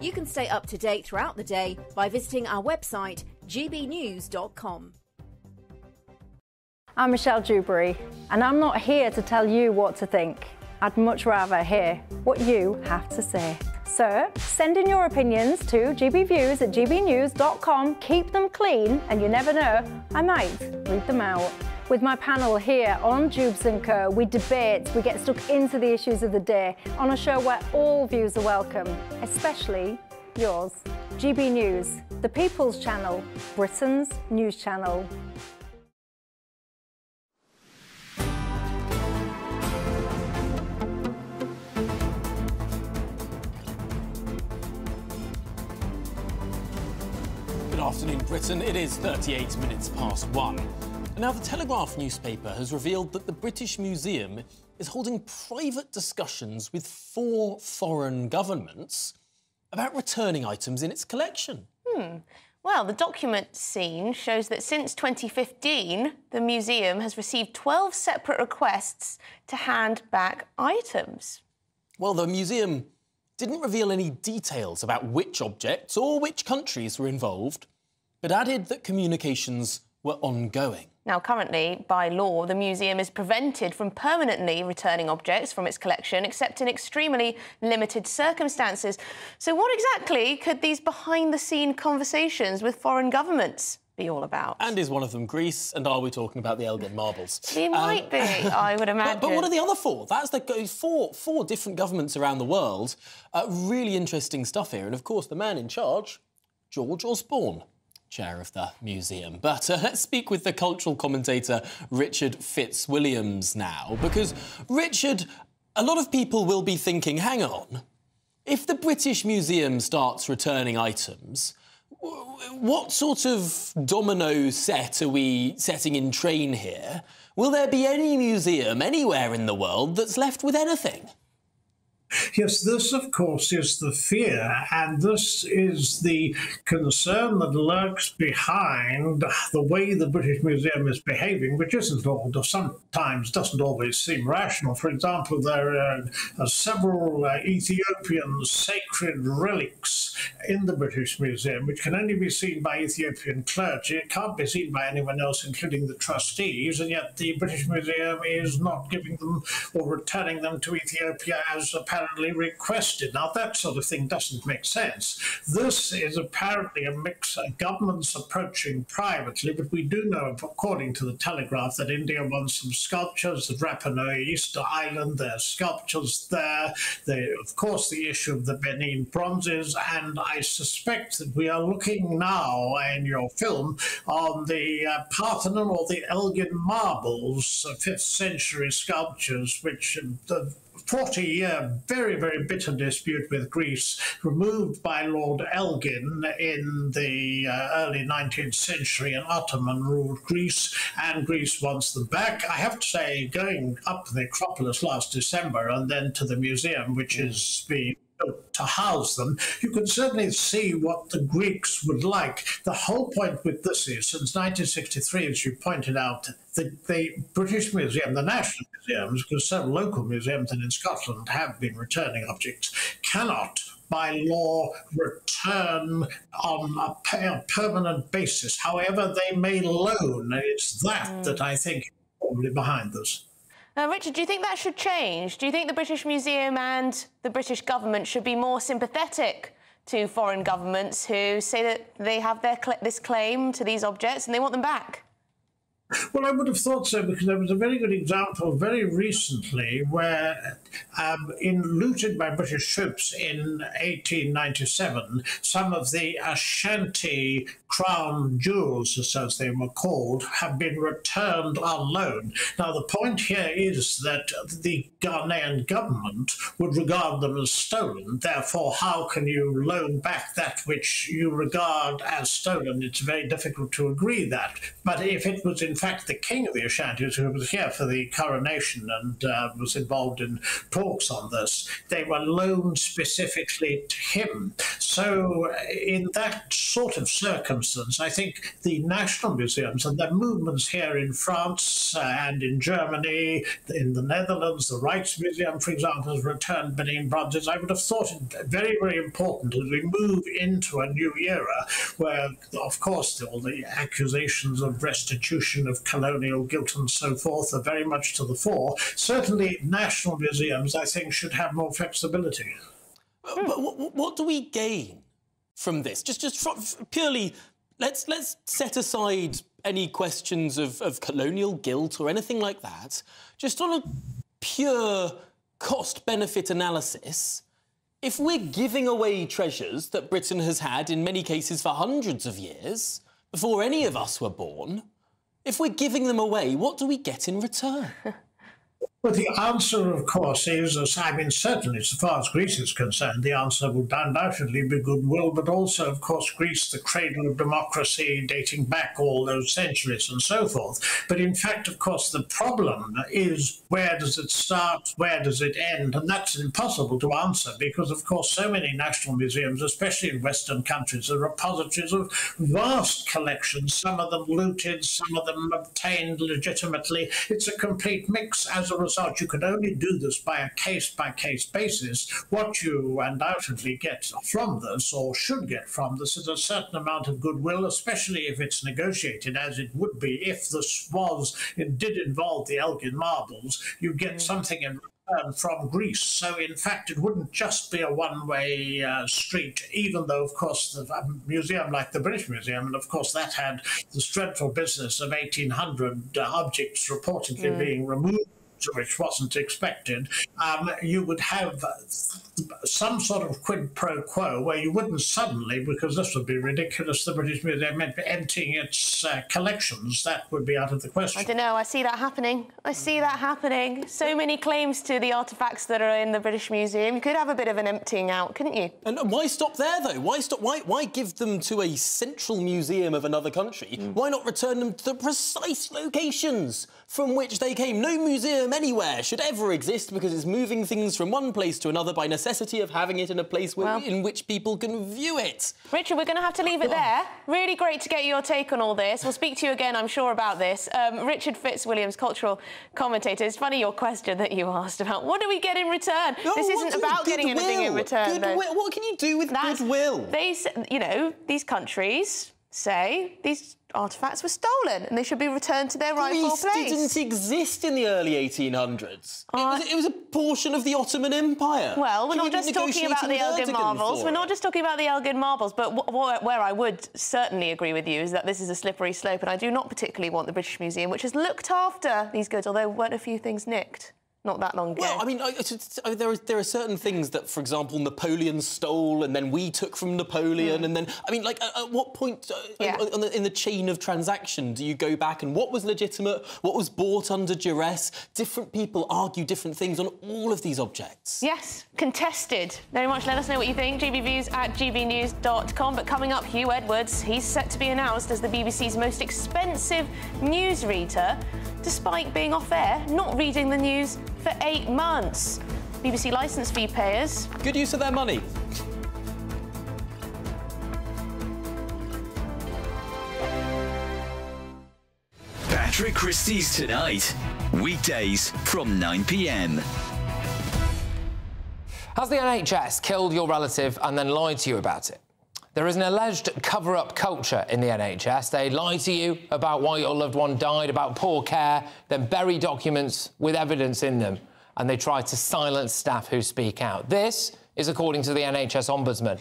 Speaker 62: You can stay up to date throughout the day by visiting our website gbnews.com.
Speaker 9: I'm Michelle Dewberry, and I'm not here to tell you what to think. I'd much rather hear what you have to say. So send in your opinions to gbviews at gbnews.com. Keep them clean, and you never know, I might read them out. With my panel here on Dewbs & Co, we debate, we get stuck into the issues of the day on a show where all views are welcome, especially yours. GB News, the People's Channel, Britain's news channel.
Speaker 13: Afternoon, Britain. It is 38 minutes past one. And now, the Telegraph newspaper has revealed that the British Museum is holding private discussions with four foreign governments about returning items in its collection.
Speaker 14: Hmm. Well, the document seen shows that since 2015, the museum has received 12 separate requests to hand back items.
Speaker 13: Well, the museum didn't reveal any details about which objects or which countries were involved, but added that communications were ongoing.
Speaker 14: Now, currently, by law, the museum is prevented from permanently returning objects from its collection, except in extremely limited circumstances. So, what exactly could these behind the scene conversations with foreign governments be all about?
Speaker 13: And is one of them Greece? And are we talking about the Elgin marbles?
Speaker 14: It might be, I would imagine. [LAUGHS]
Speaker 13: But, but, what are the other four? That's the four four different governments around the world. Uh, really interesting stuff here. And of course, the man in charge, George Osborne chair of the museum. But uh, let's speak with the cultural commentator Richard Fitzwilliams now, because Richard, a lot of people will be thinking, hang on, if the British Museum starts returning items, what sort of domino set are we setting in train here? Will there be any museum anywhere in the world that's left with anything?
Speaker 64: Yes, this, of course, is the fear, and this is the concern that lurks behind the way the British Museum is behaving, which isn't all, sometimes doesn't always seem rational. For example, there are, several uh, Ethiopian sacred relics in the British Museum, which can only be seen by Ethiopian clergy. It can't be seen by anyone else, including the trustees, and yet the British Museum is not giving them or returning them to Ethiopia as a apparently requested. Now, that sort of thing doesn't make sense. This is apparently a mix of governments approaching privately, but we do know, according to the Telegraph, that India wants some sculptures at Rapa Nui Easter Island. There are sculptures there. There, of course, the issue of the Benin bronzes, and I suspect that we are looking now in your film on the uh, Parthenon or the Elgin marbles, uh, 5th century sculptures, which uh, 40 year, very, very bitter dispute with Greece, removed by Lord Elgin in the uh, early 19th century, and Ottoman ruled Greece, and Greece wants them back. I have to say, going up the Acropolis last December and then to the museum, which is being to house them, you can certainly see what the Greeks would like. The whole point with this is, since 1963, as you pointed out, the, the British Museum, the national museums, because several local museums and in Scotland have been returning objects, cannot by law return on a, a permanent basis. However, they may loan. And it's that mm. that I think is probably behind this.
Speaker 14: Now, Richard, do you think that should change? Do you think the British Museum and the British government should be more sympathetic to foreign governments who say that they have their cl this claim to these objects and they want them back?
Speaker 64: Well, I would have thought so because there was a very good example very recently where, um, in looted by British troops in 1897, some of the Ashanti crown jewels, as they were called, have been returned on loan. Now, the point here is that the Ghanaian government would regard them as stolen. Therefore, how can you loan back that which you regard as stolen? It's very difficult to agree that. But if it was in fact the king of the Ashantis who was here for the coronation and uh, was involved in talks on this, they were loaned specifically to him. So, in that sort of circumstance, I think the national museums and their movements here in France uh, and in Germany, in the Netherlands, the Rijksmuseum, for example, has returned Benin bronzes. I would have thought it very, very important as we move into a new era where, of course, all the accusations of restitution of colonial guilt and so forth are very much to the fore. Certainly, national museums, I think, should have more flexibility.
Speaker 13: But what, what do we gain from this? Just, just purely, let's let's set aside any questions of, of colonial guilt or anything like that. Just on a pure cost-benefit analysis, if we're giving away treasures that Britain has had in many cases for hundreds of years before any of us were born, if we're giving them away, what do we get in return? [LAUGHS]
Speaker 64: Well, the answer, of course, is, as I mean, certainly as far as Greece is concerned, the answer would undoubtedly be goodwill, but also, of course, Greece, the cradle of democracy dating back all those centuries and so forth. But in fact, of course, the problem is where does it start, where does it end? And that's impossible to answer because, of course, so many national museums, especially in Western countries, are repositories of vast collections, some of them looted, some of them obtained legitimately. It's a complete mix as a result you can only do this by a case by case basis. What you undoubtedly get from this, or should get from this, is a certain amount of goodwill, especially if it's negotiated, as it would be if this was, it did involve the Elgin marbles. You get something in return from Greece. So, in fact, it wouldn't just be a one way uh, street, even though, of course, the museum like the British Museum, and of course, that had this dreadful business of 1,800 uh, objects reportedly
Speaker 65: Mm.
Speaker 64: being removed which wasn't expected, um, you would have some sort of quid pro quo where you wouldn't suddenly, because this would be ridiculous, the British Museum meant emptying its uh, collections. That would be out of the question.
Speaker 14: I don't know. I see that happening. I see that happening. So many claims to the artefacts that are in the British Museum. You could have a bit of an emptying out, couldn't you?
Speaker 13: And why stop there, though? Why stop? Why why give them to a central museum of another country? Why not return them to the precise locations from which they came? No museum anywhere should ever exist because it's moving things from one place to another by necessity of having it in a place where, in which people can view it.
Speaker 14: Richard, we're going to have to leave it there. Really great to get your take on all this. We'll speak to you again, I'm sure, about this. Um, Richard Fitzwilliams, cultural commentator. It's funny your question that you asked about what do we get in return?
Speaker 13: No,
Speaker 14: this isn't about getting anything in return.
Speaker 13: Goodwill. What can you do with
Speaker 14: That's-
Speaker 13: goodwill?
Speaker 14: They, you know, these countries say these artefacts were stolen and they should be returned to their rightful
Speaker 13: Greece
Speaker 14: place.
Speaker 13: didn't exist in the early 1800s. It uh, was, it was a portion of the Ottoman Empire.
Speaker 14: Well, we're not just talking about the Elgin marbles. We're
Speaker 13: it?
Speaker 14: not just talking about the Elgin marbles. But wh- wh- where I would certainly agree with you is that this is a slippery slope, and I do not particularly want the British Museum, which has looked after these goods, although weren't a few things nicked. Not that long ago.
Speaker 13: Well, I mean, I, I, there, are, there are certain things that, for example, Napoleon stole and then we took from Napoleon.
Speaker 14: Mm.
Speaker 13: And then, I mean, like, at, at what point uh,
Speaker 14: Yeah.
Speaker 13: on the, in the chain of transaction do you go back and what was legitimate, what was bought under duress? Different people argue different things on all of these objects.
Speaker 14: Yes, contested. Very much let us know what you think. gbviews at gbnews.com. But coming up, Huw Edwards. He's set to be announced as the BBC's most expensive newsreader, despite being off air, not reading the news for eight months. BBC licence fee payers.
Speaker 13: Good use of their money.
Speaker 65: Patrick Christie's Tonight. Weekdays from 9 pm.
Speaker 66: Has the NHS killed your relative and then lied to you about it? There is an alleged cover up culture in the NHS. They lie to you about why your loved one died, about poor care, then bury documents with evidence in them, and they try to silence staff who speak out. This is according to the NHS Ombudsman.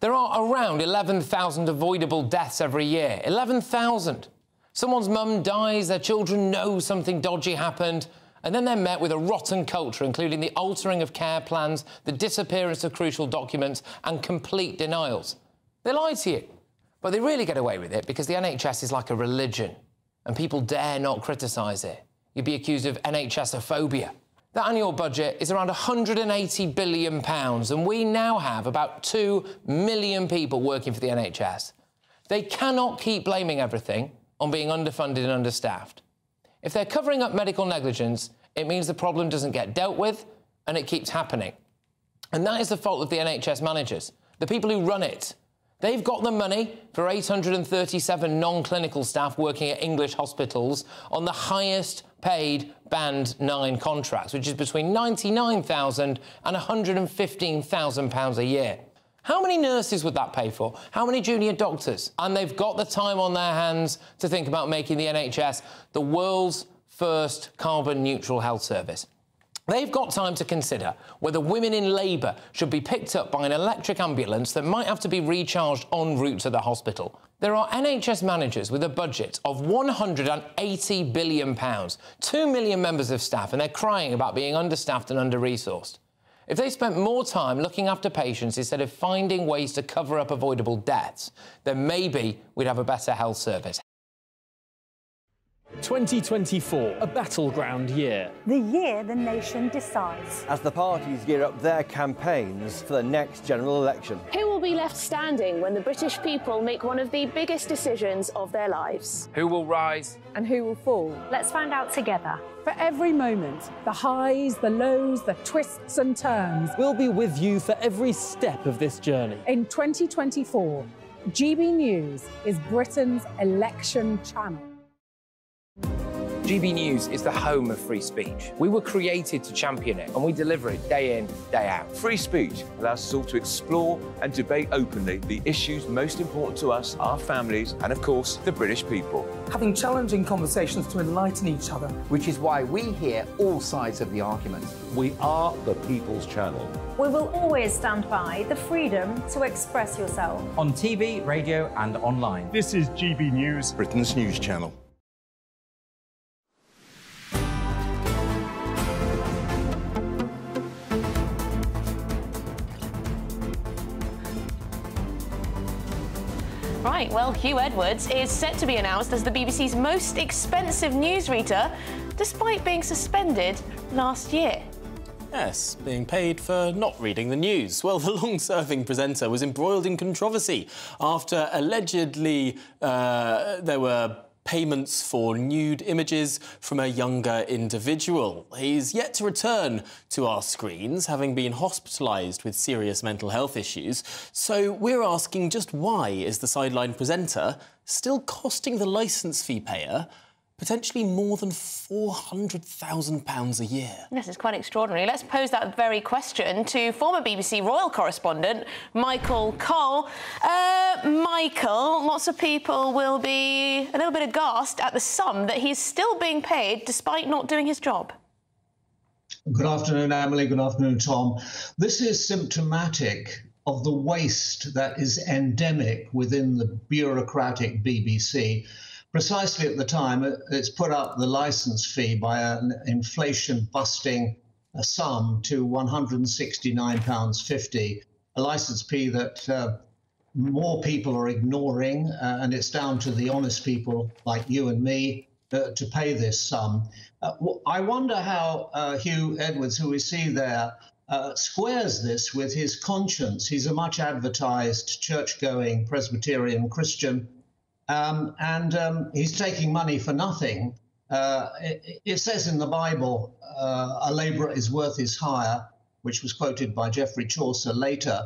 Speaker 66: There are around 11,000 avoidable deaths every year. 11,000. Someone's mum dies, their children know something dodgy happened, and then they're met with a rotten culture, including the altering of care plans, the disappearance of crucial documents, and complete denials. They lie to you, but they really get away with it because the NHS is like a religion, and people dare not criticise it. You'd be accused of NHSophobia. That annual budget is around £180 billion, and we now have about 2 million people working for the NHS. They cannot keep blaming everything on being underfunded and understaffed. If they're covering up medical negligence, it means the problem doesn't get dealt with and it keeps happening. And that is the fault of the NHS managers, the people who run it. They've got the money for 837 non clinical staff working at English hospitals on the highest paid Band 9 contracts, which is between £99,000 and £115,000 a year. How many nurses would that pay for? How many junior doctors? And they've got the time on their hands to think about making the NHS the world's first carbon neutral health service. They've got time to consider whether women in labour should be picked up by an electric ambulance that might have to be recharged en route to the hospital. There are NHS managers with a budget of £180 billion, 2 million members of staff, and they're crying about being understaffed and under resourced. If they spent more time looking after patients instead of finding ways to cover up avoidable deaths, then maybe we'd have a better health service.
Speaker 58: 2024, a battleground year.
Speaker 67: The year the nation decides.
Speaker 68: As the parties gear up their campaigns for the next general election.
Speaker 14: Who will be left standing when the British people make one of the biggest decisions of their lives?
Speaker 69: Who will rise?
Speaker 67: And who will fall? Let's find out together. For every moment, the highs, the lows, the twists and turns.
Speaker 58: We'll be with you for every step of this journey.
Speaker 67: In 2024, GB News is Britain's election channel.
Speaker 69: GB News is the home of free speech. We were created to champion it, and we deliver it day in, day out.
Speaker 70: Free speech allows us all to explore and debate openly the issues most important to us, our families, and of course, the British people.
Speaker 71: Having challenging conversations to enlighten each other.
Speaker 72: Which is why we hear all sides of the argument.
Speaker 73: We are the People's Channel.
Speaker 74: We will always stand by the freedom to express yourself.
Speaker 46: On TV, radio, and online.
Speaker 73: This is GB News,
Speaker 75: Britain's news channel.
Speaker 14: Well, Huw Edwards is set to be announced as the BBC's most expensive newsreader, despite being suspended last year.
Speaker 13: Yes, being paid for not reading the news. Well, the long serving presenter was embroiled in controversy after allegedly uh, there were payments for nude images from a younger individual. He's yet to return to our screens, having been hospitalised with serious mental health issues. So we're asking just why is the sideline presenter still costing the licence fee payer potentially more than £400,000 a year.
Speaker 14: This is quite extraordinary. Let's pose that very question to former BBC royal correspondent Michael Cole. Uh, Michael, lots of people will be a little bit aghast at the sum that he's still being paid despite not doing his job.
Speaker 76: Good afternoon, Emily. Good afternoon, Tom. This is symptomatic of the waste that is endemic within the bureaucratic BBC precisely at the time it's put up the license fee by an inflation busting sum to £169.50, a license fee that uh, more people are ignoring, uh, and it's down to the honest people like you and me uh, to pay this sum. Uh, I wonder how uh, Huw Edwards, who we see there, uh, squares this with his conscience. He's a much advertised church going Presbyterian Christian, um, and um, he's taking money for nothing. Uh, it, it, says in the Bible, uh, a labourer is worth his hire, which was quoted by Geoffrey Chaucer later.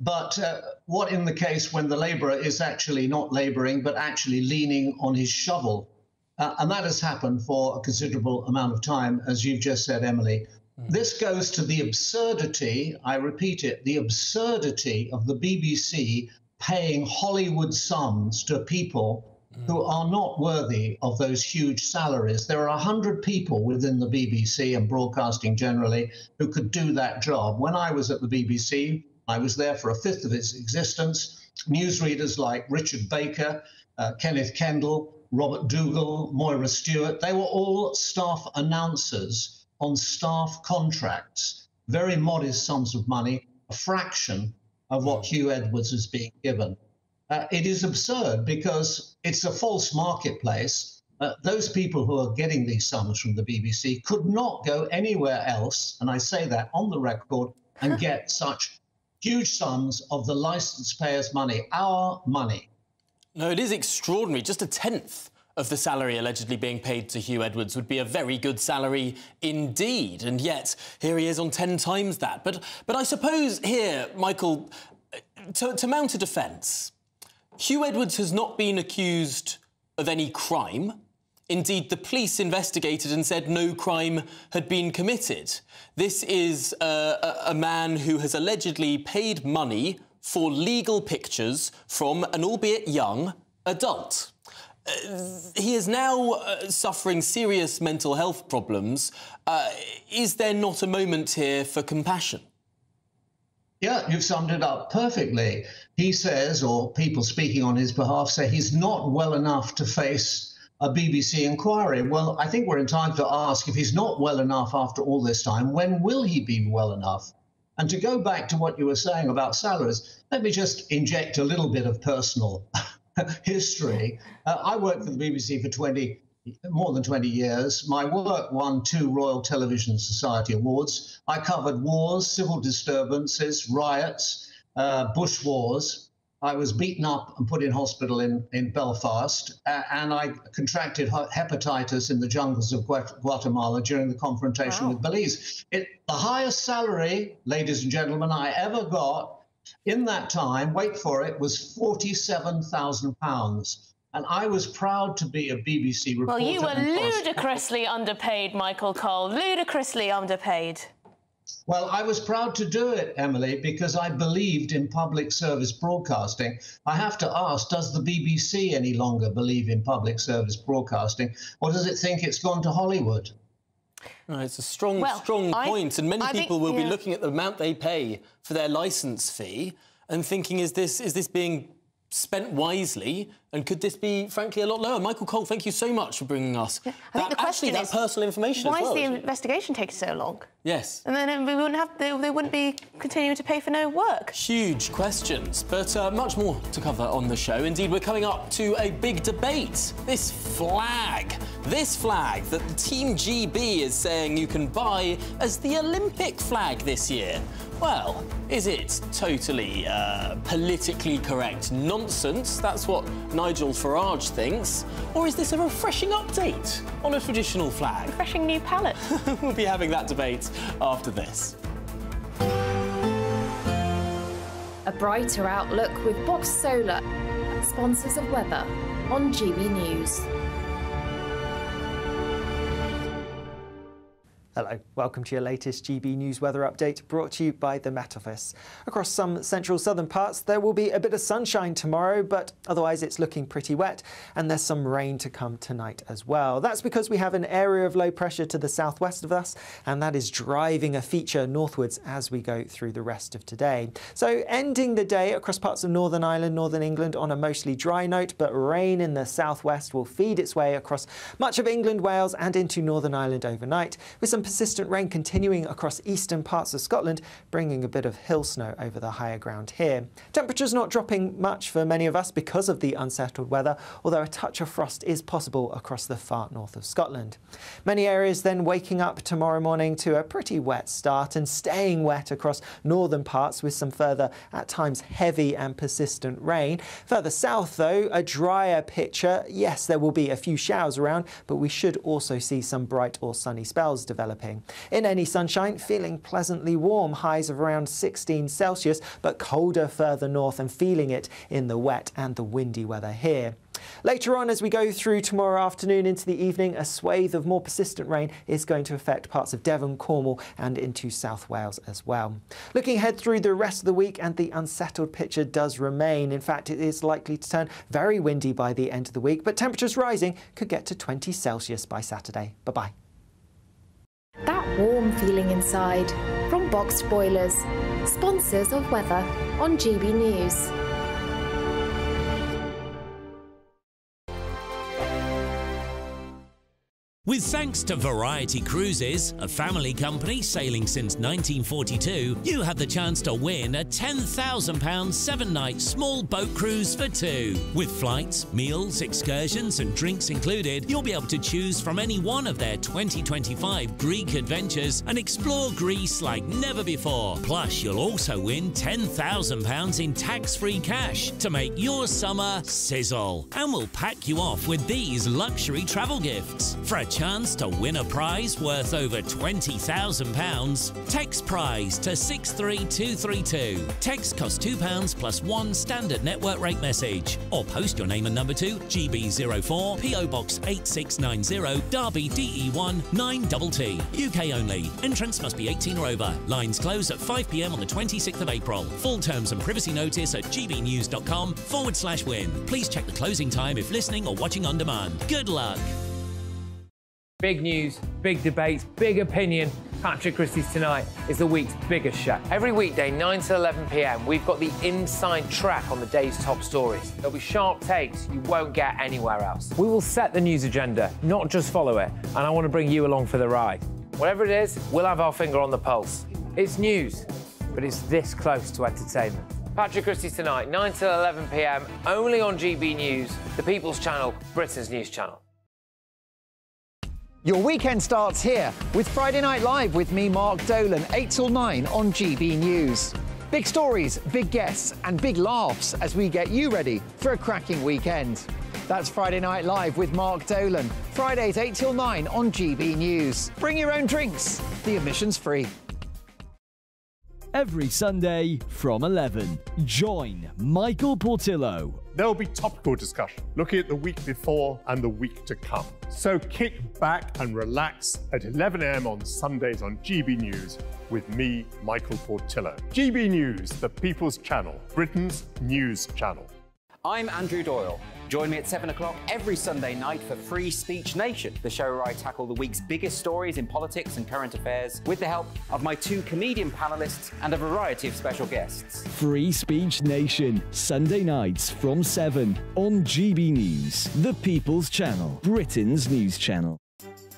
Speaker 76: But uh, what in the case when the labourer is actually not labouring, but actually leaning on his shovel? Uh, and that has happened for a considerable amount of time, as you've just said, Emily. This goes to the absurdity, I repeat it, the absurdity of the BBC paying Hollywood sums to people who are not worthy of those huge salaries. There are 100 people within the BBC and broadcasting generally who could do that job. When I was at the BBC, I was there for a fifth of its existence. Newsreaders like Richard Baker, uh, Kenneth Kendall, Robert Dougall, Moira Stewart, they were all staff announcers on staff contracts, very modest sums of money, a fraction of what Huw Edwards is being given. Uh, it is absurd because it's a false marketplace. Uh, those people who are getting these sums from the BBC could not go anywhere else, and I say that on the record, and [LAUGHS] get such huge sums of the license payers' money, our money.
Speaker 13: No, it is extraordinary. Just a tenth of the salary allegedly being paid to Huw Edwards would be a very good salary indeed. And yet, here he is on 10 times that. But, but I suppose here, Michael, uh, to, to mount a defence, Huw Edwards has not been accused of any crime. Indeed, the police investigated and said no crime had been committed. This is uh, a, a man who has allegedly paid money for legal pictures from an albeit young adult. He is now uh, suffering serious mental health problems. Uh, is there not a moment here for compassion?
Speaker 76: Yeah, you've summed it up perfectly. He says, or people speaking on his behalf say, he's not well enough to face a BBC inquiry. Well, I think we're entitled to ask if he's not well enough after all this time, when will he be well enough? And to go back to what you were saying about salaries, let me just inject a little bit of personal [LAUGHS] history. Uh, I worked for the BBC for 20, more than 20 years. My work won two Royal Television Society awards. I covered wars, civil disturbances, riots, uh, bush wars. I was beaten up and put in hospital in, in Belfast, uh, and I contracted hepatitis in the jungles of Guatemala during the confrontation wow. with Belize. It, the highest salary, ladies and gentlemen, I ever got in that time, wait for it, was £47,000. And I was proud to be a BBC reporter.
Speaker 14: Well, you were ludicrously underpaid, Michael Cole. Ludicrously underpaid.
Speaker 76: Well, I was proud to do it, Emily, because I believed in public service broadcasting. I have to ask does the BBC any longer believe in public service broadcasting, or does it think it's gone to Hollywood?
Speaker 13: No, it's a strong, well, strong I, point, and many I people think, will yeah. be looking at the amount they pay for their licence fee and thinking, is this is this being spent wisely, and could this be, frankly, a lot lower? Michael Cole, thank you so much for bringing us
Speaker 14: yeah, I that, think the question
Speaker 13: actually,
Speaker 14: is,
Speaker 13: that personal information.
Speaker 14: Why
Speaker 13: well,
Speaker 14: is the investigation taking so long?
Speaker 13: Yes.
Speaker 14: And then we wouldn't have they, they wouldn't be continuing to pay for no work.
Speaker 13: Huge questions, but uh, much more to cover on the show. Indeed, we're coming up to a big debate. This flag, this flag that Team GB is saying you can buy as the Olympic flag this year. Well, is it totally uh, politically correct nonsense? That's what Nigel Farage thinks. Or is this a refreshing update on a traditional flag?
Speaker 14: Refreshing new palette. [LAUGHS]
Speaker 13: we'll be having that debate after this.
Speaker 77: A brighter outlook with BOXT Solar, sponsors of weather on GB News.
Speaker 43: Hello, welcome to your latest GB News weather update brought to you by the Met Office. Across some central southern parts, there will be a bit of sunshine tomorrow, but otherwise it's looking pretty wet, and there's some rain to come tonight as well. That's because we have an area of low pressure to the southwest of us, and that is driving a feature northwards as we go through the rest of today. So, ending the day across parts of Northern Ireland, Northern England on a mostly dry note, but rain in the southwest will feed its way across much of England, Wales, and into Northern Ireland overnight, with some persistent rain continuing across eastern parts of Scotland, bringing a bit of hill snow over the higher ground here. Temperatures not dropping much for many of us because of the unsettled weather, although a touch of frost is possible across the far north of Scotland. Many areas then waking up tomorrow morning to a pretty wet start and staying wet across northern parts with some further, at times heavy and persistent rain. Further south, though, a drier picture. Yes, there will be a few showers around, but we should also see some bright or sunny spells developing. In any sunshine, feeling pleasantly warm, highs of around 16 Celsius, but colder further north and feeling it in the wet and the windy weather here. Later on, as we go through tomorrow afternoon into the evening, a swathe of more persistent rain is going to affect parts of Devon, Cornwall and into South Wales as well. Looking ahead through the rest of the week and the unsettled picture does remain. In fact, it is likely to turn very windy by the end of the week, but temperatures rising could get to 20 Celsius by Saturday. Bye-bye.
Speaker 77: That warm feeling inside from BOXT Boilers, sponsors of weather on GB News.
Speaker 1: With thanks to Variety Cruises, a family company sailing since 1942, you have the chance to win a £10,000 seven night small boat cruise for two. With flights, meals, excursions, and drinks included, you'll be able to choose from any one of their 2025 Greek adventures and explore Greece like never before. Plus, you'll also win £10,000 in tax free cash to make your summer sizzle. And we'll pack you off with these luxury travel gifts. For chance to win a prize worth over £20,000, text prize to 63232. Text costs £2 plus one standard network rate message. Or post your name and number to GB04 PO Box 8690 Derby DE1 9TT. UK only. Entrance must be 18 or over. Lines close at 5pm on the 26th of April. Full terms and privacy notice at gbnews.com forward slash win. Please check the closing time if listening or watching on demand. Good luck.
Speaker 66: Big news, big debates, big opinion. Patrick Christys Tonight is the week's biggest show. Every weekday, 9 to 11 pm, we've got the inside track on the day's top stories. There'll be sharp takes you won't get anywhere else. We will set the news agenda, not just follow it, and I want to bring you along for the ride. Whatever it is, we'll have our finger on the pulse. It's news, but it's this close to entertainment. Patrick Christys Tonight, 9 to 11 pm, only on GB News, the People's Channel, Britain's news channel.
Speaker 78: Your weekend starts here with Friday Night Live with me, Mark Dolan, 8 till 9 on GB News. Big stories, big guests, and big laughs as we get you ready for a cracking weekend. That's Friday Night Live with Mark Dolan. Fridays 8 till 9 on GB News. Bring your own drinks. The admission's free.
Speaker 2: Every Sunday from 11, join Michael Portillo.
Speaker 3: There'll be topical discussion, looking at the week before and the week to come. So kick back and relax at 11am on Sundays on GB News with me, Michael Portillo. GB News, the People's Channel, Britain's news channel.
Speaker 79: I'm Andrew Doyle. Join me at 7 o'clock every Sunday night for Free Speech Nation, the show where I tackle the week's biggest stories in politics and current affairs with the help of my two comedian panelists and a variety of special guests.
Speaker 2: Free Speech Nation, Sunday nights from 7 on GB News, the People's Channel, Britain's news channel.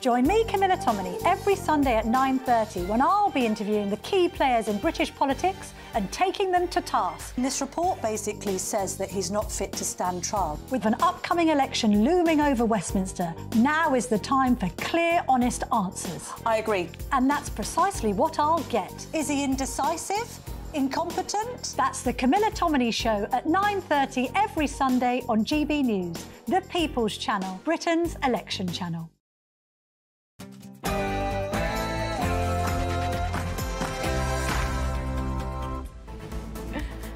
Speaker 11: Join me, Camilla Tominey, every Sunday at 9.30 when I'll be interviewing the key players in British politics and taking them to task.
Speaker 55: This report basically says that he's not fit to stand trial.
Speaker 11: With an upcoming election looming over Westminster, now is the time for clear, honest answers.
Speaker 55: I agree.
Speaker 11: And that's precisely what I'll get.
Speaker 55: Is he indecisive? Incompetent?
Speaker 11: That's the Camilla Tominey Show at 9.30 every Sunday on GB News, the People's Channel, Britain's election channel.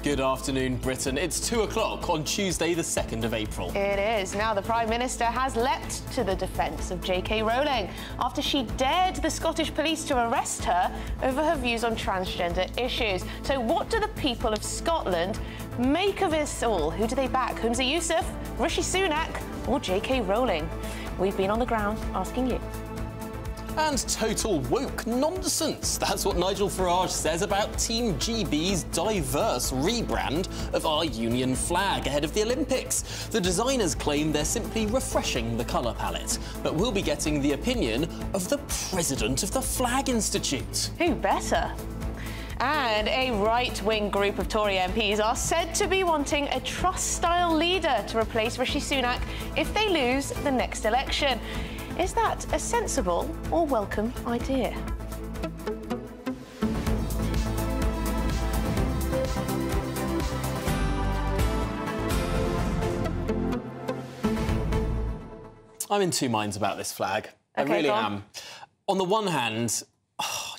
Speaker 13: Good afternoon, Britain. It's two o'clock on Tuesday, the 2nd of April.
Speaker 14: It is. Now, the Prime Minister has leapt to the defence of J.K. Rowling after she dared the Scottish police to arrest her over her views on transgender issues. So, what do the people of Scotland make of this all? Who do they back? Humza Yousaf, Rishi Sunak, or J.K. Rowling? We've been on the ground asking you.
Speaker 13: And total woke nonsense. That's what Nigel Farage says about Team GB's diverse rebrand of our union flag ahead of the Olympics. The designers claim they're simply refreshing the colour palette, but we'll be getting the opinion of the president of the Flag Institute.
Speaker 14: Who better? And a right wing group of Tory MPs are said to be wanting a Truss style leader to replace Rishi Sunak if they lose the next election. Is that a sensible or welcome idea?
Speaker 13: I'm in two minds about this flag. I really am. On the one hand,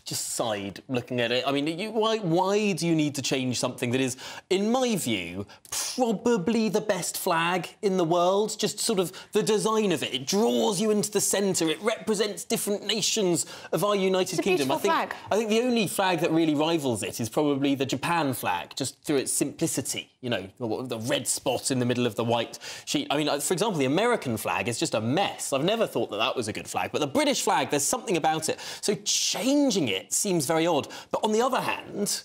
Speaker 13: just sighed looking at it. I mean, you, why, why do you need to change something that is, in my view, probably the best flag in the world? Just sort of the design of it. It draws you into the centre. It represents different nations of our United Kingdom. I think,
Speaker 14: flag.
Speaker 13: I think the only flag that really rivals it is probably the Japan flag, just through its simplicity. You know, the, red spot in the middle of the white sheet. I mean, uh, for example, the American flag is just a mess. I've never thought that that was a good flag, but the British flag, there's something about it. So changing it seems very odd. But on the other hand,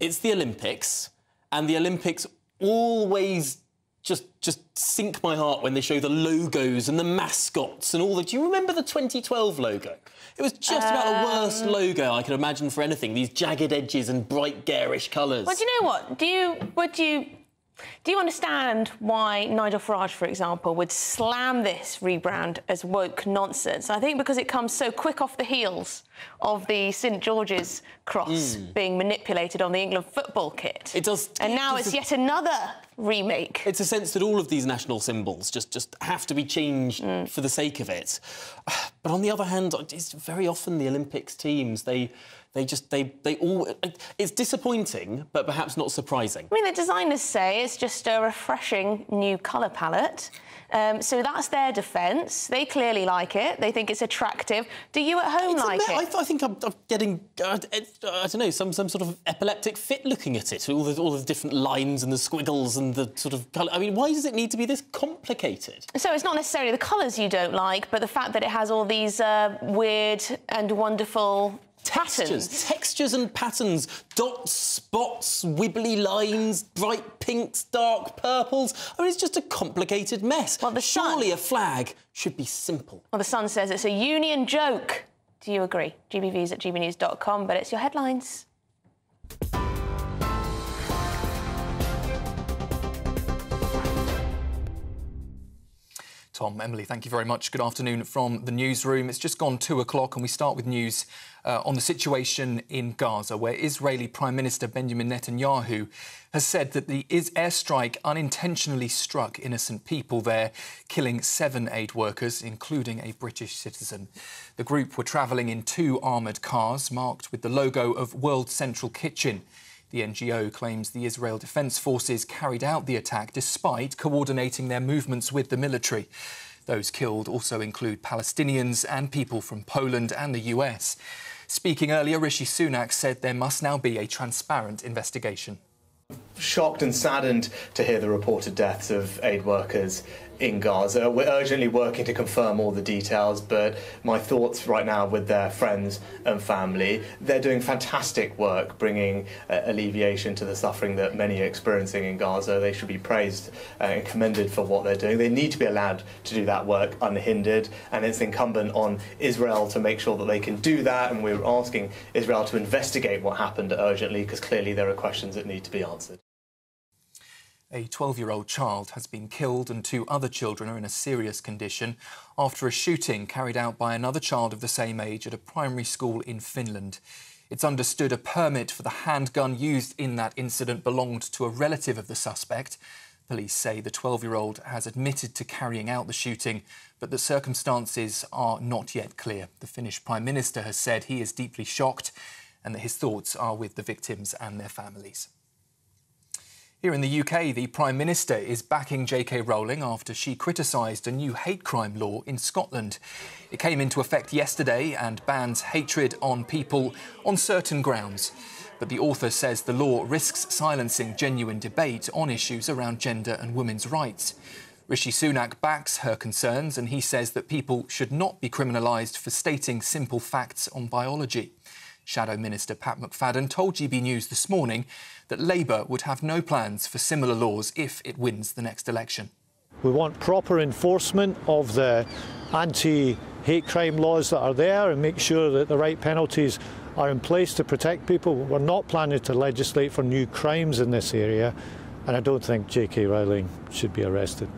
Speaker 13: it's the Olympics, and the Olympics always just just sink my heart when they show the logos and the mascots and all the. Do you remember the 2012 logo? It was just about the worst
Speaker 14: Um,
Speaker 13: logo I could imagine for anything. These jagged edges and bright garish colours.
Speaker 14: Well, do you know what? Do you would you do you understand why Nigel Farage, for example, would slam this rebrand as woke nonsense? I think because it comes so quick off the heels of the St George's cross
Speaker 13: Mm.
Speaker 14: being manipulated on the England football kit.
Speaker 13: It does.
Speaker 14: And now
Speaker 13: does
Speaker 14: it's yet another remake.
Speaker 13: It's a sense that all of these national symbols just, just have to be changed
Speaker 14: Mm.
Speaker 13: for the sake of it. [SIGHS] But on the other hand, it's very often the Olympics teams, they, they just, they, they all, it's disappointing, but perhaps not surprising.
Speaker 14: I mean, the designers say it's just a refreshing new colour palette. Um, so that's their defence. They clearly like it. They think it's attractive. Do you at home
Speaker 13: It's
Speaker 14: like it?
Speaker 13: I, I think I'm, I'm getting, uh, uh, I don't know, some, some sort of epileptic fit looking at it. All the, all the different lines and the squiggles and the sort of colour. I mean, why does it need to be this complicated?
Speaker 14: So it's not necessarily the colours you don't like, but the fact that it has all these uh, weird and wonderful patterns.
Speaker 13: textures and patterns, dots, spots, wibbly lines, bright pinks, dark purples. I mean, it's just a complicated mess. Well, the Surely a flag should be simple.
Speaker 14: Well, the Sun says it's a union joke. Do you agree? gbviews at gbnews.com, but it's your headlines.
Speaker 15: Tom, Emily, thank you very much. Good afternoon from the newsroom. It's just gone two o'clock, and we start with news uh, on the situation in Gaza, where Israeli Prime Minister Benjamin Netanyahu has said that the airstrike unintentionally struck innocent people there, killing seven aid workers, including a British citizen. The group were travelling in two armoured cars marked with the logo of World Central Kitchen. The NGO claims the Israel Defense Forces carried out the attack despite coordinating their movements with the military. Those killed also include Palestinians and people from Poland and the US. Speaking earlier, Rishi Sunak said there must now be a transparent investigation.
Speaker 16: Shocked and saddened to hear the reported deaths of aid workers in Gaza. We're urgently working to confirm all the details, but my thoughts right now with their friends and family. They're doing fantastic work bringing uh, alleviation to the suffering that many are experiencing in Gaza. They should be praised uh, and commended for what they're doing. They need to be allowed to do that work unhindered, and it's incumbent on Israel to make sure that they can do that. And we're asking Israel to investigate what happened urgently, because clearly there are questions that need to be answered.
Speaker 15: A 12 year old child has been killed and two other children are in a serious condition after a shooting carried out by another child of the same age at a primary school in Finland. It's understood a permit for the handgun used in that incident belonged to a relative of the suspect. Police say the 12 year old has admitted to carrying out the shooting, but the circumstances are not yet clear. The Finnish Prime Minister has said he is deeply shocked and that his thoughts are with the victims and their families. Here in the UK, the Prime Minister is backing J.K. Rowling after she criticised a new hate crime law in Scotland. It came into effect yesterday and bans hatred on people on certain grounds. But the author says the law risks silencing genuine debate on issues around gender and women's rights. Rishi Sunak backs her concerns and he says that people should not be criminalised for stating simple facts on biology. Shadow Minister Pat McFadden told GB News this morning that Labour would have no plans for similar laws if it wins the next election.
Speaker 17: We want proper enforcement of the anti hate crime laws that are there and make sure that the right penalties are in place to protect people. We're not planning to legislate for new crimes in this area, and I don't think J.K. Rowling should be arrested.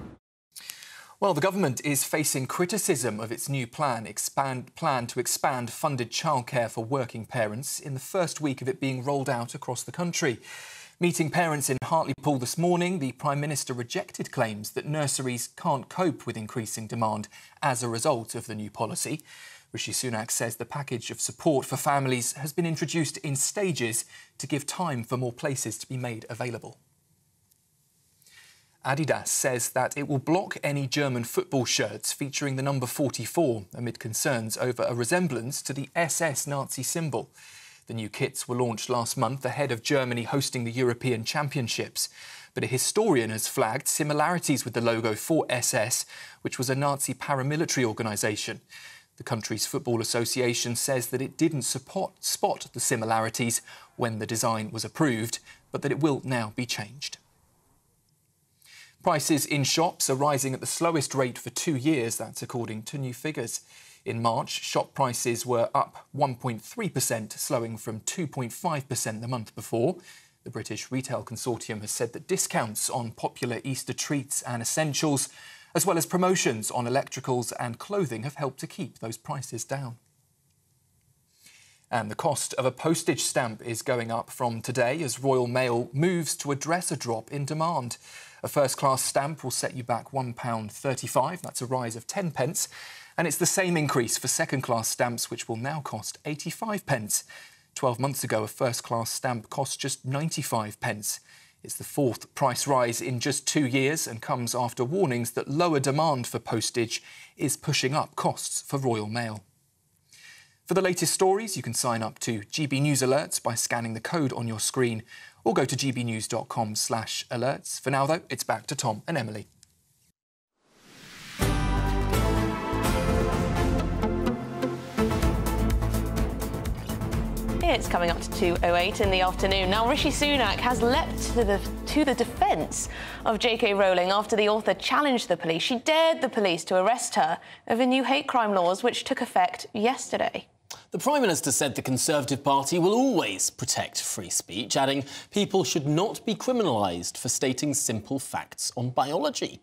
Speaker 15: Well, the government is facing criticism of its new plan, expand, plan to expand funded childcare for working parents in the first week of it being rolled out across the country. Meeting parents in Hartlepool this morning, the Prime Minister rejected claims that nurseries can't cope with increasing demand as a result of the new policy. Rishi Sunak says the package of support for families has been introduced in stages to give time for more places to be made available. Adidas says that it will block any German football shirts featuring the number 44 amid concerns over a resemblance to the SS Nazi symbol. The new kits were launched last month ahead of Germany hosting the European Championships. But a historian has flagged similarities with the logo for SS, which was a Nazi paramilitary organisation. The country's football association says that it didn't support, spot the similarities when the design was approved, but that it will now be changed. Prices in shops are rising at the slowest rate for two years, that's according to new figures. In March, shop prices were up 1.3%, slowing from 2.5% the month before. The British Retail Consortium has said that discounts on popular Easter treats and essentials, as well as promotions on electricals and clothing, have helped to keep those prices down. And the cost of a postage stamp is going up from today as Royal Mail moves to address a drop in demand. A first class stamp will set you back £1.35. That's a rise of 10 pence. And it's the same increase for second class stamps, which will now cost 85 pence. 12 months ago, a first class stamp cost just 95 pence. It's the fourth price rise in just two years and comes after warnings that lower demand for postage is pushing up costs for Royal Mail. For the latest stories, you can sign up to GB News Alerts by scanning the code on your screen or go to gbnews.com slash alerts. For now, though, it's back to Tom and Emily.
Speaker 14: It's coming up to 2.08 in the afternoon. Now, Rishi Sunak has leapt to the, to the defence of J.K. Rowling after the author challenged the police. She dared the police to arrest her over new hate crime laws, which took effect yesterday.
Speaker 13: The Prime Minister said the Conservative Party will always protect free speech, adding people should not be criminalised for stating simple facts on biology.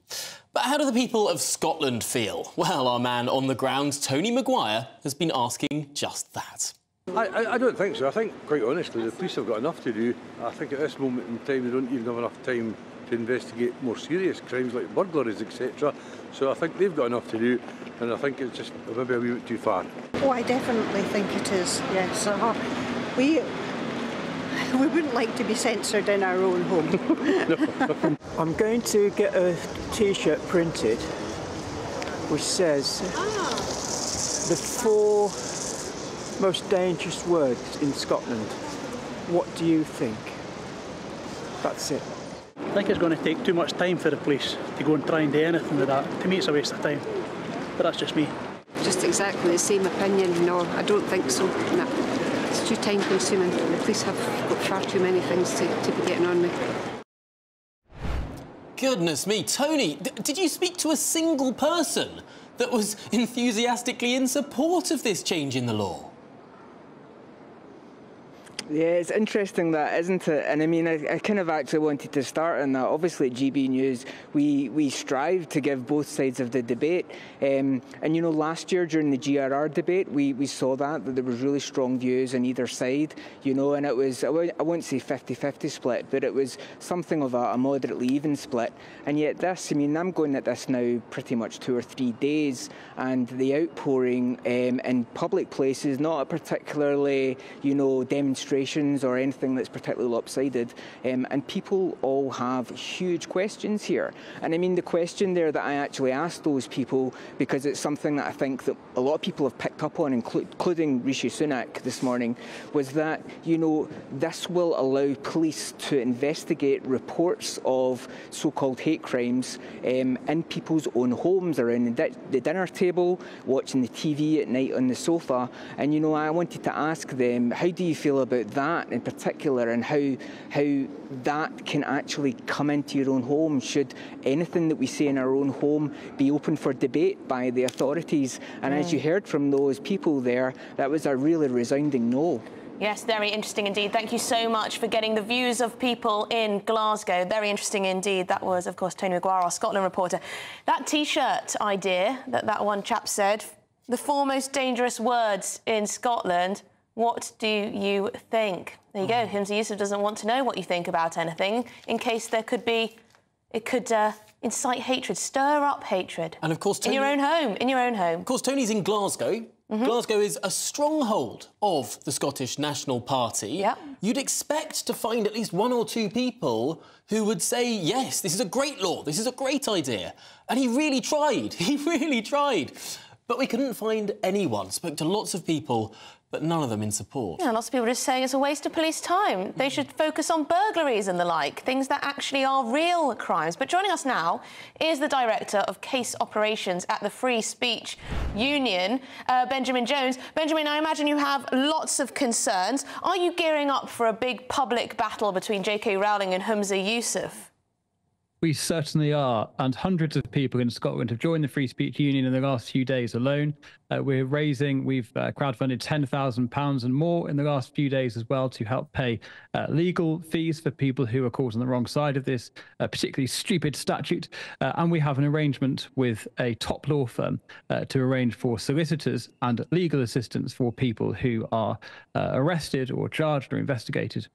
Speaker 13: But how do the people of Scotland feel? Well, our man on the ground, Tony McGuire, has been asking just that.
Speaker 80: I, I, I, don't think so. I think, quite honestly, the police have got enough to do. I think at this moment in time, they don't even have enough time to investigate more serious crimes like burglaries, etc. So I think they've got enough to do, and I think it's just maybe a wee bit too far.
Speaker 81: Oh, I definitely think it is. Yes, uh-huh. we [LAUGHS] we wouldn't like to be censored in our own home. [LAUGHS] [LAUGHS]
Speaker 82: I'm going to get a T-shirt printed which says ah. the four most dangerous words in Scotland. What do you think? That's it.
Speaker 83: I think it's going to take too much time for the police to go and try and do anything with that. To me, it's a waste of time. But that's just me.
Speaker 84: Just exactly the same opinion. No, I don't think so. No. It's too time consuming. The police have got far too many things to, to be getting on with.
Speaker 13: Goodness me. Tony, did you speak to a single person that was [LAUGHS] enthusiastically in support of this change in the law?
Speaker 19: Yeah, it's interesting that, isn't it? And I mean, I, I, kind of actually wanted to start on that. Obviously, at GB News, we, we strive to give both sides of the debate. Um, and, you know, last year during the GRR debate, we, we saw that, that there was really strong views on either side, you know, and it was, I w- I won't say 50-50 split, but it was something of a, a moderately even split. And yet this, I mean, I'm going at this now pretty much two or three days, and the outpouring um, in public places, not a particularly, you know, demonstration
Speaker 85: or anything that's particularly lopsided. Um, and people all have huge questions here. And I mean, the question there that I actually asked those people, because it's something that I think that a lot of people have picked up on, including Rishi Sunak this morning, was that, you know, this will allow police to investigate reports of so-called hate crimes um, in people's own homes, around the, the dinner table, watching the TV at night on the sofa. And, you know, I wanted to ask them, how do you feel about that in particular and how, how that can actually come into your own home? Should anything that we say in our own home be open for debate by the authorities? And mm. as you heard from those people there, that was a really resounding no.
Speaker 14: Yes, very interesting indeed. Thank you so much for getting the views of people in Glasgow. Very interesting indeed. That was, of course, Tony McGuire, our Scotland reporter. That T-shirt idea that that one chap said, the four most dangerous words in Scotland, what do you think? There you go. Mm. Yousaf doesn't want to know what you think about anything in case there could be... It could uh, incite hatred, stir up hatred.
Speaker 13: And of course, Tony...
Speaker 14: In your own home, in your own home.
Speaker 13: Of course, Tony's in Glasgow. Mm -hmm. Glasgow is a stronghold of the Scottish National Party.
Speaker 14: Yep.
Speaker 13: You'd expect to find at least one or two people who would say, yes, this is a great law, this is a great idea. And he really tried, [LAUGHS] he really tried. But we couldn't find anyone. Spoke to lots of people but none of them in support.
Speaker 14: Yeah, lots of people are just saying it's a waste of police time. They should focus on burglaries and the like, things that actually are real crimes. But joining us now is the Director of Case Operations at the Free Speech Union, uh, Benjamin Jones. Benjamin, I imagine you have lots of concerns. Are you gearing up for a big public battle between J.K. Rowling and Humza Yousaf?
Speaker 86: We certainly are. And hundreds of people in Scotland have joined the Free Speech Union in the last few days alone. Uh, we're raising, we've uh, crowdfunded £10,000 and more in the last few days as well to help pay uh, legal fees for people who are caught on the wrong side of this uh, particularly stupid statute. Uh, and we have an arrangement with a top law firm uh, to arrange for solicitors and legal assistance for people who are arrested or charged or investigated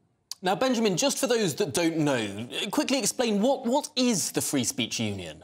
Speaker 13: now, Benjamin, just for those that don't know, quickly explain what, what is the Free Speech Union?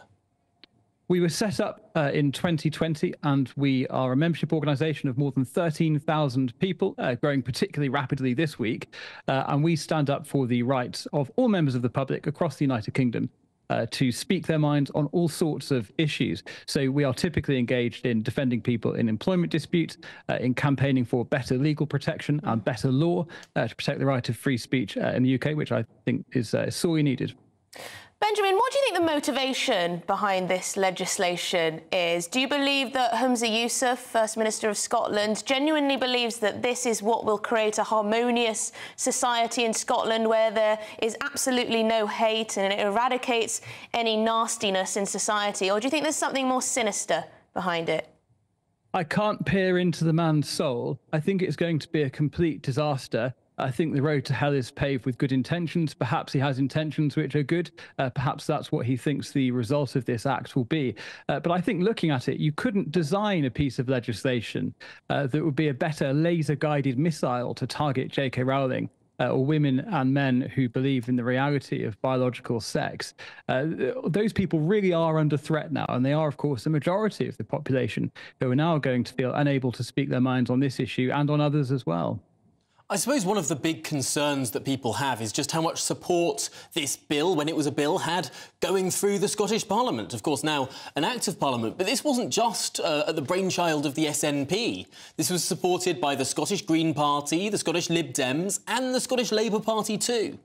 Speaker 86: We were set up uh, in 2020 and we are a membership organisation of more than 13,000 people, uh, growing particularly rapidly this week. Uh, and we stand up for the rights of all members of the public across the United Kingdom uh, to speak their minds on all sorts of issues. So we are typically engaged in defending people in employment disputes, uh, in campaigning for better legal protection and better law uh, to protect the right of free speech uh, in the UK, which I think is uh, sorely needed.
Speaker 14: Benjamin, what do you think the motivation behind this legislation is? Do you believe that Humza Yousaf, First Minister of Scotland, genuinely believes that this is what will create a harmonious society in Scotland where there is absolutely no hate and it eradicates any nastiness in society? Or do you think there's something more sinister behind it?
Speaker 86: I can't peer into the man's soul. I think it's going to be a complete disaster. I think the road to hell is paved with good intentions. Perhaps he has intentions which are good. Uh, perhaps that's what he thinks the result of this act will be. Uh, but I think looking at it, you couldn't design a piece of legislation uh, that would be a better laser guided missile to target J.K. Rowling. Uh, or women and men who believe in the reality of biological sex. Uh, those people really are under threat now, and they are, of course, the majority of the population who are now going to feel unable to speak their minds on this issue and on others as well.
Speaker 13: I suppose one of the big concerns that people have is just how much support this bill, when it was a bill, had going through the Scottish Parliament. Of course, now an Act of Parliament, but this wasn't just uh, the brainchild of the SNP. This was supported by the Scottish Green Party, the Scottish Lib Dems, and the Scottish Labour Party too.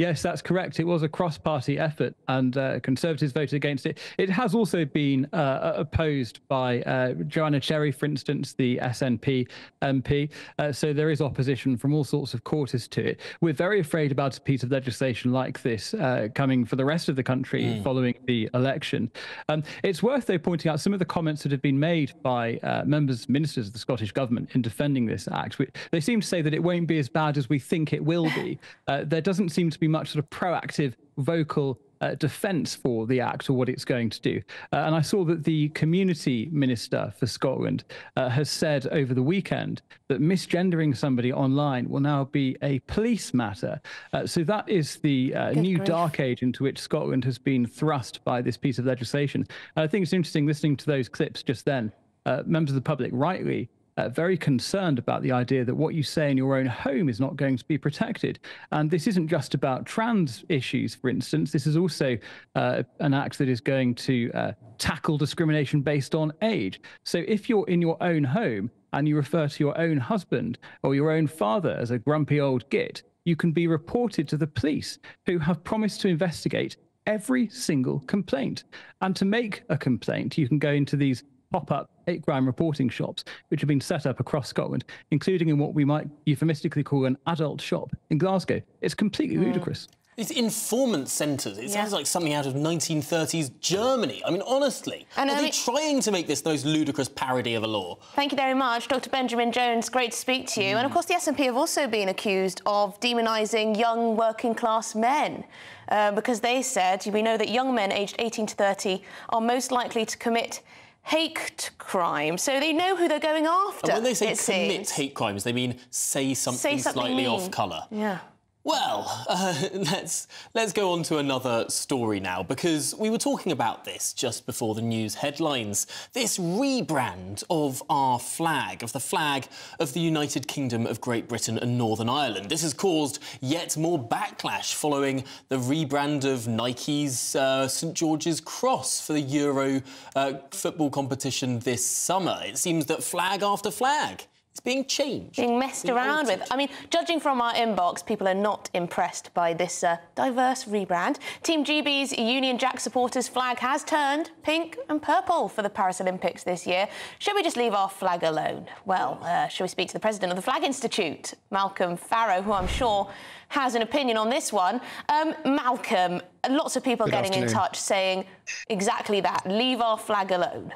Speaker 86: Yes, that's correct. It was a cross-party effort, and uh, Conservatives voted against it. It has also been uh, opposed by uh, Joanna Cherry, for instance, the SNP MP. Uh, so there is opposition from all sorts of quarters to it. We're very afraid about a piece of legislation like this uh, coming for the rest of the country mm. following the election. Um, it's worth, though, pointing out some of the comments that have been made by uh, members, ministers of the Scottish government in defending this act. They seem to say that it won't be as bad as we think it will be. [SIGHS] there doesn't seem to be much sort of proactive vocal uh, defence for the act or what it's going to do. Uh, and I saw that the community minister for Scotland uh, has said over the weekend that misgendering somebody online will now be a police matter. Uh, so that is the uh, new grief. dark age into which Scotland has been thrust by this piece of legislation. And I think it's interesting listening to those clips just then. Uh, members of the public rightly uh, very concerned about the idea that what you say in your own home is not going to be protected. And this isn't just about trans issues, for instance. This is also uh, an act that is going to uh, tackle discrimination based on age. So if you're in your own home and you refer to your own husband or your own father as a grumpy old git, you can be reported to the police who have promised to investigate every single complaint. And to make a complaint, you can go into these pop up hate crime reporting shops, which have been set up across Scotland, including in what we might euphemistically call an adult shop in Glasgow. It's completely mm. ludicrous.
Speaker 13: It's informant centres. It yeah. sounds like something out of 1930s Germany. I mean, honestly, and, are they trying to make this the most ludicrous parody of a law?
Speaker 14: Thank you very much, Dr. Benjamin Jones. Great to speak to you. Mm. And of course, the SNP have also been accused of demonising young working-class men. Uh, because they said we know that young men aged 18 to 30 are most likely to commit hate crime, so they know who they're going after.
Speaker 13: And when they say commit
Speaker 14: seems.
Speaker 13: hate crimes, they mean say something, say something slightly mean. off colour.
Speaker 14: Yeah.
Speaker 13: Well, uh, [LAUGHS] let's let's go on to another story now because we were talking about this just before the news headlines. This rebrand of our flag, of the flag of the United Kingdom of Great Britain and Northern Ireland. This has caused yet more backlash following the rebrand of Nike's uh, St George's Cross for the Euro uh, football competition this summer. It seems that flag after flag it's being changed.
Speaker 14: Being messed being around altered. with. I mean, judging from our inbox, people are not impressed by this uh, diverse rebrand. Team GB's Union Jack supporters flag has turned pink and purple for the Paris Olympics this year. Should we just leave our flag alone? Well, uh, shall we speak to the president of the Flag Institute, Malcolm Farrow, who I'm sure has an opinion on this one. Um, Malcolm, lots of people Good getting afternoon. in touch saying exactly that. Leave our flag alone.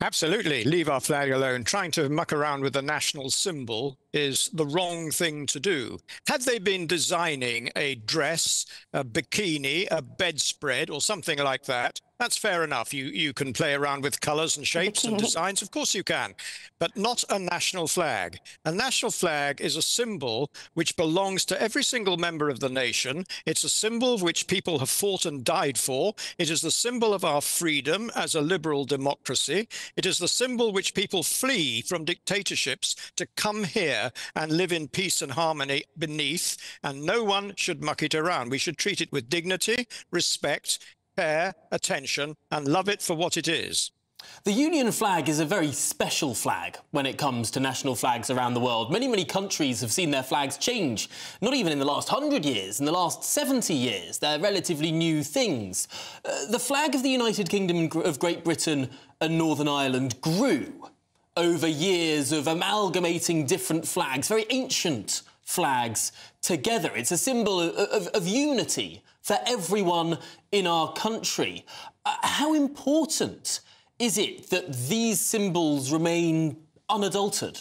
Speaker 87: Absolutely. Leave our flag alone. Trying to muck around with the national symbol is the wrong thing to do. Had they been designing a dress, a bikini, a bedspread, or something like that, that's fair enough. You you can play around with colors and shapes and designs. Of course you can, but not a national flag. A national flag is a symbol which belongs to every single member of the nation. It's a symbol which people have fought and died for. It is the symbol of our freedom as a liberal democracy. It is the symbol which people flee from dictatorships to come here and live in peace and harmony beneath. And no one should muck it around. We should treat it with dignity, respect, care, attention, and love it for what it is.
Speaker 13: The Union flag is a very special flag when it comes to national flags around the world. Many, many countries have seen their flags change, not even in the last 100 years, in the last 70 years. They're relatively new things. Uh, the flag of the United Kingdom of Great Britain and Northern Ireland grew over years of amalgamating different flags, very ancient flags together. It's a symbol of, of, of unity for everyone in our country. Uh, how important is it that these symbols remain unadulterated?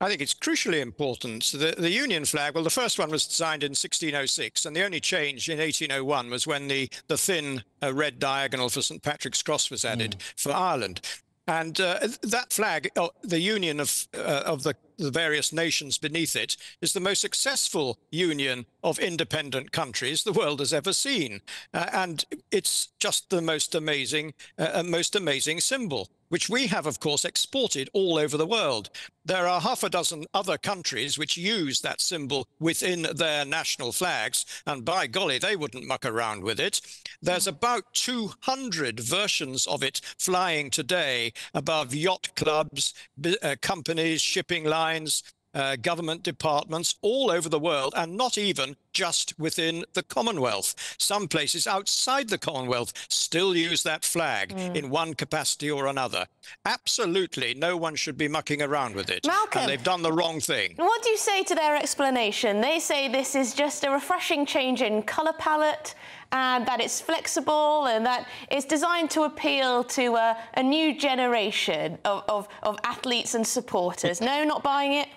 Speaker 87: I think it's crucially important. The, the Union flag, well, the first one was designed in 1606, and the only change in 1801 was when the, the thin uh, red diagonal for St Patrick's Cross was added mm. for Ireland. And uh, that flag, oh, the union of, uh, of the, the, various nations beneath it, is the most successful union of independent countries the world has ever seen. Uh, and it's just the most amazing, uh, most amazing symbol which we have, of course, exported all over the world. There are half a dozen other countries which use that symbol within their national flags, and by golly, they wouldn't muck around with it. There's about 200 versions of it flying today above yacht clubs, uh, companies, shipping lines, lines uh, government departments all over the world, and not even just within the Commonwealth. Some places outside the Commonwealth still use that flag mm. in one capacity or another. Absolutely, no one should be mucking around with it.
Speaker 14: Malcolm,
Speaker 87: and they've done the wrong thing.
Speaker 14: What do you say to their explanation? They say this is just a refreshing change in colour palette and that it's flexible and that it's designed to appeal to a, a new generation of, of, of athletes and supporters. no, not buying it?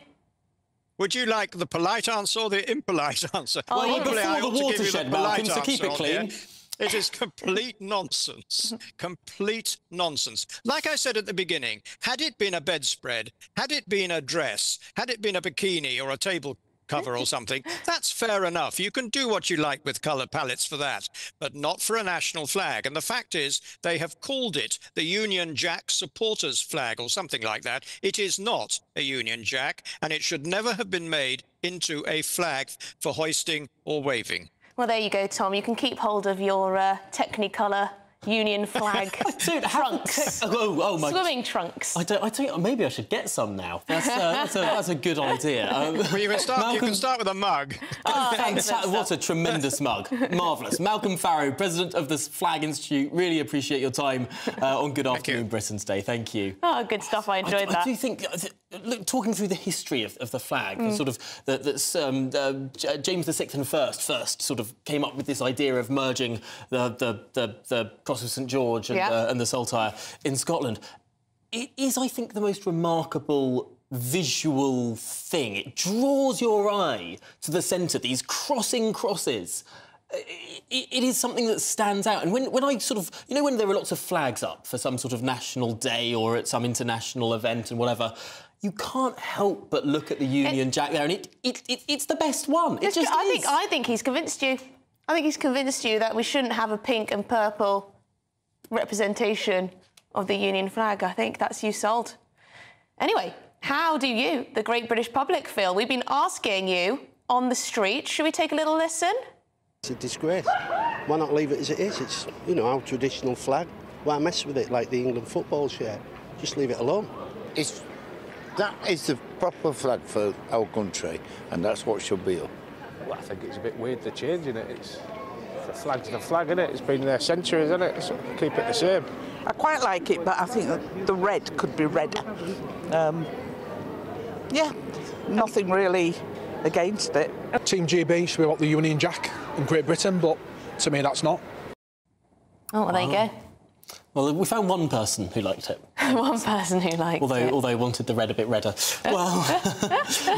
Speaker 87: Would you like the polite answer or the impolite [LAUGHS] answer?
Speaker 13: Oh, well, before I the watershed, Malcolm, so keep it clean.
Speaker 87: It is complete nonsense. [LAUGHS] complete nonsense. Like I said at the beginning, had it been a bedspread, had it been a dress, had it been a bikini or a table cover or something, that's fair enough. You can do what you like with colour palettes for that, but not for a national flag. And the fact is, they have called it the Union Jack supporters flag or something like that. It is not a Union Jack, and it should never have been made into a flag for hoisting or waving.
Speaker 14: Well, there you go, Tom. You can keep hold of your uh, Technicolor Union flag [LAUGHS] trunks.
Speaker 13: Oh, oh my!
Speaker 14: Swimming trunks.
Speaker 13: I don't. I think maybe I should get some now. That's, uh, that's, a, that's a good idea. [LAUGHS] Um,
Speaker 87: well, you can start.
Speaker 13: Malcolm...
Speaker 87: You can start with a mug.
Speaker 14: Oh,
Speaker 13: Fanta- what a tremendous mug! Marvellous. Malcolm Farrow, president of the Flag Institute. Really appreciate your time uh, on Good Afternoon Britain's Day. Thank you.
Speaker 14: Oh, good stuff. I enjoyed
Speaker 13: I,
Speaker 14: that.
Speaker 13: I do think. uh, Look, talking through the history of, of the flag,
Speaker 14: Mm.
Speaker 13: the sort of that that's um, uh, James VI and first first sort of came up with this idea of merging the the the, the cross of St George and,
Speaker 14: Yeah.
Speaker 13: uh, and the saltire in Scotland. It is, I think, the most remarkable visual thing. It draws your eye to the centre. These crossing crosses. It, it is something that stands out. And when, when I sort of, you know, when there are lots of flags up for some sort of national day or at some international event and whatever, you can't help but look at the Union Jack there, and it, it, it it's the best one. It just
Speaker 14: ju- I
Speaker 13: is.
Speaker 14: think I think he's convinced you. I think he's convinced you that we shouldn't have a pink and purple representation of the Union flag. I think that's you sold. Anyway, how do you, the great British public, feel? We've been asking you on the street. Should we take a little listen?
Speaker 88: It's a disgrace. Why not leave it as it is? It's, you know, our traditional flag. Why mess with it like the England football shirt? Just leave it alone.
Speaker 89: It's, that is the proper flag for our country, and that's what should be up.
Speaker 90: Well, I think it's a bit weird they're changing it. It's the flag's the flag, isn't it? It's been there centuries, isn't it? So keep it the same.
Speaker 91: I quite like it, but I think the red could be redder. Um, yeah, nothing really against it.
Speaker 92: Team GB should be about the Union Jack in Great Britain, but to me that's not.
Speaker 14: Oh, well, there you go.
Speaker 13: Well, we found one person who liked it. [LAUGHS]
Speaker 14: One person who liked
Speaker 13: Although,
Speaker 14: it.
Speaker 13: although wanted the red a bit redder. Well,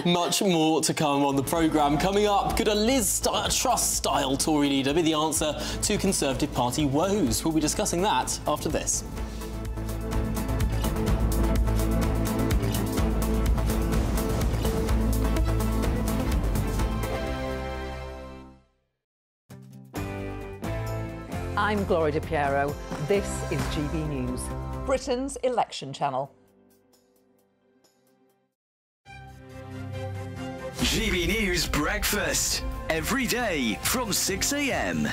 Speaker 13: [LAUGHS] much more to come on the programme. Coming up, could a Liz St- Truss-style Tory leader be the answer to Conservative Party woes? We'll be discussing that after this.
Speaker 93: I'm Gloria De Piero. This is GB News, Britain's election channel.
Speaker 94: GB News Breakfast. Every day from 6 a.m.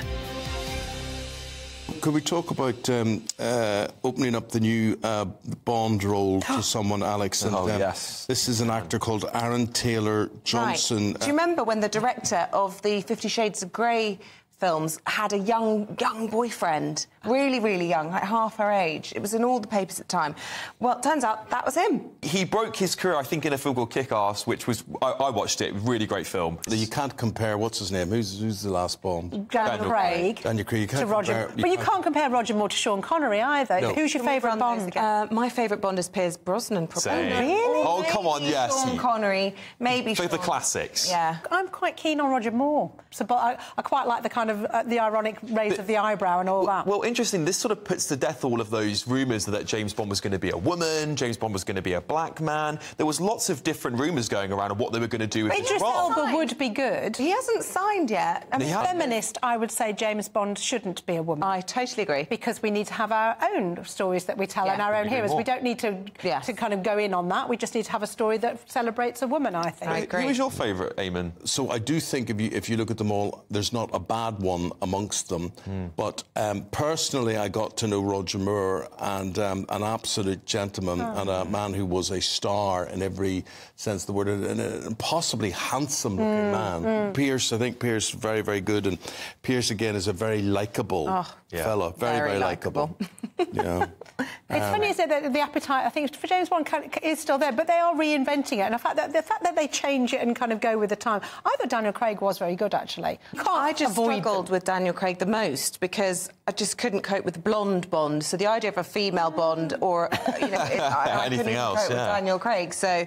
Speaker 95: Could we talk about um, uh, opening up the new uh, Bond role to [GASPS] someone, Alex? And,
Speaker 5: Oh,
Speaker 95: um,
Speaker 5: yes.
Speaker 95: This is an actor called Aaron Taylor Johnson.
Speaker 96: Right. Do you remember when the director of the Fifty Shades of Grey films had a young young boyfriend, really, really young, like half her age? It was in all the papers at the time. Well, it turns out that was him.
Speaker 5: He broke his career, I think, in a film called Kick-Ass, which was I, I watched it. Really great film.
Speaker 95: You can't compare. What's his name? Who's, who's the last Bond?
Speaker 93: Daniel,
Speaker 5: Daniel
Speaker 93: Craig.
Speaker 95: Daniel Craig. You can't
Speaker 93: to Roger,
Speaker 95: compare-
Speaker 93: but you can't compare Roger Moore to Sean Connery either.
Speaker 95: No.
Speaker 93: Who's your favourite Bond?
Speaker 96: Uh, my favourite Bond is Pierce Brosnan, probably.
Speaker 5: Same.
Speaker 93: Really?
Speaker 5: Oh, come on, yes.
Speaker 96: Sean Connery, maybe.
Speaker 5: For the classics.
Speaker 96: Yeah.
Speaker 93: I'm quite keen on Roger Moore. So, but I, I quite like the kind of uh, the ironic raise of the eyebrow and all that.
Speaker 5: Well, interesting. This sort of puts to death all of those rumours that James Bond was going to be a woman, James Bond was going to be a black man. There was lots of different rumours going around of what they were going to do with his
Speaker 93: Idris
Speaker 5: role.
Speaker 93: Elba would be good.
Speaker 96: He hasn't signed yet.
Speaker 5: He hasn't.
Speaker 93: feminist, I would say James Bond shouldn't be a woman.
Speaker 96: I totally agree.
Speaker 93: Because we need to have our own stories that we tell and our own heroes.
Speaker 5: more.
Speaker 93: We don't need to, to kind of go in on that. We just need to have a story that celebrates a woman, I think.
Speaker 5: Who was your favourite, Eamonn?
Speaker 95: So I do think if you if you look at them all, there's not a bad one amongst them.
Speaker 5: Hmm.
Speaker 95: But um, personally, I got to know Roger Moore and um, an absolute gentleman
Speaker 93: Oh.
Speaker 95: and a man who was a star in every sense of the word, and an impossibly handsome-looking
Speaker 93: Mm,
Speaker 95: man.
Speaker 93: mm.
Speaker 95: Pierce, I think Pierce is very very good, and Pierce again is a very likable
Speaker 93: Oh,
Speaker 95: fella, very
Speaker 96: very
Speaker 95: very likable. [LAUGHS] yeah.
Speaker 93: It's
Speaker 95: Um,
Speaker 93: funny, is it, that the appetite, I think, for James Bond kind of is still there, but they are reinventing it. And the fact that, the fact that they change it and kind of go with the time. I thought Daniel Craig was very good, actually. Can't
Speaker 96: I just
Speaker 93: avoid
Speaker 96: struggled with Daniel Craig the most because I just couldn't cope with the blonde Bond. So the idea of a female Bond or you know, it, I, [LAUGHS] I
Speaker 5: Anything
Speaker 96: couldn't
Speaker 5: else,
Speaker 96: cope with. Daniel Craig. So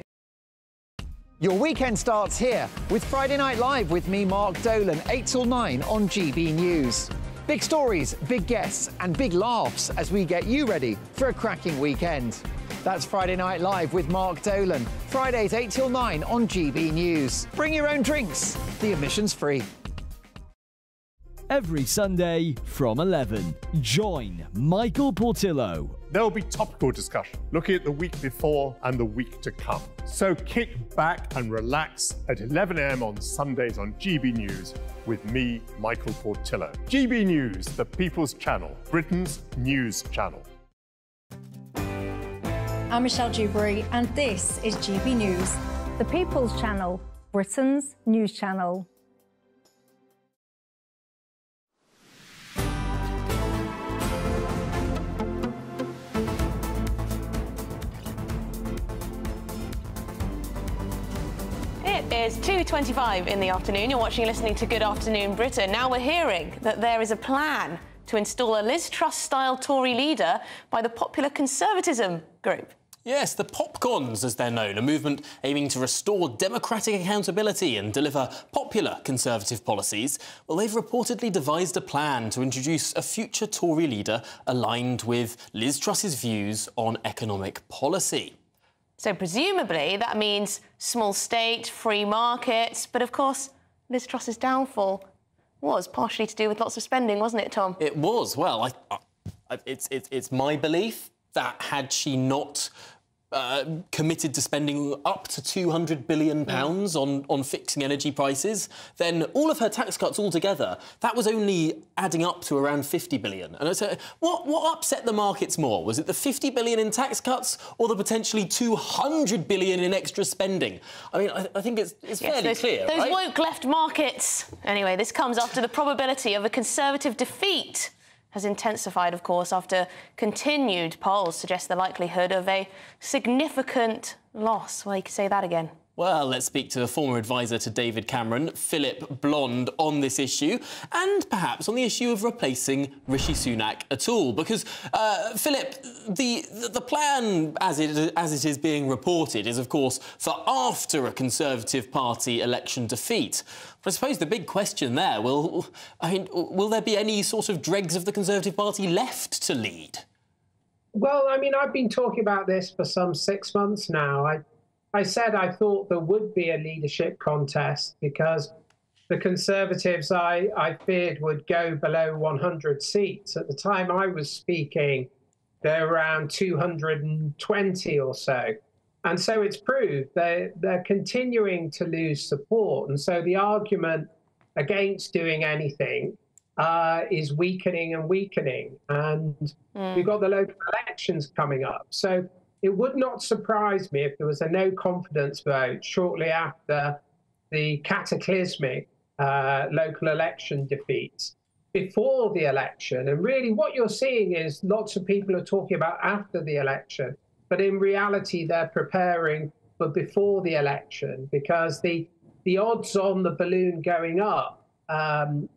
Speaker 72: Your weekend starts here with Friday Night Live with me, Mark Dolan, 8 till 9 on GB News. Big stories, big guests, and big laughs as we get you ready for a cracking weekend. That's Friday Night Live with Mark Dolan. Fridays 8 till 9 on GB News. Bring your own drinks. The admission's free.
Speaker 2: Every Sunday from 11, join Michael Portillo.
Speaker 97: There'll be topical discussion, looking at the week before and the week to come. So kick back and relax at 11am on Sundays on GB News with me, Michael Portillo. GB News, the People's Channel, Britain's news channel.
Speaker 98: I'm Michelle Dewberry, and this is GB News.
Speaker 99: The People's Channel, Britain's news channel.
Speaker 14: Is 2.25 in the afternoon. You're watching and listening to Good Afternoon Britain. Now we're hearing that there is a plan to install a Liz Truss-style Tory leader by the Popular Conservatism group.
Speaker 13: Yes, the Popcons, as they're known, a movement aiming to restore democratic accountability and deliver popular Conservative policies. Well, they've reportedly devised a plan to introduce a future Tory leader aligned with Liz Truss's views on economic policy.
Speaker 14: So presumably that means small state, free markets, but of course Liz Truss's downfall was partially to do with lots of spending, wasn't it, Tom?
Speaker 13: It was. Well, I, I, it's, it's, it's my belief that had she not uh, committed to spending up to 200 billion pounds on, on fixing energy prices, then all of her tax cuts altogether, that was only adding up to around 50 billion. And so what, what upset the markets more? Was it the 50 billion in tax cuts or the potentially 200 billion in extra spending? I mean, I, I think it's, it's
Speaker 14: Yes,
Speaker 13: fairly
Speaker 14: those,
Speaker 13: clear,
Speaker 14: Those
Speaker 13: right?
Speaker 14: woke left markets. Anyway, this comes after the probability of a Conservative defeat has intensified, of course, after continued polls suggest the likelihood of a significant loss. Well, you can say that again.
Speaker 13: Well, let's speak to the former advisor to David Cameron, Philip Blond, on this issue, and perhaps on the issue of replacing Rishi Sunak at all. Because, uh, Philip, the the plan, as it as it is being reported, is of course for after a Conservative Party election defeat. But I suppose the big question there will, I mean, will there be any sort of dregs of the Conservative Party left to lead?
Speaker 100: Well, I mean, I've been talking about this for some six months now. I, I said I thought there would be a leadership contest because the Conservatives I, I feared would go below 100 seats. At the time I was speaking, they're around 220 or so. And so it's proved they're, they're continuing to lose support. And so the argument against doing anything uh, is weakening and weakening. And we've got the local elections coming up. So it would not surprise me if there was a no confidence vote shortly after the cataclysmic uh, local election defeats before the election. And really, what you're seeing is lots of people are talking about after the election, but in reality, they're preparing for before the election because the the odds on the balloon going up um,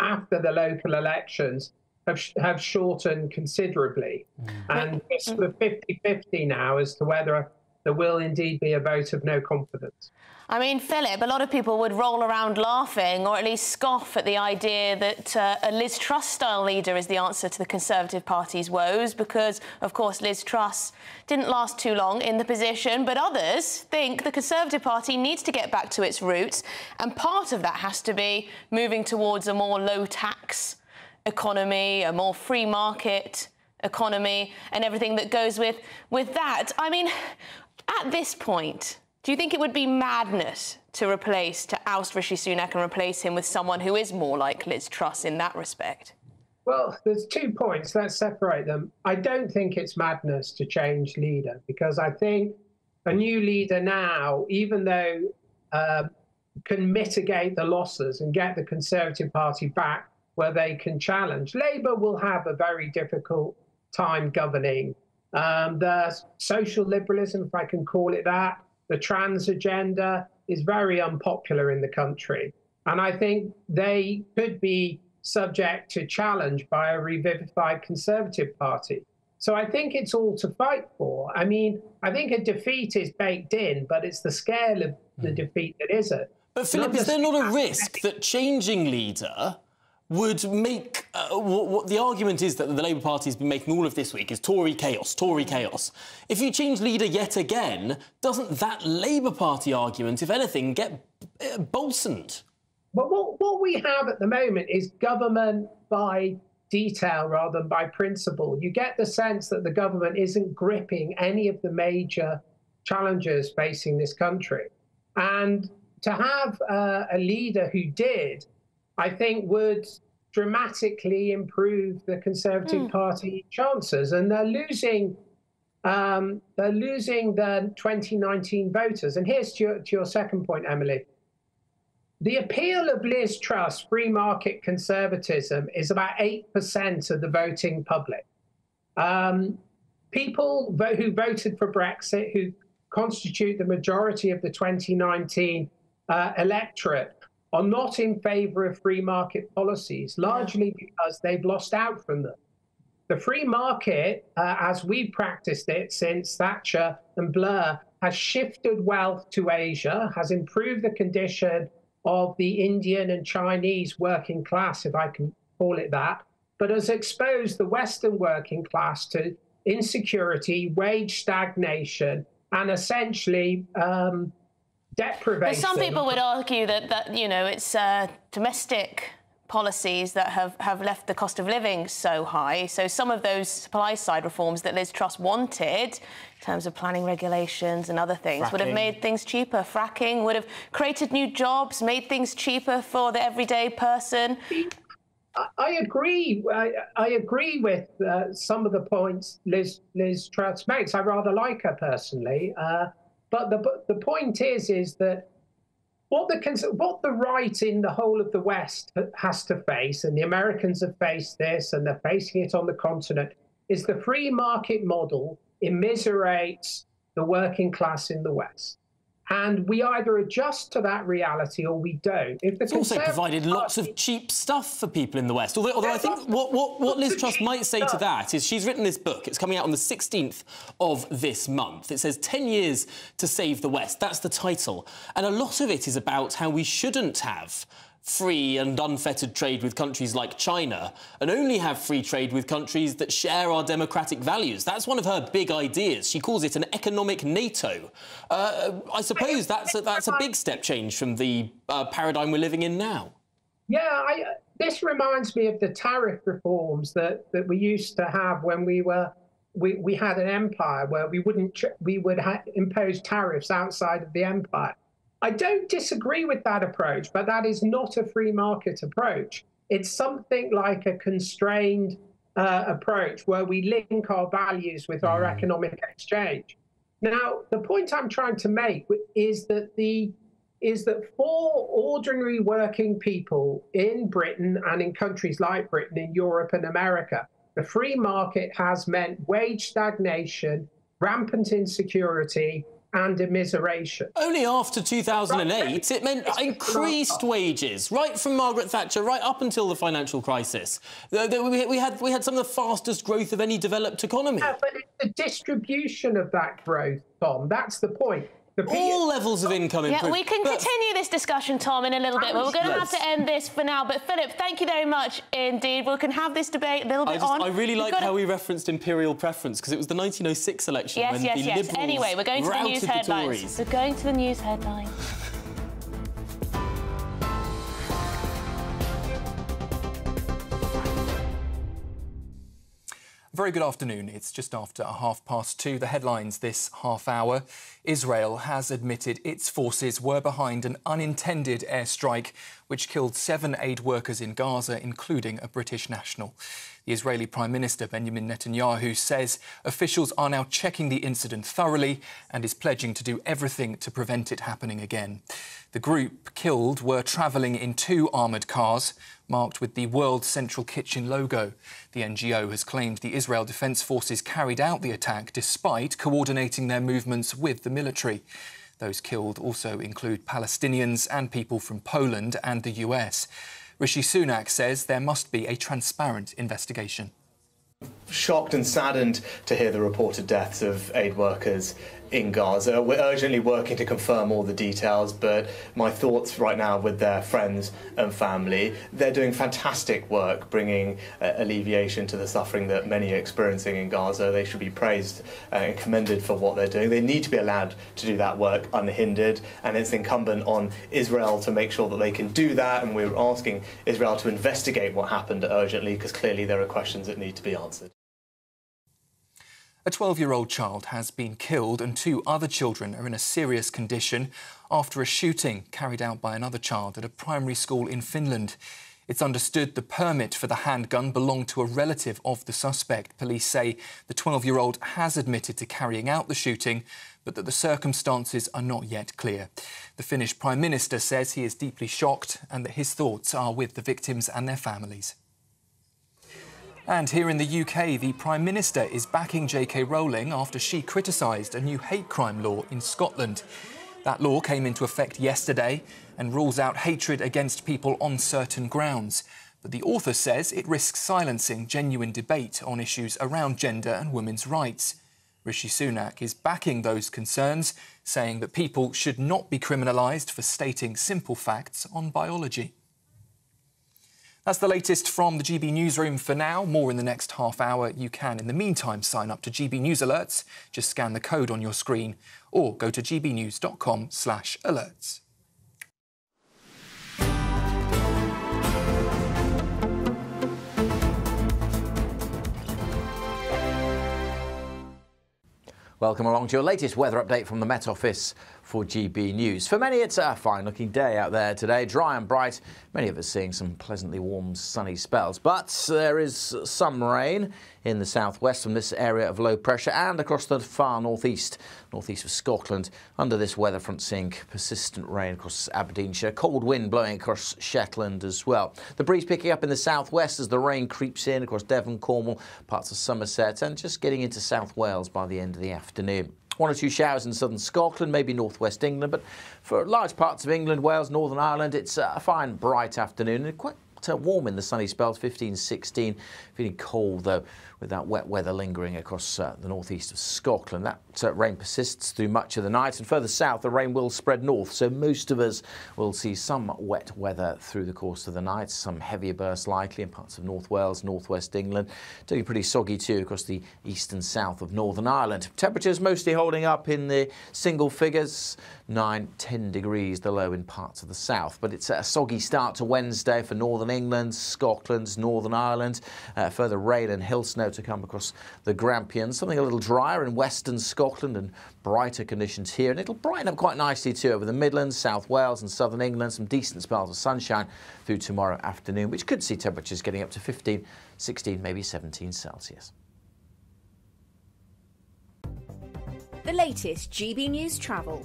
Speaker 100: after the local elections have, have shortened considerably. And it's sort of 50 50 now as to whether there will indeed be a vote of no confidence.
Speaker 14: I mean, Philip, a lot of people would roll around laughing or at least scoff at the idea that uh, a Liz Truss-style leader is the answer to the Conservative Party's woes because, of course, Liz Truss didn't last too long in the position, but others think the Conservative Party needs to get back to its roots, and part of that has to be moving towards a more low-tax economy, a more free market economy, and everything that goes with, with that. I mean, at this point, do you think it would be madness to replace, to oust Rishi Sunak and replace him with someone who is more like Liz Truss in that respect?
Speaker 100: Well, there's two points. Let's separate them. I don't think it's madness to change leader because I think a new leader now, even though uh, can mitigate the losses and get the Conservative Party back where they can challenge, Labour will have a very difficult time governing. Um, the social liberalism, if I can call it that, the trans agenda is very unpopular in the country. And I think they could be subject to challenge by a revivified Conservative Party. So I think it's all to fight for. I mean, I think a defeat is baked in, but it's the scale of the defeat that isn't.
Speaker 13: But Philip, is there not a risk that changing leader would make uh, what, the argument is that the Labour Party has been making all of this week is Tory chaos, Tory chaos. If you change leader yet again, doesn't that Labour Party argument, if anything, get uh, bolstened?
Speaker 100: But what, what we have at the moment is government by detail rather than by principle. You get the sense that the government isn't gripping any of the major challenges facing this country. And to have uh, a leader who did, I think would dramatically improve the Conservative mm. Party chances. And they're losing. Um, they're losing the 2019 voters. And here's to your, to your second point, Emily. The appeal of Liz Truss, free market conservatism, is about 8% of the voting public. Um, people who voted for Brexit, who constitute the majority of the 2019 uh, electorate, are not in favor of free market policies, largely because they've lost out from them. The free market, uh, as we've practiced it since Thatcher and Blair, has shifted wealth to Asia, has improved the condition of the Indian and Chinese working class, if I can call it that, but has exposed the Western working class to insecurity, wage stagnation, and essentially um, deprivation.
Speaker 14: But some people would argue that, that you know, it's uh, domestic policies that have, have left the cost of living so high. So some of those supply side reforms that Liz Truss wanted, in terms of planning regulations and other things, Fracking. would have made things cheaper. Fracking would have created new jobs, made things cheaper for the everyday person.
Speaker 100: I agree. I, I agree with uh, some of the points Liz Liz Truss makes. I rather like her personally, uh, but the the point is is that what the what the right in the whole of the West has to face, and the Americans have faced this, and they're facing it on the continent, is the free market model immiserates the working class in the West. And we either adjust to that reality or we don't.
Speaker 13: If the it's also provided lots of cheap stuff for people in the West. Although, although I think what, what, what Liz Truss might say stuff. to that is she's written this book. It's coming out on the 16th of this month. It says 10 years to save the West. That's the title. And a lot of it is about how we shouldn't have free and unfettered trade with countries like China and only have free trade with countries that share our democratic values. That's one of her big ideas. She calls it an economic NATO. Uh, I suppose that's a, that's a big step change from the uh, paradigm we're living in now.
Speaker 100: Yeah, I, this reminds me of the tariff reforms that, that we used to have when we were we, we had an empire where we wouldn't we would impose tariffs outside of the empire I don't disagree with that approach, but that is not a free market approach. It's something like a constrained uh, approach where we link our values with our mm. economic exchange. Now, the point I'm trying to make is that the is that for ordinary working people in Britain and in countries like Britain, in Europe and America, the free market has meant wage stagnation, rampant insecurity, and immiseration.
Speaker 13: Only after 2008, it meant increased wages, right from Margaret Thatcher right up until the financial crisis. We had, we had some of the fastest growth of any developed economy.
Speaker 100: Yeah, but it's the distribution of that growth, Tom. That's the point.
Speaker 13: All levels of oh, income
Speaker 14: Yeah, we can but... continue this discussion, Tom, in a little bit, but we're going to have to end this for now. But, Philip, thank you very much indeed. We can have this debate a little bit I just, on.
Speaker 13: I really like how to... we referenced imperial preference, because it was the 1906 election
Speaker 14: yes,
Speaker 13: when
Speaker 14: yes,
Speaker 13: the
Speaker 14: yes.
Speaker 13: Liberals
Speaker 14: Anyway, we're going to the news headlines. We're going to the news headlines.
Speaker 15: Very good afternoon. It's just after half past two. The headlines this half hour. Israel has admitted its forces were behind an unintended airstrike which killed seven aid workers in Gaza, including a British national. The Israeli Prime Minister Benjamin Netanyahu says officials are now checking the incident thoroughly and is pledging to do everything to prevent it happening again. The group killed were travelling in two armoured cars marked with the World Central Kitchen logo. The NGO has claimed the Israel Defence Forces carried out the attack despite coordinating their movements with the military. Those killed also include Palestinians and people from Poland and the US. Rishi Sunak says there must be a transparent investigation.
Speaker 16: Shocked and saddened to hear the reported deaths of aid workers in Gaza. We're urgently working to confirm all the details, but my thoughts right now with their friends and family. They're doing fantastic work bringing uh, alleviation to the suffering that many are experiencing in Gaza. They should be praised uh, and commended for what they're doing. They need to be allowed to do that work unhindered, and it's incumbent on Israel to make sure that they can do that. And we're asking Israel to investigate what happened urgently because clearly there are questions that need to be answered.
Speaker 15: A 12 year old child has been killed, and two other children are in a serious condition after a shooting carried out by another child at a primary school in Finland. It's understood the permit for the handgun belonged to a relative of the suspect. Police say the 12 year old has admitted to carrying out the shooting, but that the circumstances are not yet clear. The Finnish Prime Minister says he is deeply shocked and that his thoughts are with the victims and their families. And here in the UK, the Prime Minister is backing J.K. Rowling after she criticised a new hate crime law in Scotland. That law came into effect yesterday and rules out hatred against people on certain grounds. But the author says it risks silencing genuine debate on issues around gender and women's rights. Rishi Sunak is backing those concerns, saying that people should not be criminalised for stating simple facts on biology. That's the latest from the GB Newsroom for now. More in the next half hour. You can, in the meantime, sign up to GB News Alerts. Just scan the code on your screen or go to gbnews.com slash alerts.
Speaker 35: Welcome along to your latest weather update from the Met Office for GB News. For many, it's a fine looking day out there today, dry and bright. Many of us seeing some pleasantly warm, sunny spells. But there is some rain in the southwest from this area of low pressure and across the far northeast, northeast of Scotland. Under this weather front, seeing persistent rain across Aberdeenshire, cold wind blowing across Shetland as well. The breeze picking up in the southwest as the rain creeps in across Devon, Cornwall, parts of Somerset, and just getting into South Wales by the end of the afternoon. One or two showers in southern Scotland, maybe northwest England, but for large parts of England, Wales, Northern Ireland, it's a fine, bright afternoon and quite uh, warm in the sunny spells, 15, 16. Feeling cold, though, with that wet weather lingering across uh, the northeast of Scotland. That uh, rain persists through much of the night, and further south, the rain will spread north. So most of us will see some wet weather through the course of the night, some heavier bursts likely in parts of North Wales, northwest England. Doing pretty soggy too across the east and south of Northern Ireland. Temperatures mostly holding up in the single figures, 9, 10 degrees the low in parts of the south. But it's a soggy start to Wednesday for Northern England, Scotland, Northern Ireland. Uh, further rain and hill snow to come across the Grampians. Something a little drier in western Scotland and brighter conditions here. And it'll brighten up quite nicely too over the Midlands, South Wales and southern England. Some decent spells of sunshine through tomorrow afternoon, which could see temperatures getting up to 15, 16, maybe 17 Celsius.
Speaker 62: The latest GB News travel.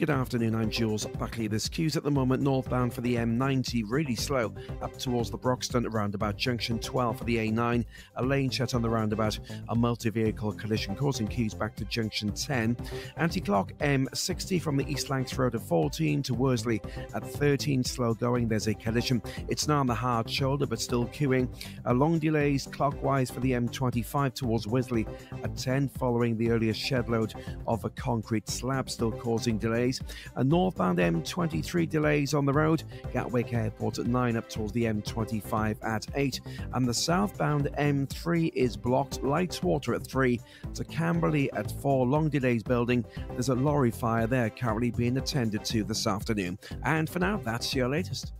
Speaker 63: Good afternoon, I'm Jules Buckley. There's queues at the moment northbound for the M90, really slow, up towards the Broxden roundabout, junction 12 for the A9, a lane shut on the roundabout, a multi vehicle collision causing queues back to junction 10. Anti clock M60 from the East Lancs Road of 14 to Worsley at 13, slow going. There's a collision. It's now on the hard shoulder, but still queuing. A long delays clockwise for the M25 towards Wisley at 10, following the earlier shed load of a concrete slab, still causing delays delays. A northbound M23 delays on the road, Gatwick Airport at 9 up towards the M25 at 8. And the southbound M3 is blocked, Lightwater at 3 to Camberley at 4. Long delays building. There's a lorry fire there currently being attended to this afternoon. And for now, that's your latest.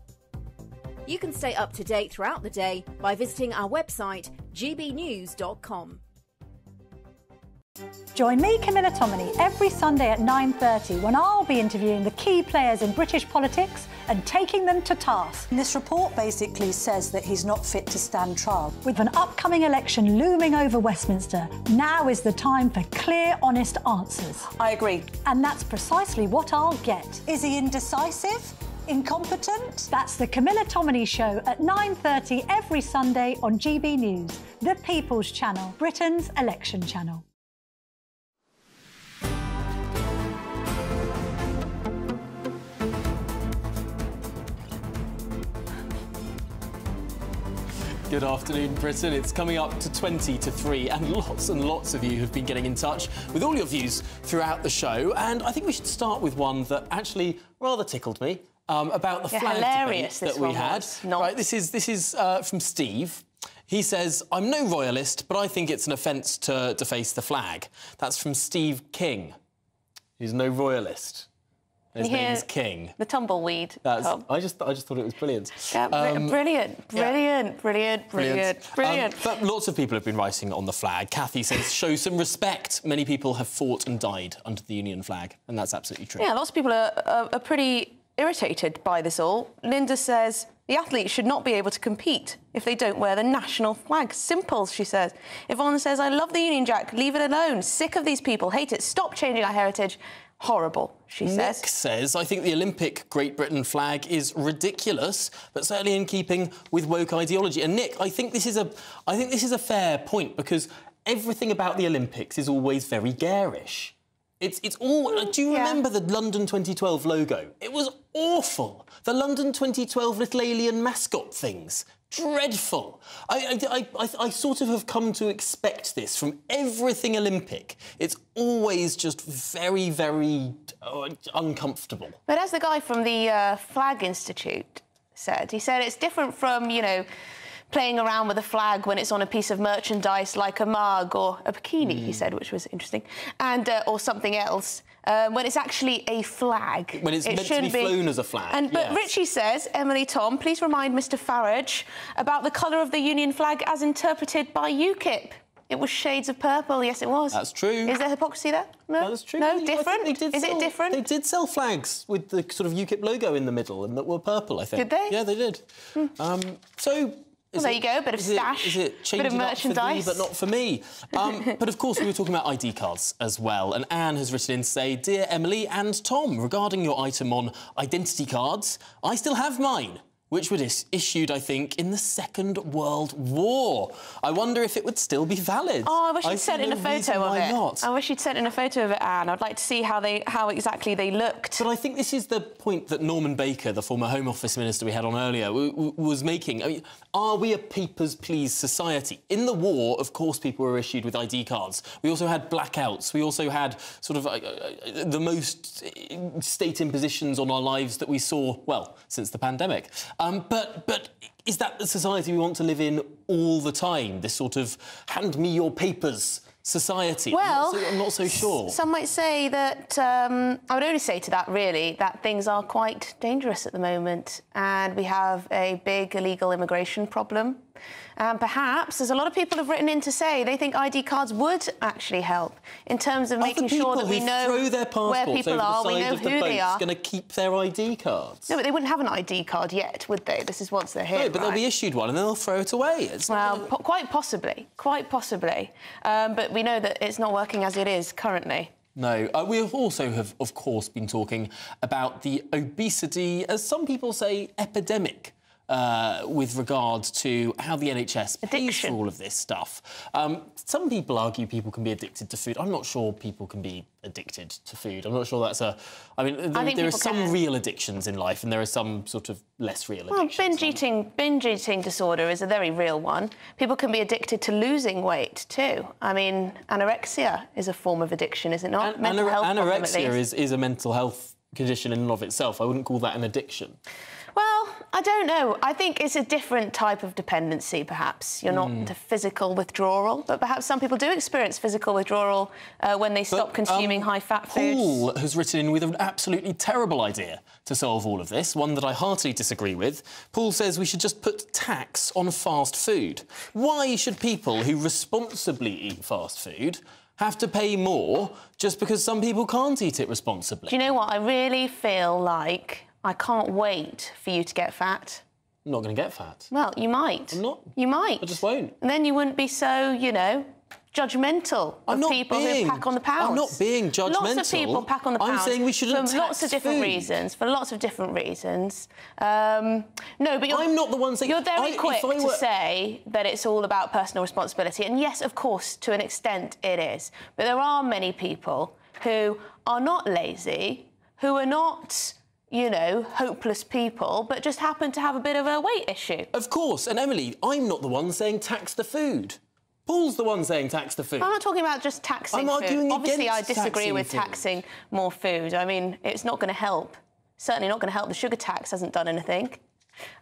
Speaker 62: You can stay up to date throughout the day by visiting our website gbnews.com.
Speaker 11: Join me, Camilla Tominey, every Sunday at 9.30 when I'll be interviewing the key players in British politics and taking them to task.
Speaker 55: This report basically says that he's not fit to stand trial.
Speaker 11: With an upcoming election looming over Westminster, now is the time for clear, honest answers.
Speaker 55: I agree.
Speaker 11: And that's precisely what I'll get.
Speaker 55: Is he indecisive? Incompetent?
Speaker 11: That's the Camilla Tominey Show at 9.30 every Sunday on GB News, the People's Channel, Britain's election channel.
Speaker 13: Good afternoon, Britain. It's coming up to 20 to 3, and lots and lots of you have been getting in touch with all your views throughout the show. And I think we should start with one that actually rather tickled me um, about the
Speaker 14: Yeah,
Speaker 13: flag debate that we had. Right, this is this is uh, from Steve. He says, "I'm no royalist, but I think it's an offence to deface the flag." That's from Steve King. He's no royalist. His
Speaker 14: hear
Speaker 13: name's King.
Speaker 14: The tumbleweed.
Speaker 13: That's.
Speaker 14: Tom.
Speaker 13: I just I just thought it was brilliant.
Speaker 14: Yeah,
Speaker 13: Um,
Speaker 14: brilliant, brilliant, brilliant, brilliant, brilliant.
Speaker 13: Um, but lots of people have been writing on the flag. Kathy says, show some respect. Many people have fought and died under the Union flag, and that's absolutely true.
Speaker 14: Yeah, lots of people are, are, are pretty irritated by this all. Linda says the athletes should not be able to compete if they don't wear the national flag. Simple, she says. Yvonne says, I love the Union Jack. Leave it alone. Sick of these people. Hate it. Stop changing our heritage. Horrible, she says.
Speaker 13: Nick says, I think the Olympic Great Britain flag is ridiculous, but certainly in keeping with woke ideology. And Nick, I think this is a, I think this is a fair point because everything about the Olympics is always very garish. It's, it's all. Do you remember the London 2012 logo? It was awful. The London 2012 little alien mascot things. Dreadful. I, I, I, I, sort of have come to expect this from everything Olympic. It's always just very, very uh, uncomfortable.
Speaker 14: But as the guy from the uh, Flag Institute said, he said it's different from, you know, playing around with a flag when it's on a piece of merchandise like a mug or a bikini, he said, which was interesting, and uh, or something else. Uh, when it's actually a flag,
Speaker 13: When it's
Speaker 14: it
Speaker 13: meant to
Speaker 14: should
Speaker 13: be flown as a flag,
Speaker 14: And but
Speaker 13: yes.
Speaker 14: Richie says, Emily Tom, please remind Mr Farage about the colour of the Union flag as interpreted by UKIP. It was shades of purple. Yes, it was.
Speaker 13: That's true.
Speaker 14: Is there hypocrisy there? No,
Speaker 13: That's true.
Speaker 14: No, different. Is
Speaker 13: sell-
Speaker 14: it different?
Speaker 13: They did sell flags with the sort of UKIP logo in the middle and that were purple, I think.
Speaker 14: Did they?
Speaker 13: Yeah, they did. Um, so.
Speaker 14: Well, there you go, a bit of
Speaker 13: is it-
Speaker 14: stash,
Speaker 13: is it
Speaker 14: bit of
Speaker 13: changing up for thee,
Speaker 14: merchandise.
Speaker 13: but not for me? Um, [LAUGHS] but of course, we were talking about ID cards as well. And Anne has written in to say, Dear Emily and Tom, regarding your item on identity cards, I still have mine. Which was is- issued, I think, in the Second World War. I wonder if it would still be valid.
Speaker 14: Oh, I wish you'd sent in a photo of
Speaker 13: why
Speaker 14: it.
Speaker 13: Not.
Speaker 14: I wish you'd sent in a photo of it, Anne. I'd like to see how they, how exactly they looked.
Speaker 13: But I think this is the point that Norman Baker, the former Home Office minister we had on earlier, was making. I mean, are we a papers please society? In the war, of course, people were issued with ID cards. We also had blackouts. We also had sort of uh, uh, the most uh, state impositions on our lives that we saw, well, since the pandemic. Um, but but is that the society we want to live in all the time? This sort of hand me your papers society.
Speaker 14: Well,
Speaker 13: I'm not so, I'm not so sure.
Speaker 14: Some might say that um, I would only say to that really that things are quite dangerous at the moment, and we have a big illegal immigration problem. And perhaps, as a lot of people have written in to say, they think ID cards would actually help in terms of making sure that we know where people are, we know
Speaker 13: of the
Speaker 14: who they are.
Speaker 13: going to keep their ID cards.
Speaker 14: No, but they wouldn't have an ID card yet, would they? This is once they're here.
Speaker 13: No, but they'll be issued one and then they'll throw it away. It's
Speaker 14: Well, po- quite possibly, quite possibly. Um, but we know that it's not working as it is currently.
Speaker 13: No, uh, we have also have, of course, been talking about the obesity, as some people say, epidemic. Uh, with regard to how the NHS pays for all of this stuff. Um, some people argue people can be addicted to food. I'm not sure people can be addicted to food. I'm not sure that's a. I mean, there,
Speaker 14: think
Speaker 13: there are some
Speaker 14: can.
Speaker 13: real addictions in life, and there are some sort of less real
Speaker 14: Well,
Speaker 13: addictions.
Speaker 14: binge eating, binge eating disorder is a very real one. People can be addicted to losing weight too. I mean, anorexia is a form of addiction, is it not? Mental
Speaker 13: Anore-
Speaker 14: health
Speaker 13: anorexia
Speaker 14: least.
Speaker 13: is, is a mental health condition in and of itself. I wouldn't call that an addiction.
Speaker 14: Well, I don't know. I think it's a different type of dependency, perhaps. You're not
Speaker 13: Mm.
Speaker 14: into physical withdrawal, but perhaps some people do experience physical withdrawal uh, when they stop consuming high-fat foods.
Speaker 13: Paul has written in with an absolutely terrible idea to solve all of this, one that I heartily disagree with. Paul says we should just put tax on fast food. Why should people who responsibly eat fast food have to pay more just because some people can't eat it responsibly?
Speaker 14: Do you know what? I really feel like I can't wait for you to get fat.
Speaker 13: I'm not going to get fat.
Speaker 14: Well, you might. I'm
Speaker 13: not.
Speaker 14: You might.
Speaker 13: I just won't.
Speaker 14: And then you wouldn't be so, you know, judgmental
Speaker 13: I'm
Speaker 14: of people
Speaker 13: being-
Speaker 14: who pack on the pounds.
Speaker 13: I'm not being judgmental.
Speaker 14: Lots of people pack on the pounds.
Speaker 13: I'm saying we shouldn't
Speaker 14: for lots of different
Speaker 13: food.
Speaker 14: reasons. For lots of different reasons. Um, no, but you're,
Speaker 13: I'm not the one saying-
Speaker 14: You're very
Speaker 13: I-
Speaker 14: quick
Speaker 13: I
Speaker 14: to say that it's all about personal responsibility, and yes, of course, to an extent, it is. But there are many people who are not lazy, who are not you know, hopeless people, but just happen to have a bit of a weight issue.
Speaker 13: Of course. And Emily, I'm not the one saying tax the food. Paul's the one saying tax the food.
Speaker 14: I'm not talking about just taxing
Speaker 13: I'm arguing food.
Speaker 14: Obviously, I disagree with
Speaker 13: food.
Speaker 14: taxing more food. I mean, it's not going to help. Certainly not going to help. The sugar tax hasn't done anything.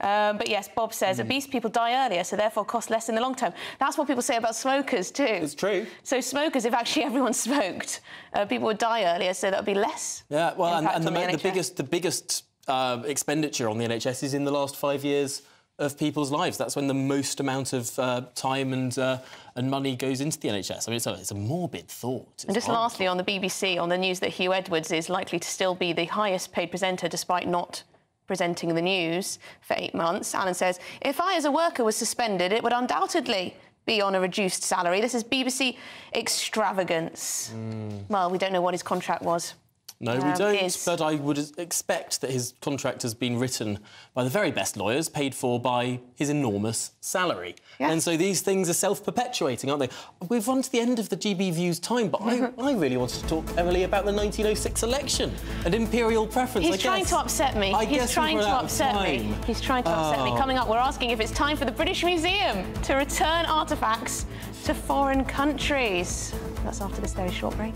Speaker 14: Um, but yes, Bob says
Speaker 13: Hmm.
Speaker 14: obese people die earlier, so therefore cost less in the long term. That's what people say about smokers too. It's
Speaker 13: true.
Speaker 14: So smokers, if actually [LAUGHS] everyone smoked, uh, people would die earlier, so that would be less.
Speaker 13: Yeah, well, and, and the,
Speaker 14: the
Speaker 13: the biggest, the biggest uh, expenditure on the NHS is in the last five years of people's lives. That's when the most amount of uh, time and uh, and money goes into the NHS. I mean, it's a, it's a morbid thought. It's
Speaker 14: And just
Speaker 13: horrible.
Speaker 14: lastly, on the BBC, on the news that Huw Edwards is likely to still be the highest paid presenter despite not presenting the news for eight months. Alan says, if I as a worker was suspended, it would undoubtedly be on a reduced salary. This is BBC extravagance. Mm. Well, we don't know what his contract was.
Speaker 13: No, we
Speaker 14: Um,
Speaker 13: don't.
Speaker 14: is-
Speaker 13: But I would expect that his contract has been written by the very best lawyers, paid for by his enormous salary. And so these things are self-perpetuating, aren't they? We've run to the end of the GB Views time, but I, [LAUGHS] I really wanted to talk, Emily, about the 1906 election and imperial preference.
Speaker 14: He's
Speaker 13: I
Speaker 14: trying
Speaker 13: guess.
Speaker 14: to upset me.
Speaker 13: I
Speaker 14: He's trying to upset me. He's trying to upset me.
Speaker 13: Oh.
Speaker 14: Coming up, we're asking if it's time for the British Museum to return artefacts to foreign countries. That's after this very short break.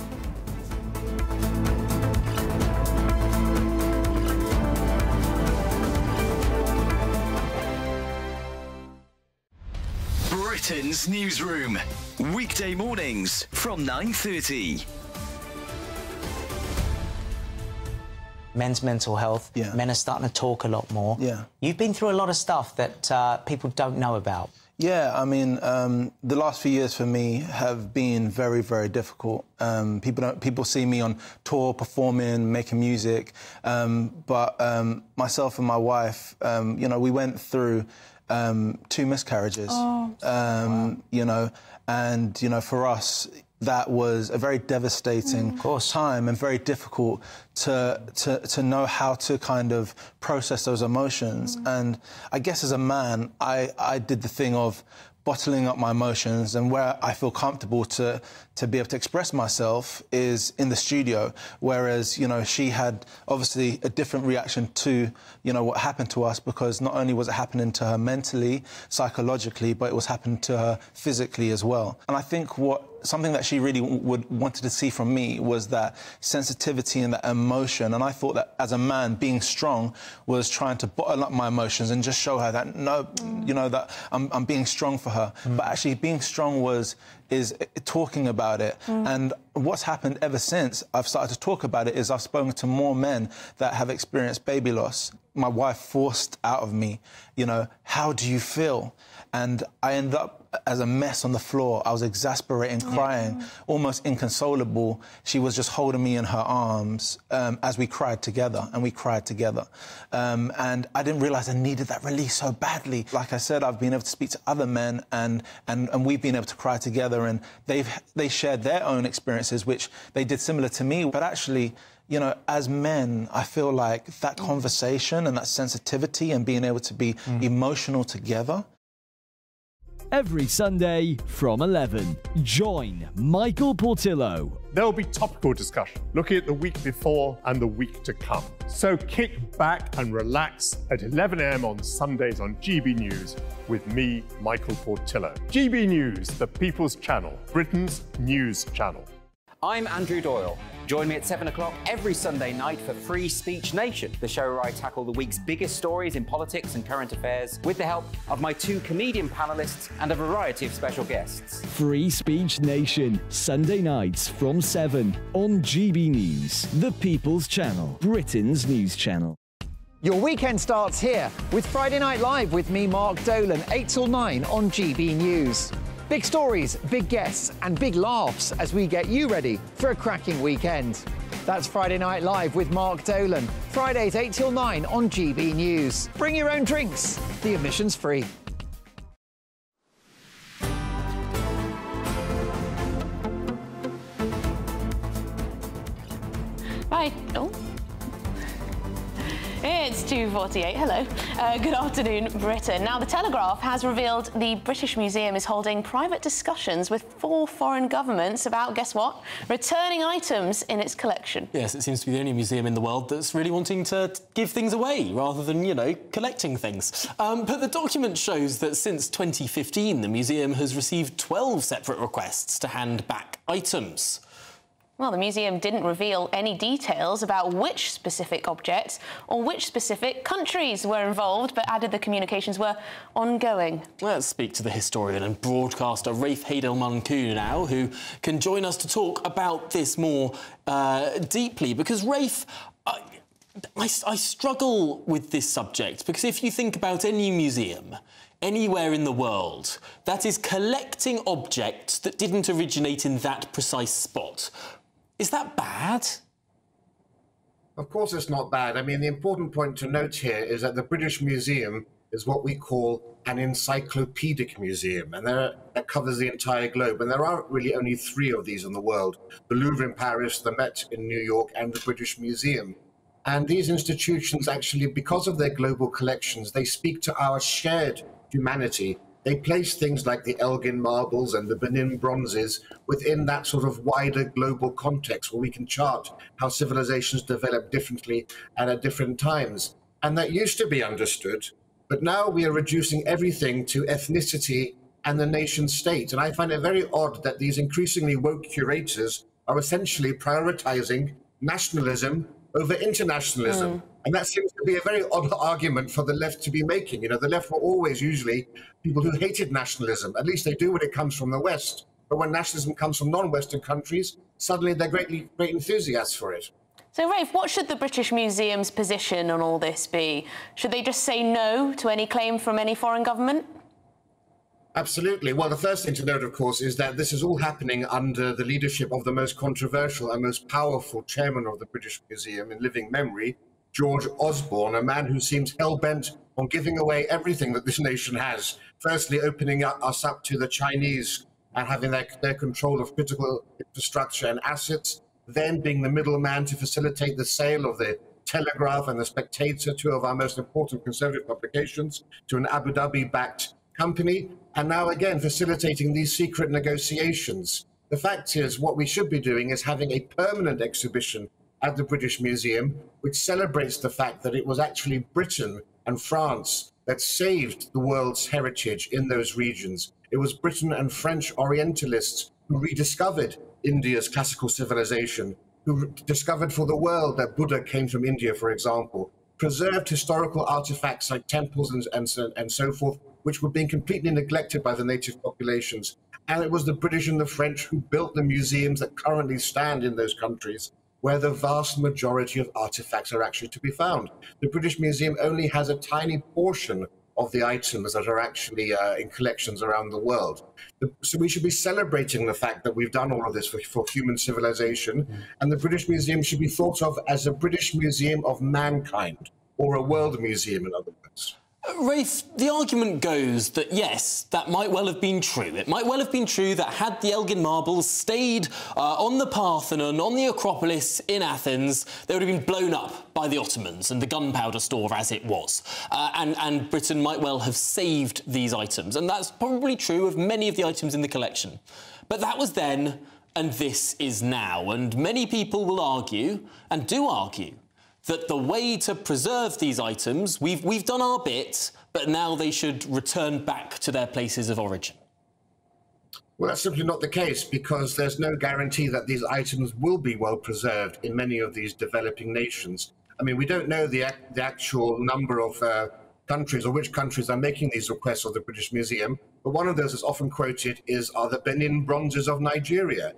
Speaker 94: Britain's newsroom. Weekday mornings from 9:30.
Speaker 101: men's mental health. Yeah. Men are starting to talk a lot more.
Speaker 102: Yeah.
Speaker 101: You've been through a lot of stuff that uh, people don't know about.
Speaker 102: Yeah, I mean, um, the last few years for me have been very, very difficult. Um, people don't, people see me on tour, performing, making music, um, but um, myself and my wife, um, you know, we went through um, two miscarriages.
Speaker 103: Oh.
Speaker 102: Um, You know, and you know, for us. That was a very devastating time and very difficult to, to to know how to kind of process those emotions. And I guess as a man, I, I did the thing of bottling up my emotions and where I feel comfortable to to be able to express myself is in the studio. Whereas, you know, she had obviously a different reaction to, you know, what happened to us because not only was it happening to her mentally, psychologically, but it was happening to her physically as well. And I think what something that she really w- would wanted to see from me was that sensitivity and that emotion. And I thought that as a man, being strong was trying to bottle up my emotions and just show her that no, mm. you know, that I'm, I'm being strong for her. Mm. But actually, being strong was is talking about it. Mm. And what's happened ever since I've started to talk about it is I've spoken to more men that have experienced baby loss. My wife forced out of me, you know, how do you feel? And I ended up as a mess on the floor. I was exasperating, crying, almost inconsolable. She was just holding me in her arms um, as we cried together, and we cried together. Um, and I didn't realize I needed that release so badly. Like I said, I've been able to speak to other men, and and, and we've been able to cry together, and they've they shared their own experiences, which they did similar to me. But actually, you know, as men, I feel like that conversation and that sensitivity and being able to be emotional together
Speaker 2: Every Sunday from 11, join Michael Portillo.
Speaker 97: There will be topical discussion looking at the week before and the week to come. So kick back and relax at 11 a.m. on Sundays on GB News with me, Michael Portillo. GB News, the People's Channel, Britain's news channel.
Speaker 104: I'm Andrew Doyle. Join me at 7 o'clock every Sunday night for Free Speech Nation, the show where I tackle the week's biggest stories in politics and current affairs with the help of my two comedian panelists and a variety of special guests.
Speaker 2: Free Speech Nation, Sunday nights from 7 on GB News, the People's Channel, Britain's news channel.
Speaker 72: Your weekend starts here with Friday Night Live with me, Mark Dolan, 8 till 9 on GB News. Big stories, big guests, and big laughs as we get you ready for a cracking weekend. That's Friday Night Live with Mark Dolan. Fridays 8 till 9 on GB News. Bring your own drinks. The admission's free.
Speaker 14: Right. Oh. It's 2.48. Hello. Uh, good afternoon, Britain. Now, The Telegraph has revealed the British Museum is holding private discussions with four foreign governments about, guess what, returning items in its collection.
Speaker 13: Yes, it seems to be the only museum in the world that's really wanting to give things away rather than, you know, collecting things. Um, but the document shows that since 2015, the museum has received 12 separate requests to hand back items.
Speaker 14: Well, the museum didn't reveal any details about which specific objects or which specific countries were involved, but added the communications were ongoing.
Speaker 13: Let's speak to the historian and broadcaster Rafe Heydel-Mankoo now, who can join us to talk about this more uh, deeply. Because, Rafe, I, I, I struggle with this subject because if you think about any museum, anywhere in the world that is collecting objects that didn't originate in that precise spot. Is that bad?
Speaker 103: Of course, it's not bad. I mean, the important point to note here is that the British Museum is what we call an encyclopedic museum, and there, that covers the entire globe. And there are really only three of these in the world the Louvre in Paris, the Met in New York, and the British Museum. And these institutions actually, because of their global collections, they speak to our shared humanity they place things like the Elgin marbles and the Benin bronzes within that sort of wider global context where we can chart how civilizations develop differently and at different times. And that used to be understood, but now we are reducing everything to ethnicity and the nation state. And I find it very odd that these increasingly woke curators are essentially prioritizing nationalism over internationalism. Mm. And that seems to be a very odd argument for the left to be making. You know, the left were always usually people who hated nationalism. At least they do when it comes from the West. But when nationalism comes from non-Western countries, suddenly they're greatly great enthusiasts for it.
Speaker 14: So, Rafe, what should the British Museum's position on all this be? Should they just say no to any claim from any foreign government?
Speaker 103: Absolutely. Well, the first thing to note, of course, is that this is all happening under the leadership of the most controversial and most powerful chairman of the British Museum in living memory, George Osborne, a man who seems hell bent on giving away everything that this nation has. Firstly, opening us up to the Chinese and having their, their control of critical infrastructure and assets, then being the middleman to facilitate the sale of the Telegraph and the Spectator, two of our most important conservative publications, to an Abu Dhabi backed company, and now again facilitating these secret negotiations. The fact is, what we should be doing is having a permanent exhibition at the British Museum, which celebrates the fact that it was actually Britain and France that saved the world's heritage in those regions. It was Britain and French Orientalists who rediscovered India's classical civilization, who discovered for the world that Buddha came from India, for example, preserved historical artifacts like temples and, and, and so forth which were being completely neglected by the native populations. And it was the British and the French who built the museums that currently stand in those countries, where the vast majority of artifacts are actually to be found. The British Museum only has a tiny portion of the items that are actually uh, in collections around the world. So we should be celebrating the fact that we've done all of this for, for human civilization, mm. and the British Museum should be thought of as a British Museum of mankind, or a world museum, in other words.
Speaker 13: Rafe, the argument goes that yes, that might well have been true. It might well have been true that had the Elgin marbles stayed uh, on the Parthenon, on the Acropolis in Athens, they would have been blown up by the Ottomans and the gunpowder store as it was. Uh, and, and Britain might well have saved these items. And that's probably true of many of the items in the collection. But that was then, and this is now. And many people will argue, and do argue, that the way to preserve these items, we've, we've done our bit, but now they should return back to their places of origin?
Speaker 103: Well, that's simply not the case because there's no guarantee that these items will be well preserved in many of these developing nations. I mean, we don't know the, the actual number of uh, countries or which countries are making these requests of the British Museum, but one of those that's often quoted is are the Benin bronzes of Nigeria.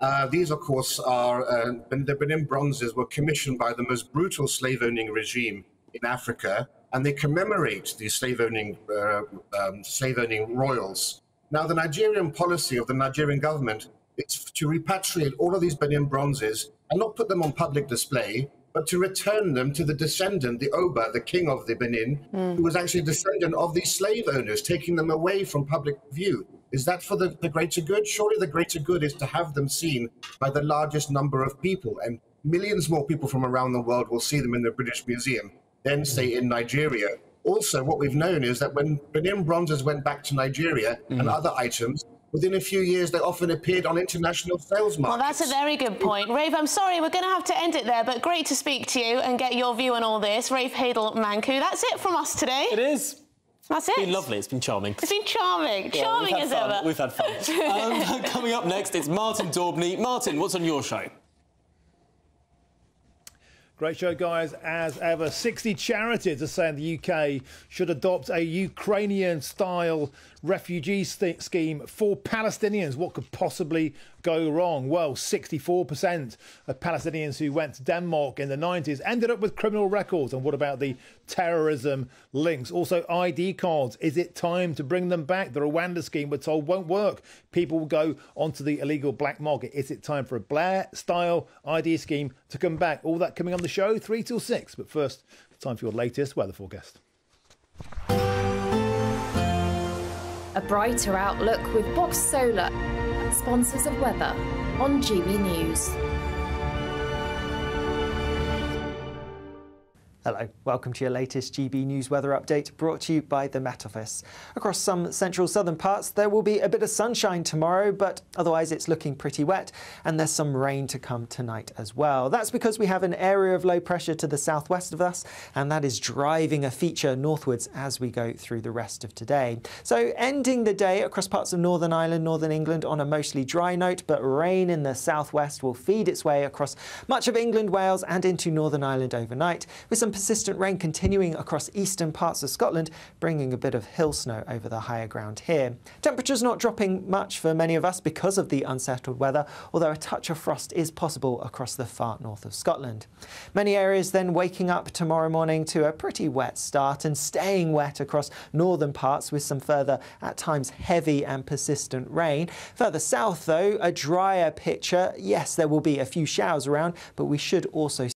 Speaker 103: Uh, these, of course, are uh, the Benin bronzes were commissioned by the most brutal slave-owning regime in Africa, and they commemorate the slave-owning uh, um, slave-owning royals. Now, the Nigerian policy of the Nigerian government is to repatriate all of these Benin bronzes and not put them on public display, but to return them to the descendant, the Oba, the king of the Benin, mm. who was actually a descendant of these slave owners, taking them away from public view. Is that for the, the greater good? Surely the greater good is to have them seen by the largest number of people, and millions more people from around the world will see them in the British Museum. then say in Nigeria. Also, what we've known is that when Benin bronzes went back to Nigeria and
Speaker 13: Mm.
Speaker 103: other items, within a few years they often appeared on international sales markets.
Speaker 14: Well,
Speaker 103: markets.
Speaker 14: that's a very good point. Rafe, I'm sorry, we're going to have to end it there, but great to speak to you and get your view on all this. Rafe Heydel Mankoo, that's it from us today.
Speaker 13: It is.
Speaker 14: That's it.
Speaker 13: It's been lovely. It's been charming.
Speaker 14: It's been charming.
Speaker 13: Yeah,
Speaker 14: charming as
Speaker 13: fun.
Speaker 14: ever.
Speaker 13: We've had fun. [LAUGHS] um, [LAUGHS] coming up next, it's Martin Daubney. Martin, what's on your show?
Speaker 105: Great show, guys, as ever. 60 charities are saying the UK should adopt a Ukrainian style refugee scheme for Palestinians. What could possibly go wrong? Well, 64% of Palestinians who went to Denmark in the 90s ended up with criminal records. And what about the terrorism links? Also, ID cards. Is it time to bring them back? The Rwanda scheme, we're told, won't work. People will go onto the illegal black market. Is it time for a Blair style ID scheme to come back? All that coming on the show, 3 till 6. But first, time for your latest weather forecast.
Speaker 55: A brighter outlook with BOXT Solar, sponsors of weather on GB News.
Speaker 43: Hello, welcome to your latest GB News weather update brought to you by the Met Office. Across some central southern parts, there will be a bit of sunshine tomorrow, but otherwise it's looking pretty wet and there's some rain to come tonight as well. That's because we have an area of low pressure to the southwest of us, and that is driving a feature northwards as we go through the rest of today. So, ending the day across parts of Northern Ireland, Northern England on a mostly dry note, but rain in the southwest will feed its way across much of England, Wales, and into Northern Ireland overnight, with some persistent rain continuing across eastern parts of Scotland, bringing a bit of hill snow over the higher ground here. Temperatures not dropping much for many of us because of the unsettled weather, although a touch of frost is possible across the far north of Scotland. Many areas then waking up tomorrow morning to a pretty wet start and staying wet across northern parts with some further, at times heavy and persistent rain. Further south, though, a drier picture. Yes, there will be a few showers around, but we should also